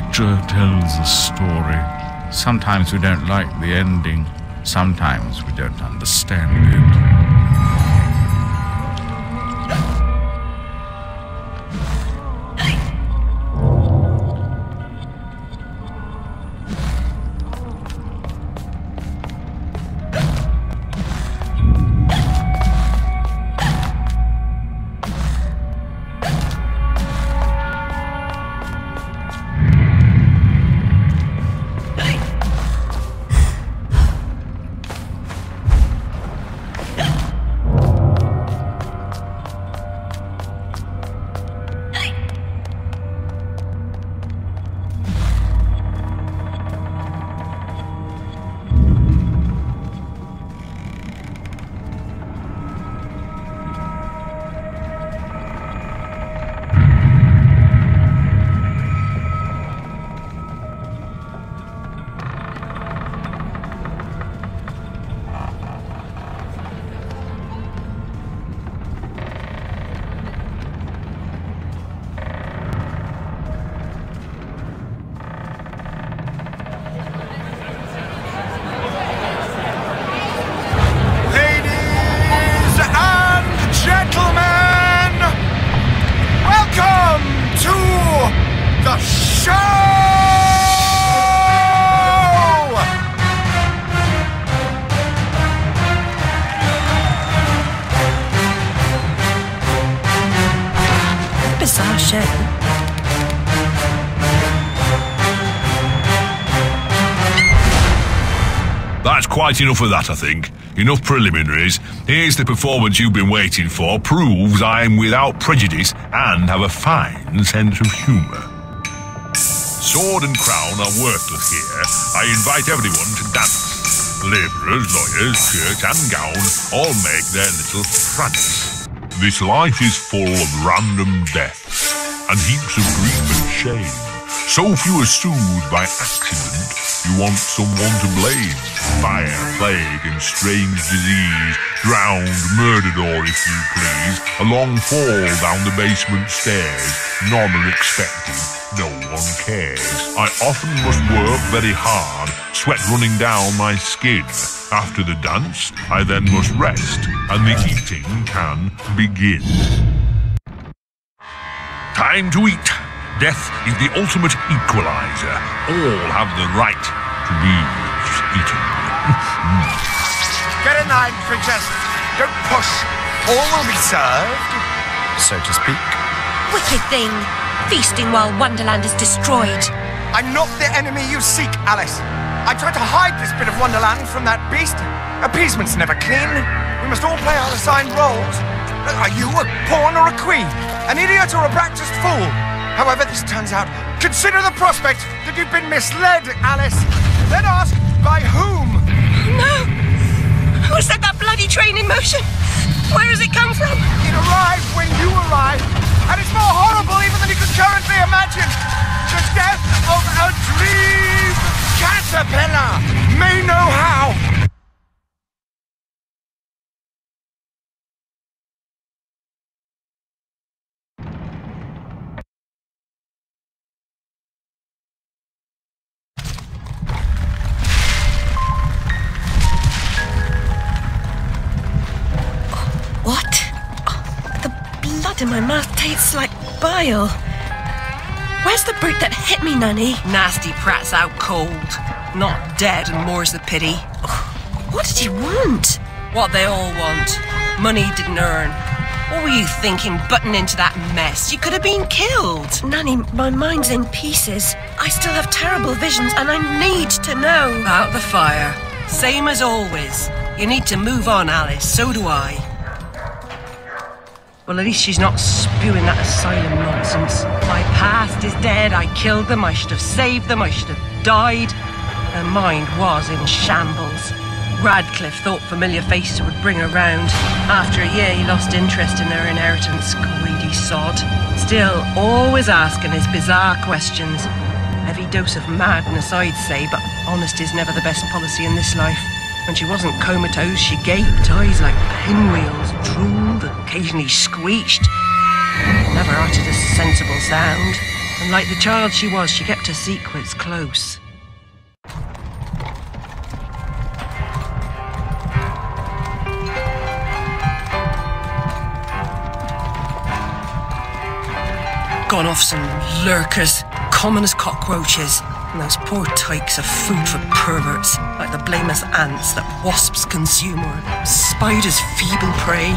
Picture tells a story. Sometimes we don't like the ending. Sometimes we don't understand it. Enough of that, I think. Enough preliminaries. Here's the performance you've been waiting for. Proves I'm without prejudice and have a fine sense of humour. Sword and crown are worthless here. I invite everyone to dance. Labourers, lawyers, shirt and gown all make their little prance. This life is full of random deaths and heaps of grief and shame. So few are soothed by accident, you want someone to blame. Fire, plague, and strange disease, drowned, murdered, or if you please, a long fall down the basement stairs. None are expected, no one cares. I often must work very hard, sweat running down my skin. After the dance, I then must rest, and the eating can begin. Time to eat. Death is the ultimate equalizer. All have the right to be eaten. Get in line, princess. Don't push. All will be served, so to speak. Wicked thing. Feasting while Wonderland is destroyed. I'm not the enemy you seek, Alice. I tried to hide this bit of Wonderland from that beast. Appeasement's never clean. We must all play our assigned roles. Are you a pawn or a queen? An idiot or a practiced fool? However this turns out, consider the prospect that you've been misled, Alice. Then ask, by whom? No! Who set that bloody train in motion? Where has it come from? It arrived when you arrived, and it's more horrible even than you can currently imagine. The death of a dream caterpillar may know how. Tastes like bile. Where's the brute that hit me, Nanny? Nasty prat's out cold. Not dead, and more's the pity. What did he want? What they all want. Money he didn't earn. What were you thinking, butting into that mess? You could have been killed. Nanny, my mind's in pieces. I still have terrible visions, and I need to know. About the fire. Same as always. You need to move on, Alice. So do I. Well, at least she's not spewing that asylum nonsense. My past is dead. I killed them. I should have saved them. I should have died. Her mind was in shambles. Radcliffe thought familiar faces would bring her round. After a year, he lost interest in her inheritance. Greedy sod. Still, always asking his bizarre questions. Heavy dose of madness, I'd say, but honesty's never the best policy in this life. When she wasn't comatose, she gaped, eyes like pinwheels, drooled, occasionally screeched. Never uttered a sensible sound. And like the child she was, she kept her secrets close. Gone off some lurkers, common as cockroaches. And those poor tykes are food for perverts, like the blameless ants that wasps consume or spiders' feeble prey.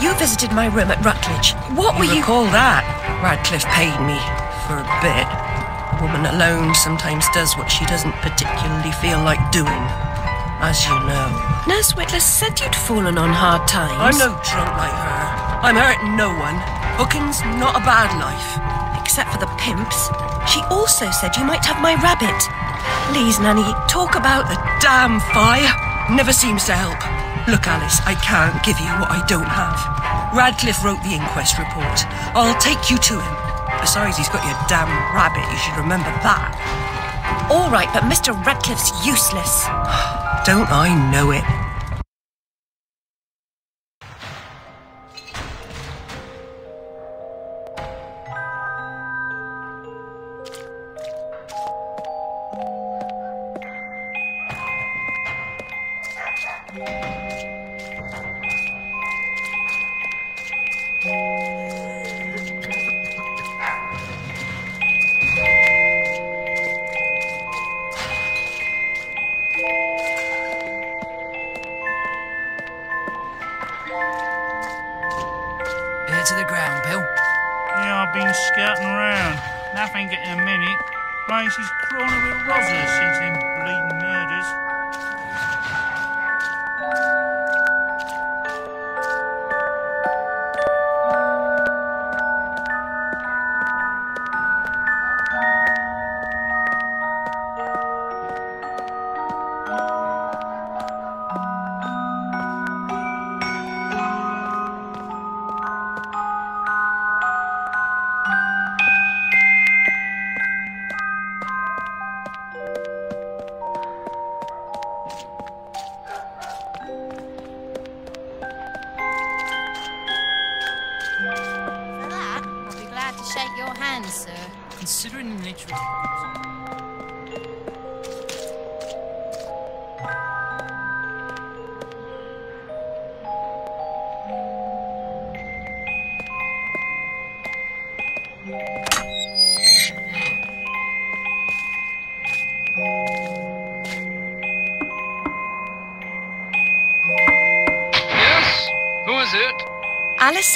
You visited my room at Rutledge. What were you? Recall that? Radcliffe paid me for a bit. A woman alone sometimes does what she doesn't particularly feel like doing, as you know. Nurse Witless said you'd fallen on hard times. I'm no drunk like her. I'm hurting no one. Hooking's not a bad life. Except for the pimps. She also said you might have my rabbit. Please, Nanny, talk about The damn fire never seems to help. Look, Alice, I can't give you what I don't have. Radcliffe wrote the inquest report. I'll take you to him. Besides, he's got your damn rabbit. You should remember that. All right, but Mr. Radcliffe's useless. Don't I know it?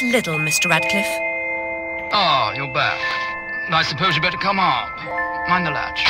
Liddell, Mr. Radcliffe. Ah, you're back. I suppose you'd better come up. Mind the latch.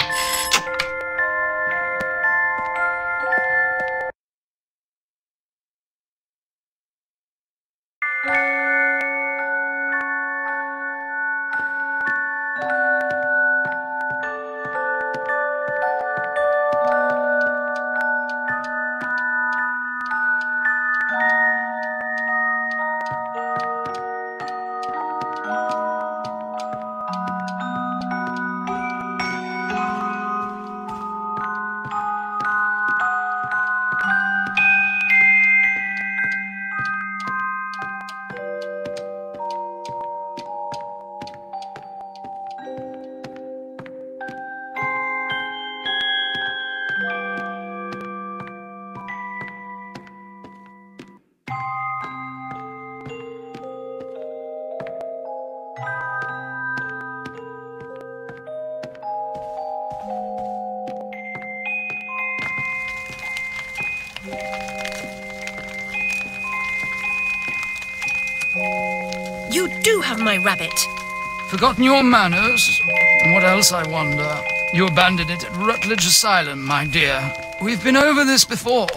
Forgotten your manners? And What else, I wonder? You abandoned it at Rutledge Asylum, my dear. We've been over this before.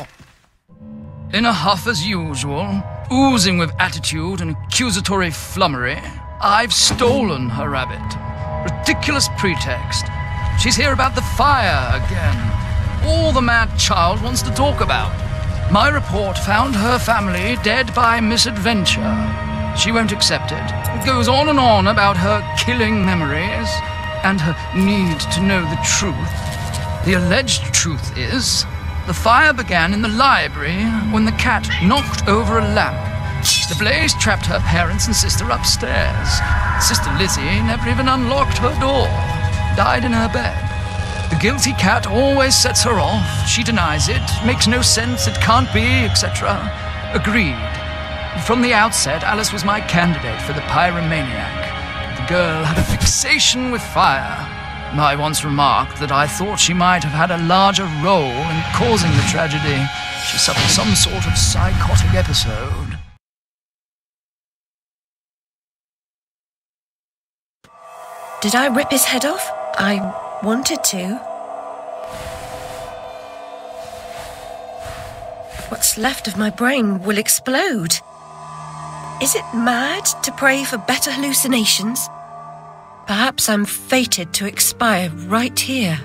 In a huff as usual, oozing with attitude and accusatory flummery, I've stolen her rabbit. Ridiculous pretext. She's here about the fire again. All the mad child wants to talk about. My report found her family dead by misadventure. She won't accept it. It goes on and on about her killing memories and her need to know the truth. The alleged truth is the fire began in the library when the cat knocked over a lamp, The blaze trapped her parents and sister upstairs. Sister Lizzie never even unlocked her door, died in her bed. The guilty cat always sets her off. She denies it, makes no sense, it can't be, etc. Agreed. From the outset, Alice was my candidate for the pyromaniac. The girl had a fixation with fire. I once remarked that I thought she might have had a larger role in causing the tragedy. She suffered some sort of psychotic episode. Did I rip his head off? I wanted to. What's left of my brain will explode. Is it mad to pray for better hallucinations? Perhaps I'm fated to expire right here.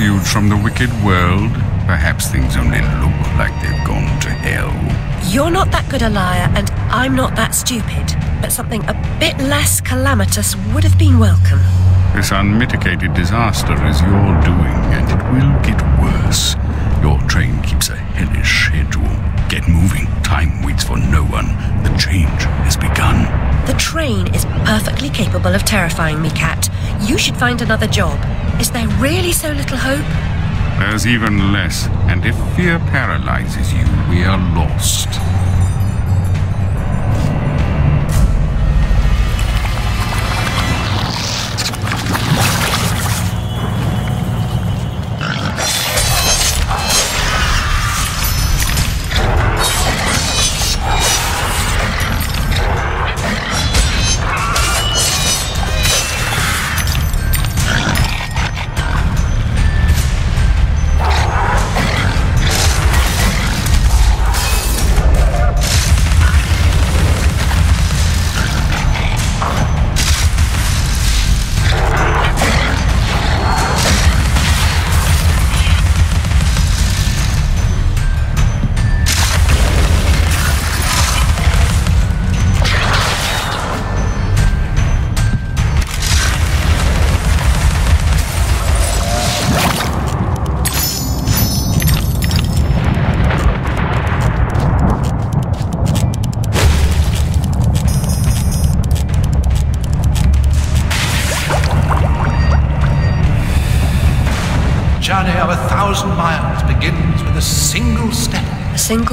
Refuge from the wicked world, perhaps things only look like they've gone to hell. You're not that good a liar, and I'm not that stupid. But something a bit less calamitous would have been welcome. This unmitigated disaster is your doing, and it will get worse. Your train keeps a hellish schedule. Get moving. Time waits for no one. The change has begun. The train is perfectly capable of terrifying me, Cat. You should find another job. Is there really so little hope? There's even less, and if fear paralyzes you, we are lost.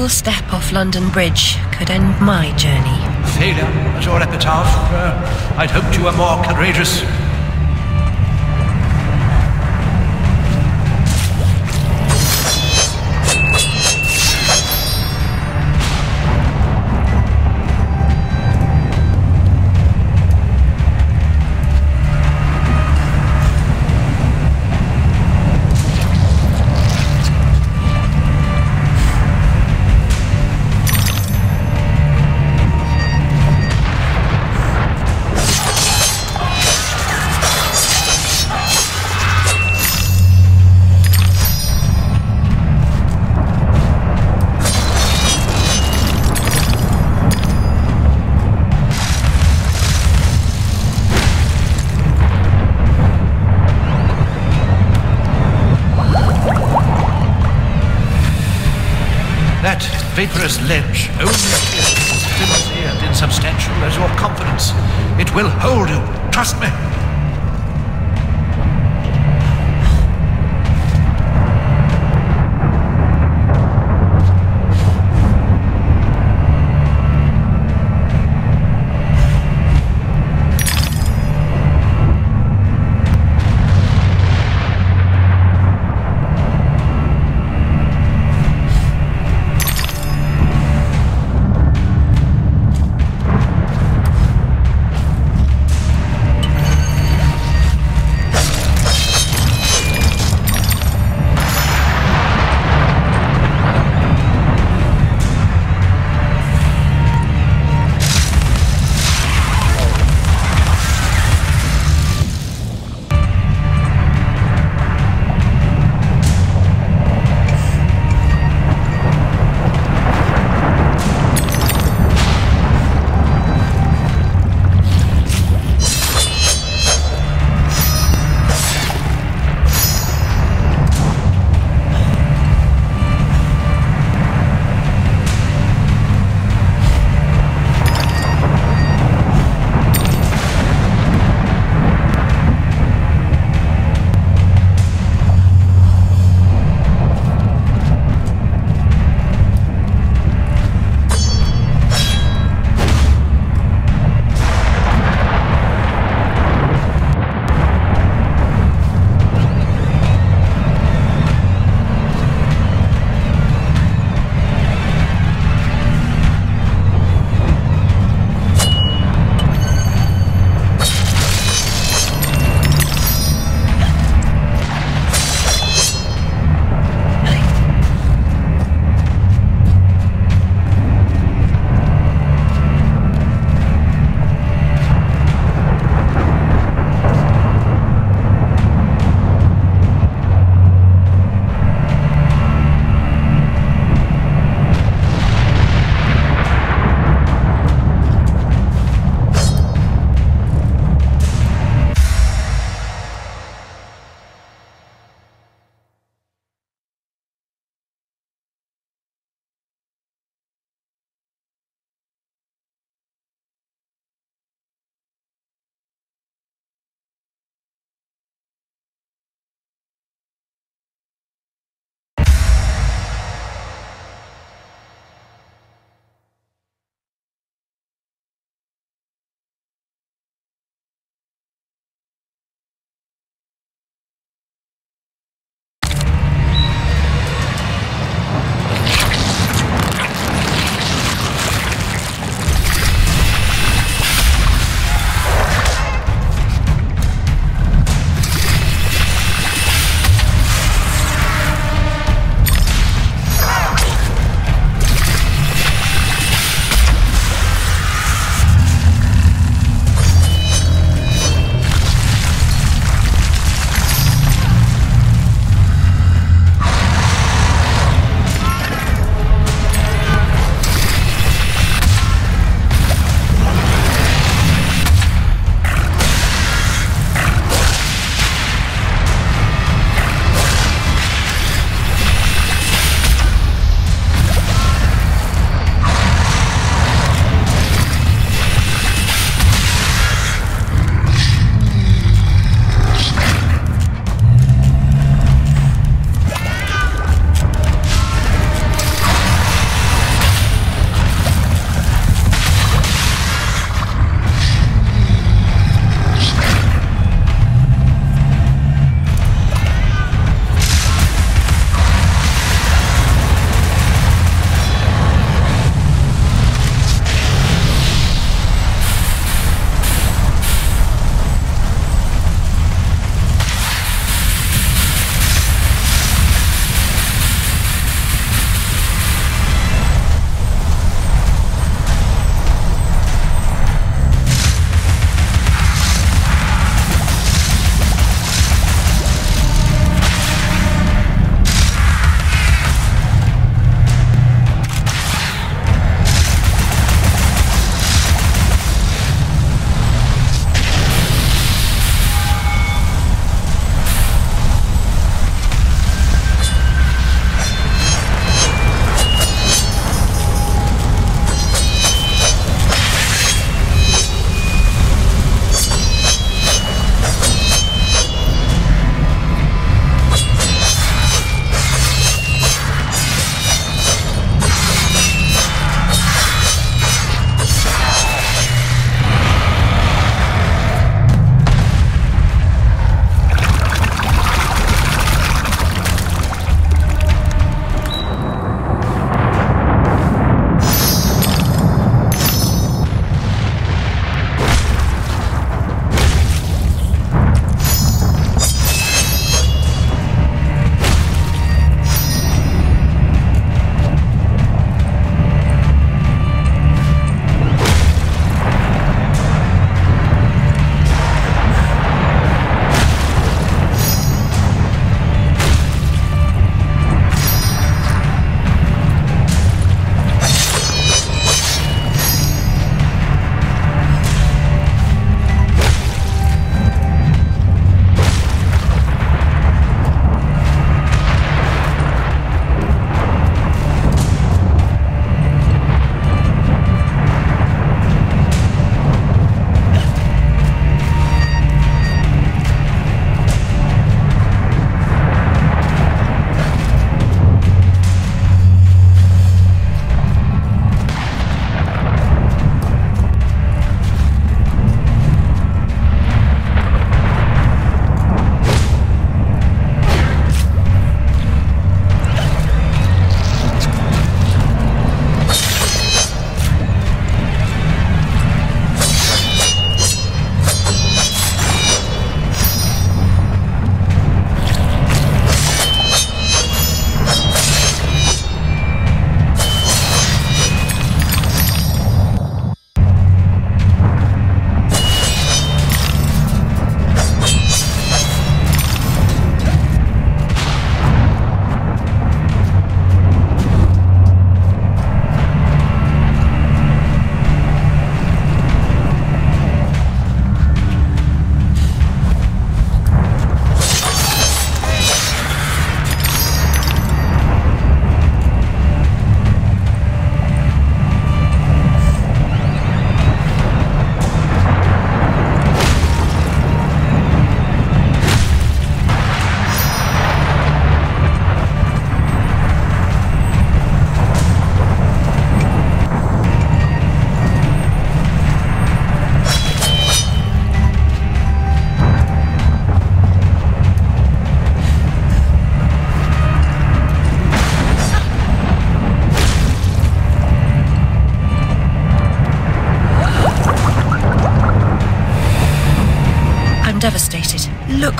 Single step off London Bridge could end my journey. Failure as your epitaph. Uh, I'd hoped you were more courageous. That vaporous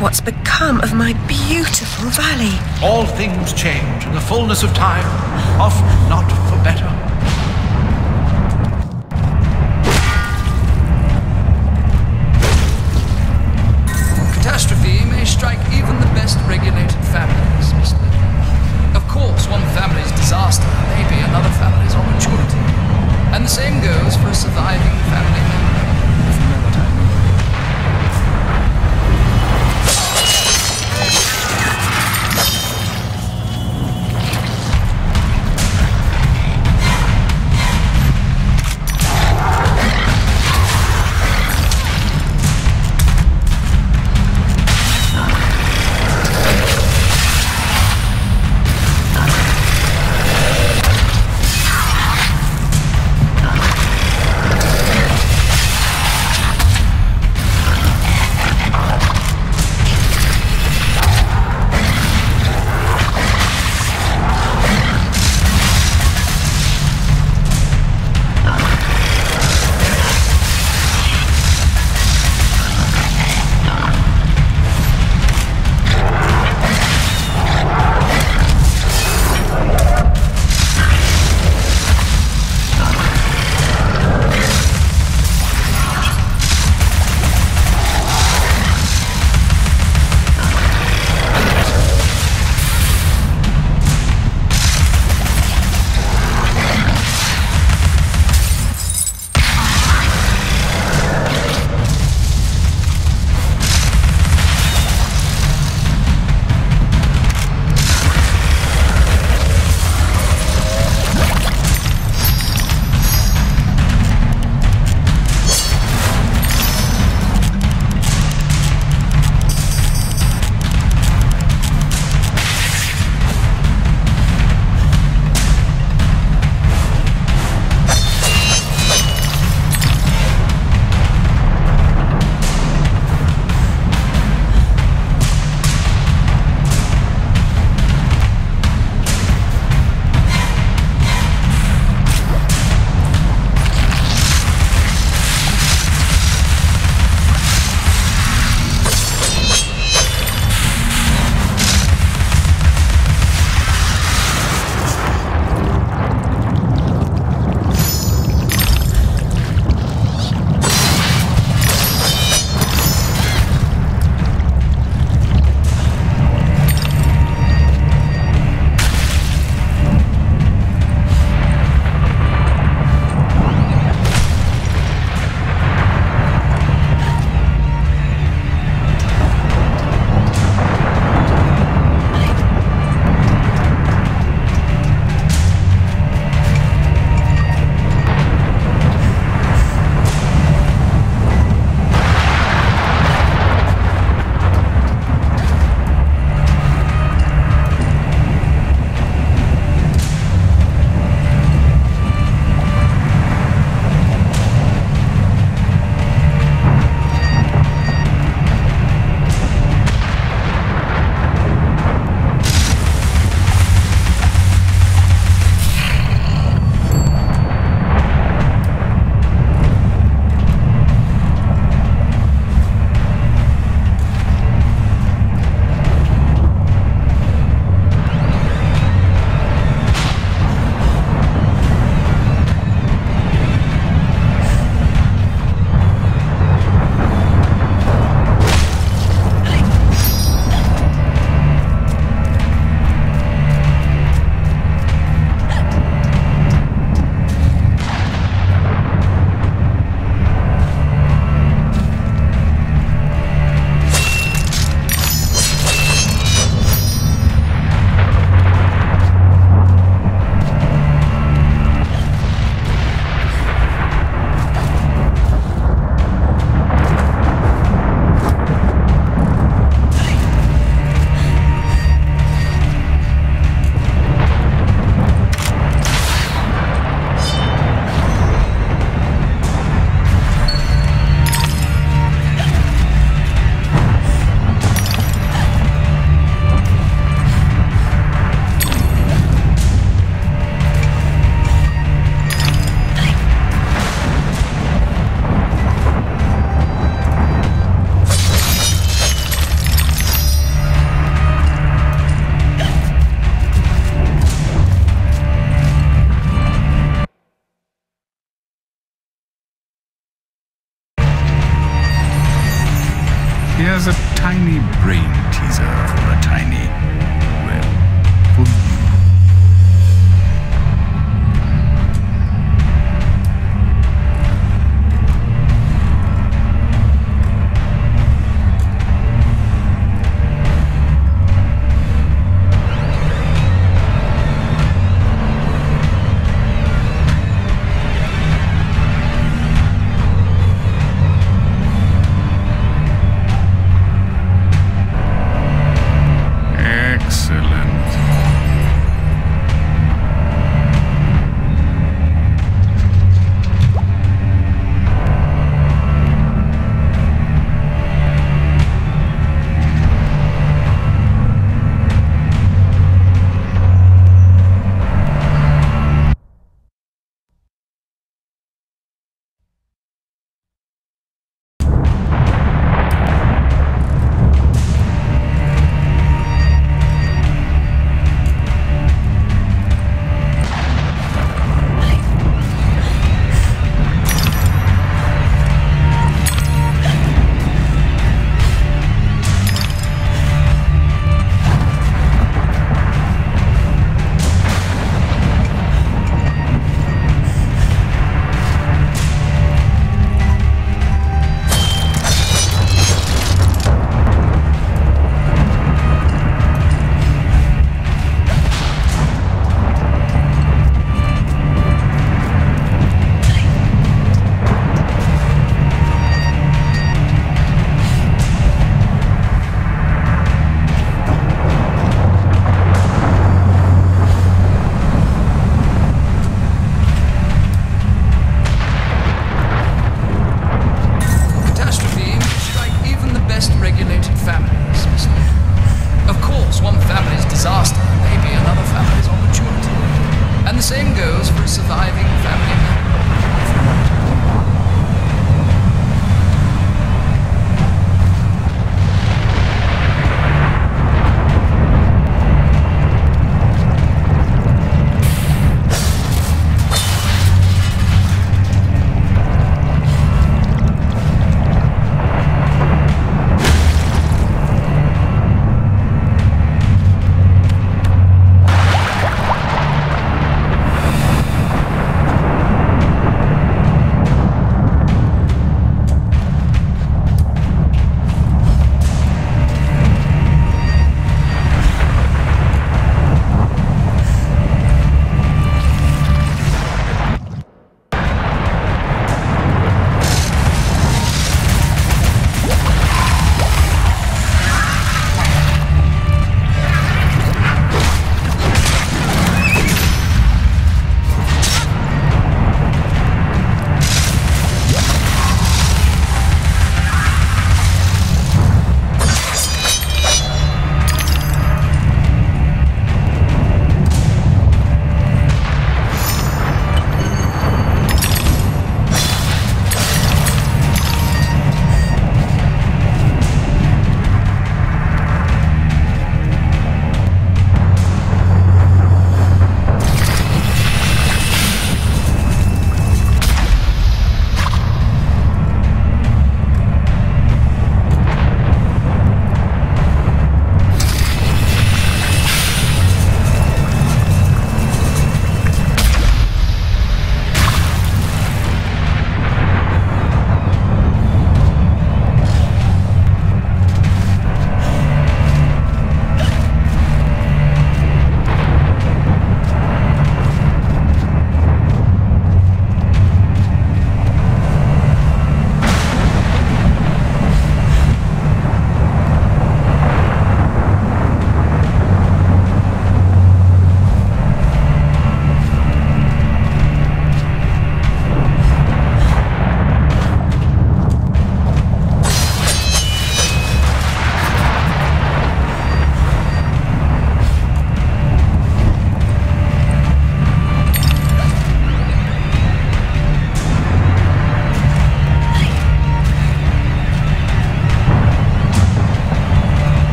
what's become of my beautiful valley. All things change in the fullness of time, often not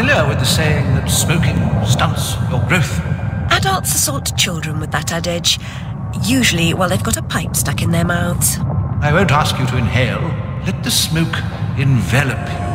familiar with the saying that smoking stunts your growth. Adults assault children with that adage. Usually while they've got a pipe stuck in their mouths. I won't ask you to inhale. Let the smoke envelop you.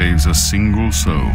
saves a single soul.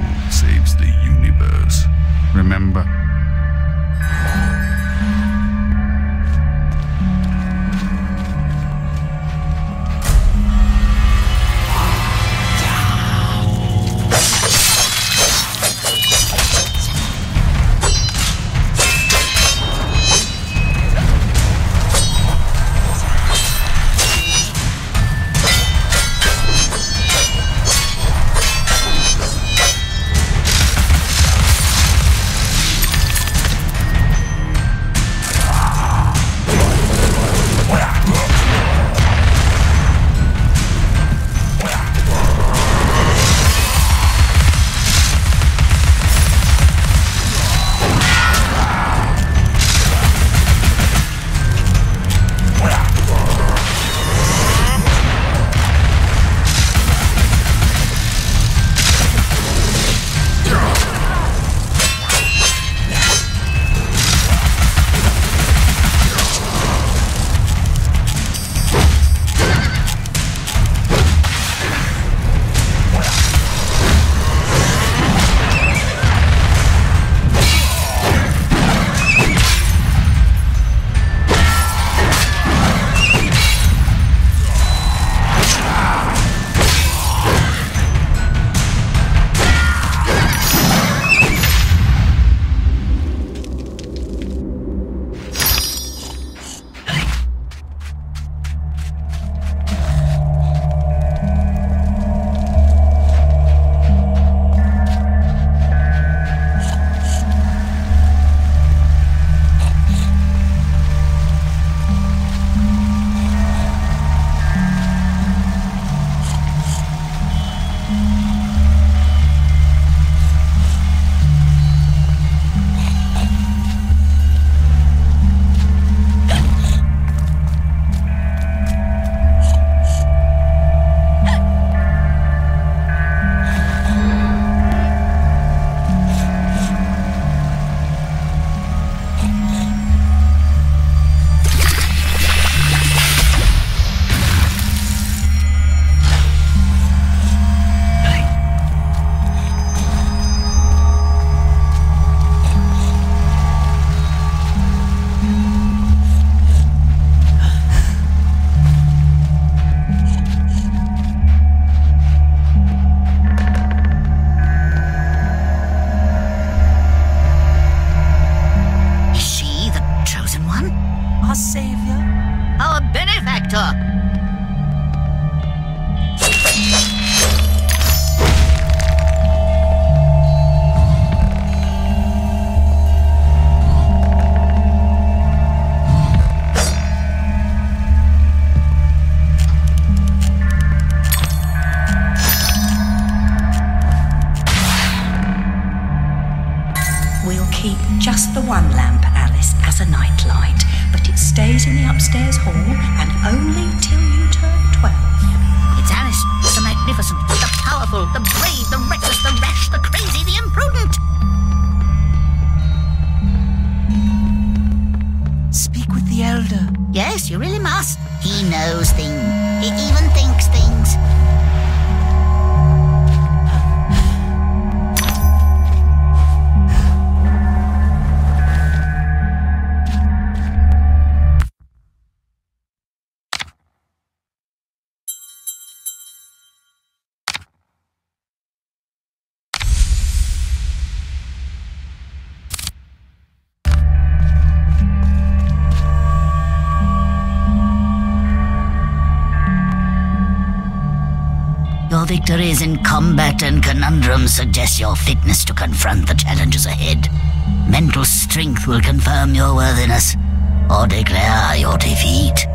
victories in combat and conundrum suggest your fitness to confront the challenges ahead. Mental strength will confirm your worthiness or declare your defeat.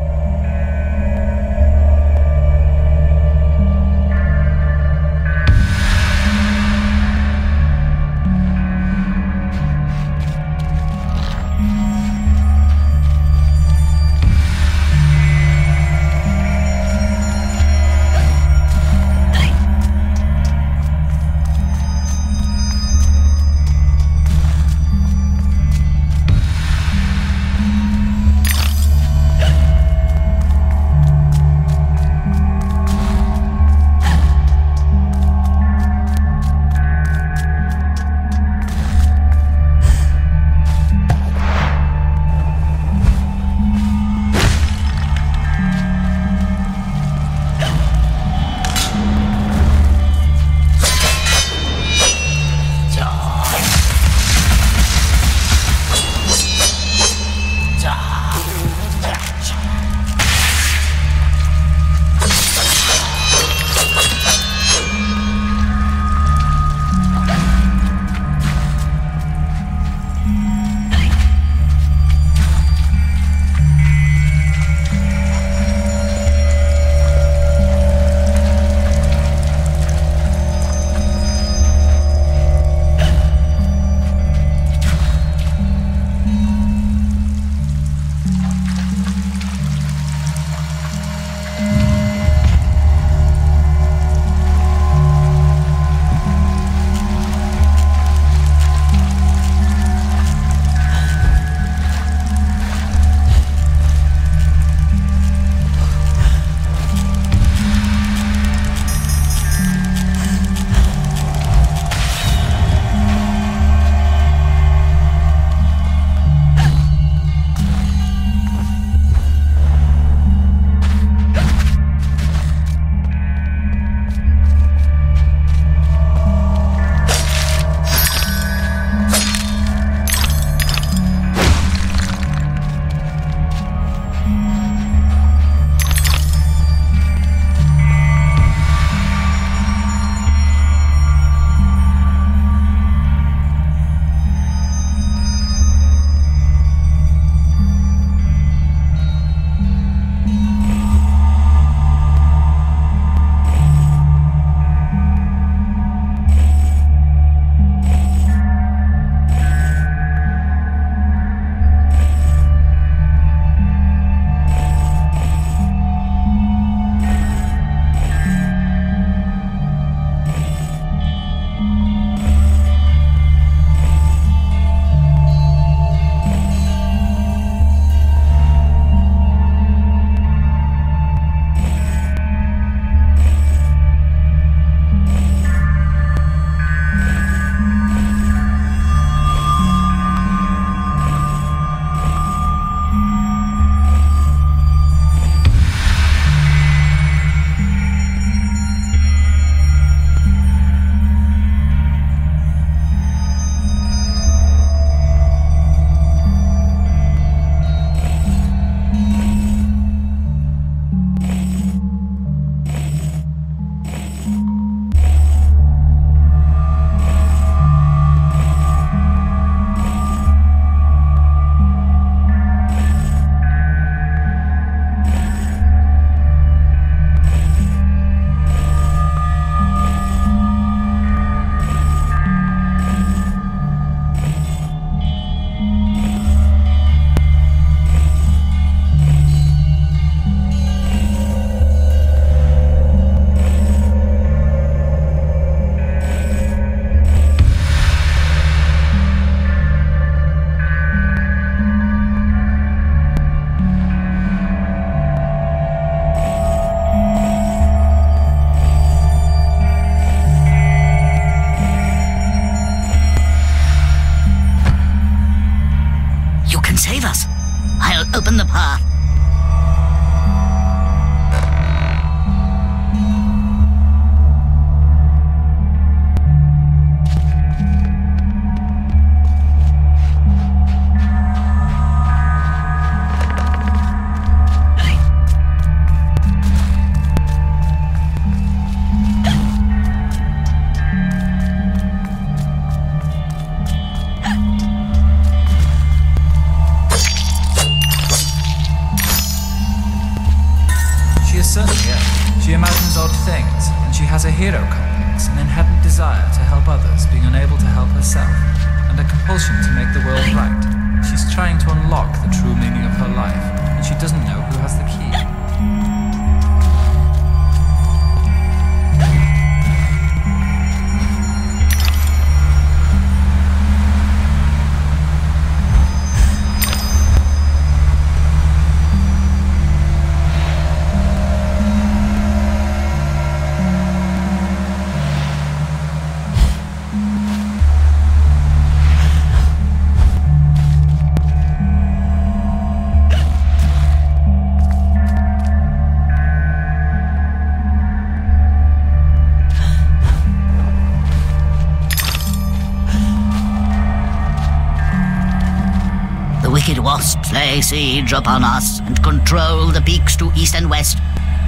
Lay siege upon us and control the peaks to east and west.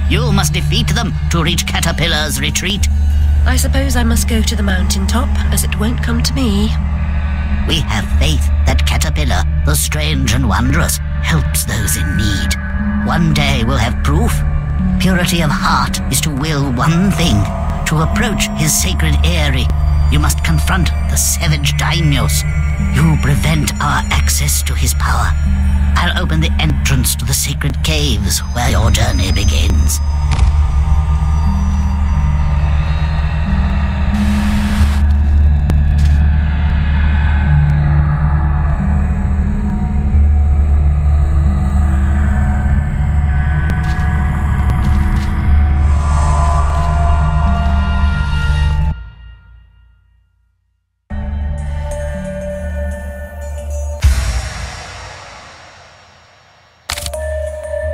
You must defeat them to reach Caterpillar's retreat. I suppose I must go to the mountain top, as it won't come to me. We have faith that Caterpillar, the strange and wondrous, helps those in need. One day we'll have proof. Purity of heart is to will one thing, to approach his sacred eyrie. You must confront the savage daimyos. You prevent our access to his power. I'll open the entrance to the sacred caves where your journey begins.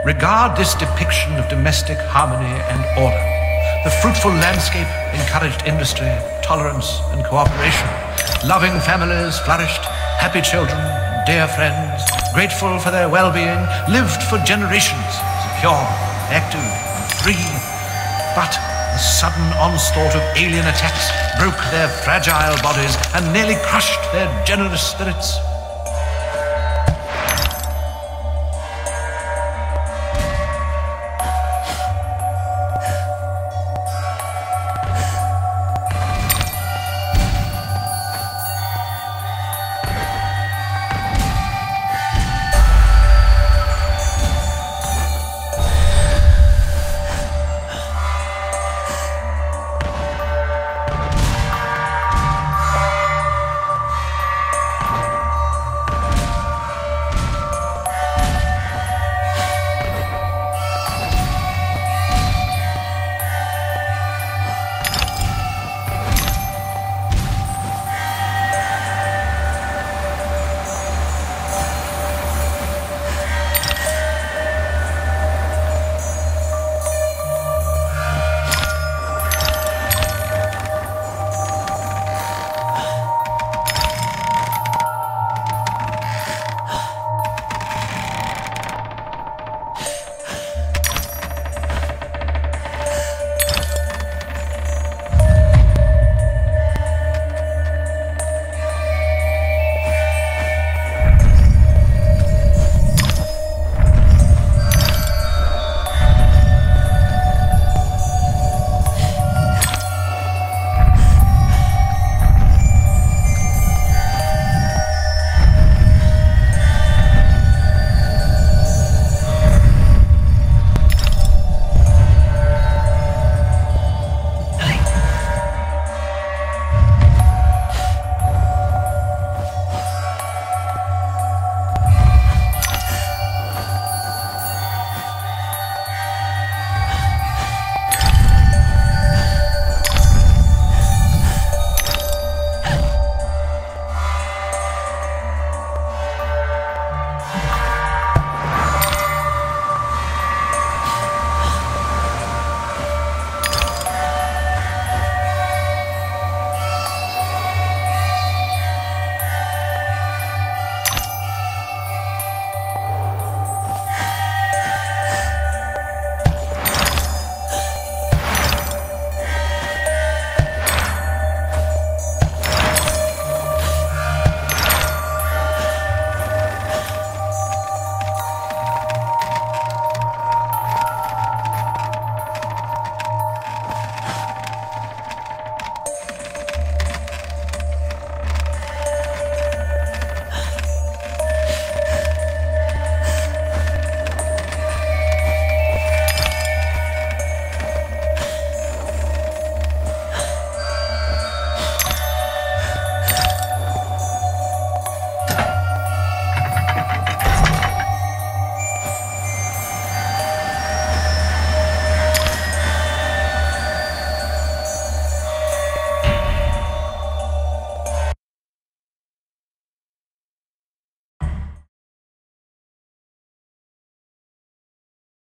Regard this depiction of domestic harmony and order. The fruitful landscape encouraged industry, tolerance, and cooperation. Loving families flourished, happy children, dear friends, grateful for their well being, lived for generations, secure, active, and free. But the sudden onslaught of alien attacks broke their fragile bodies and nearly crushed their generous spirits.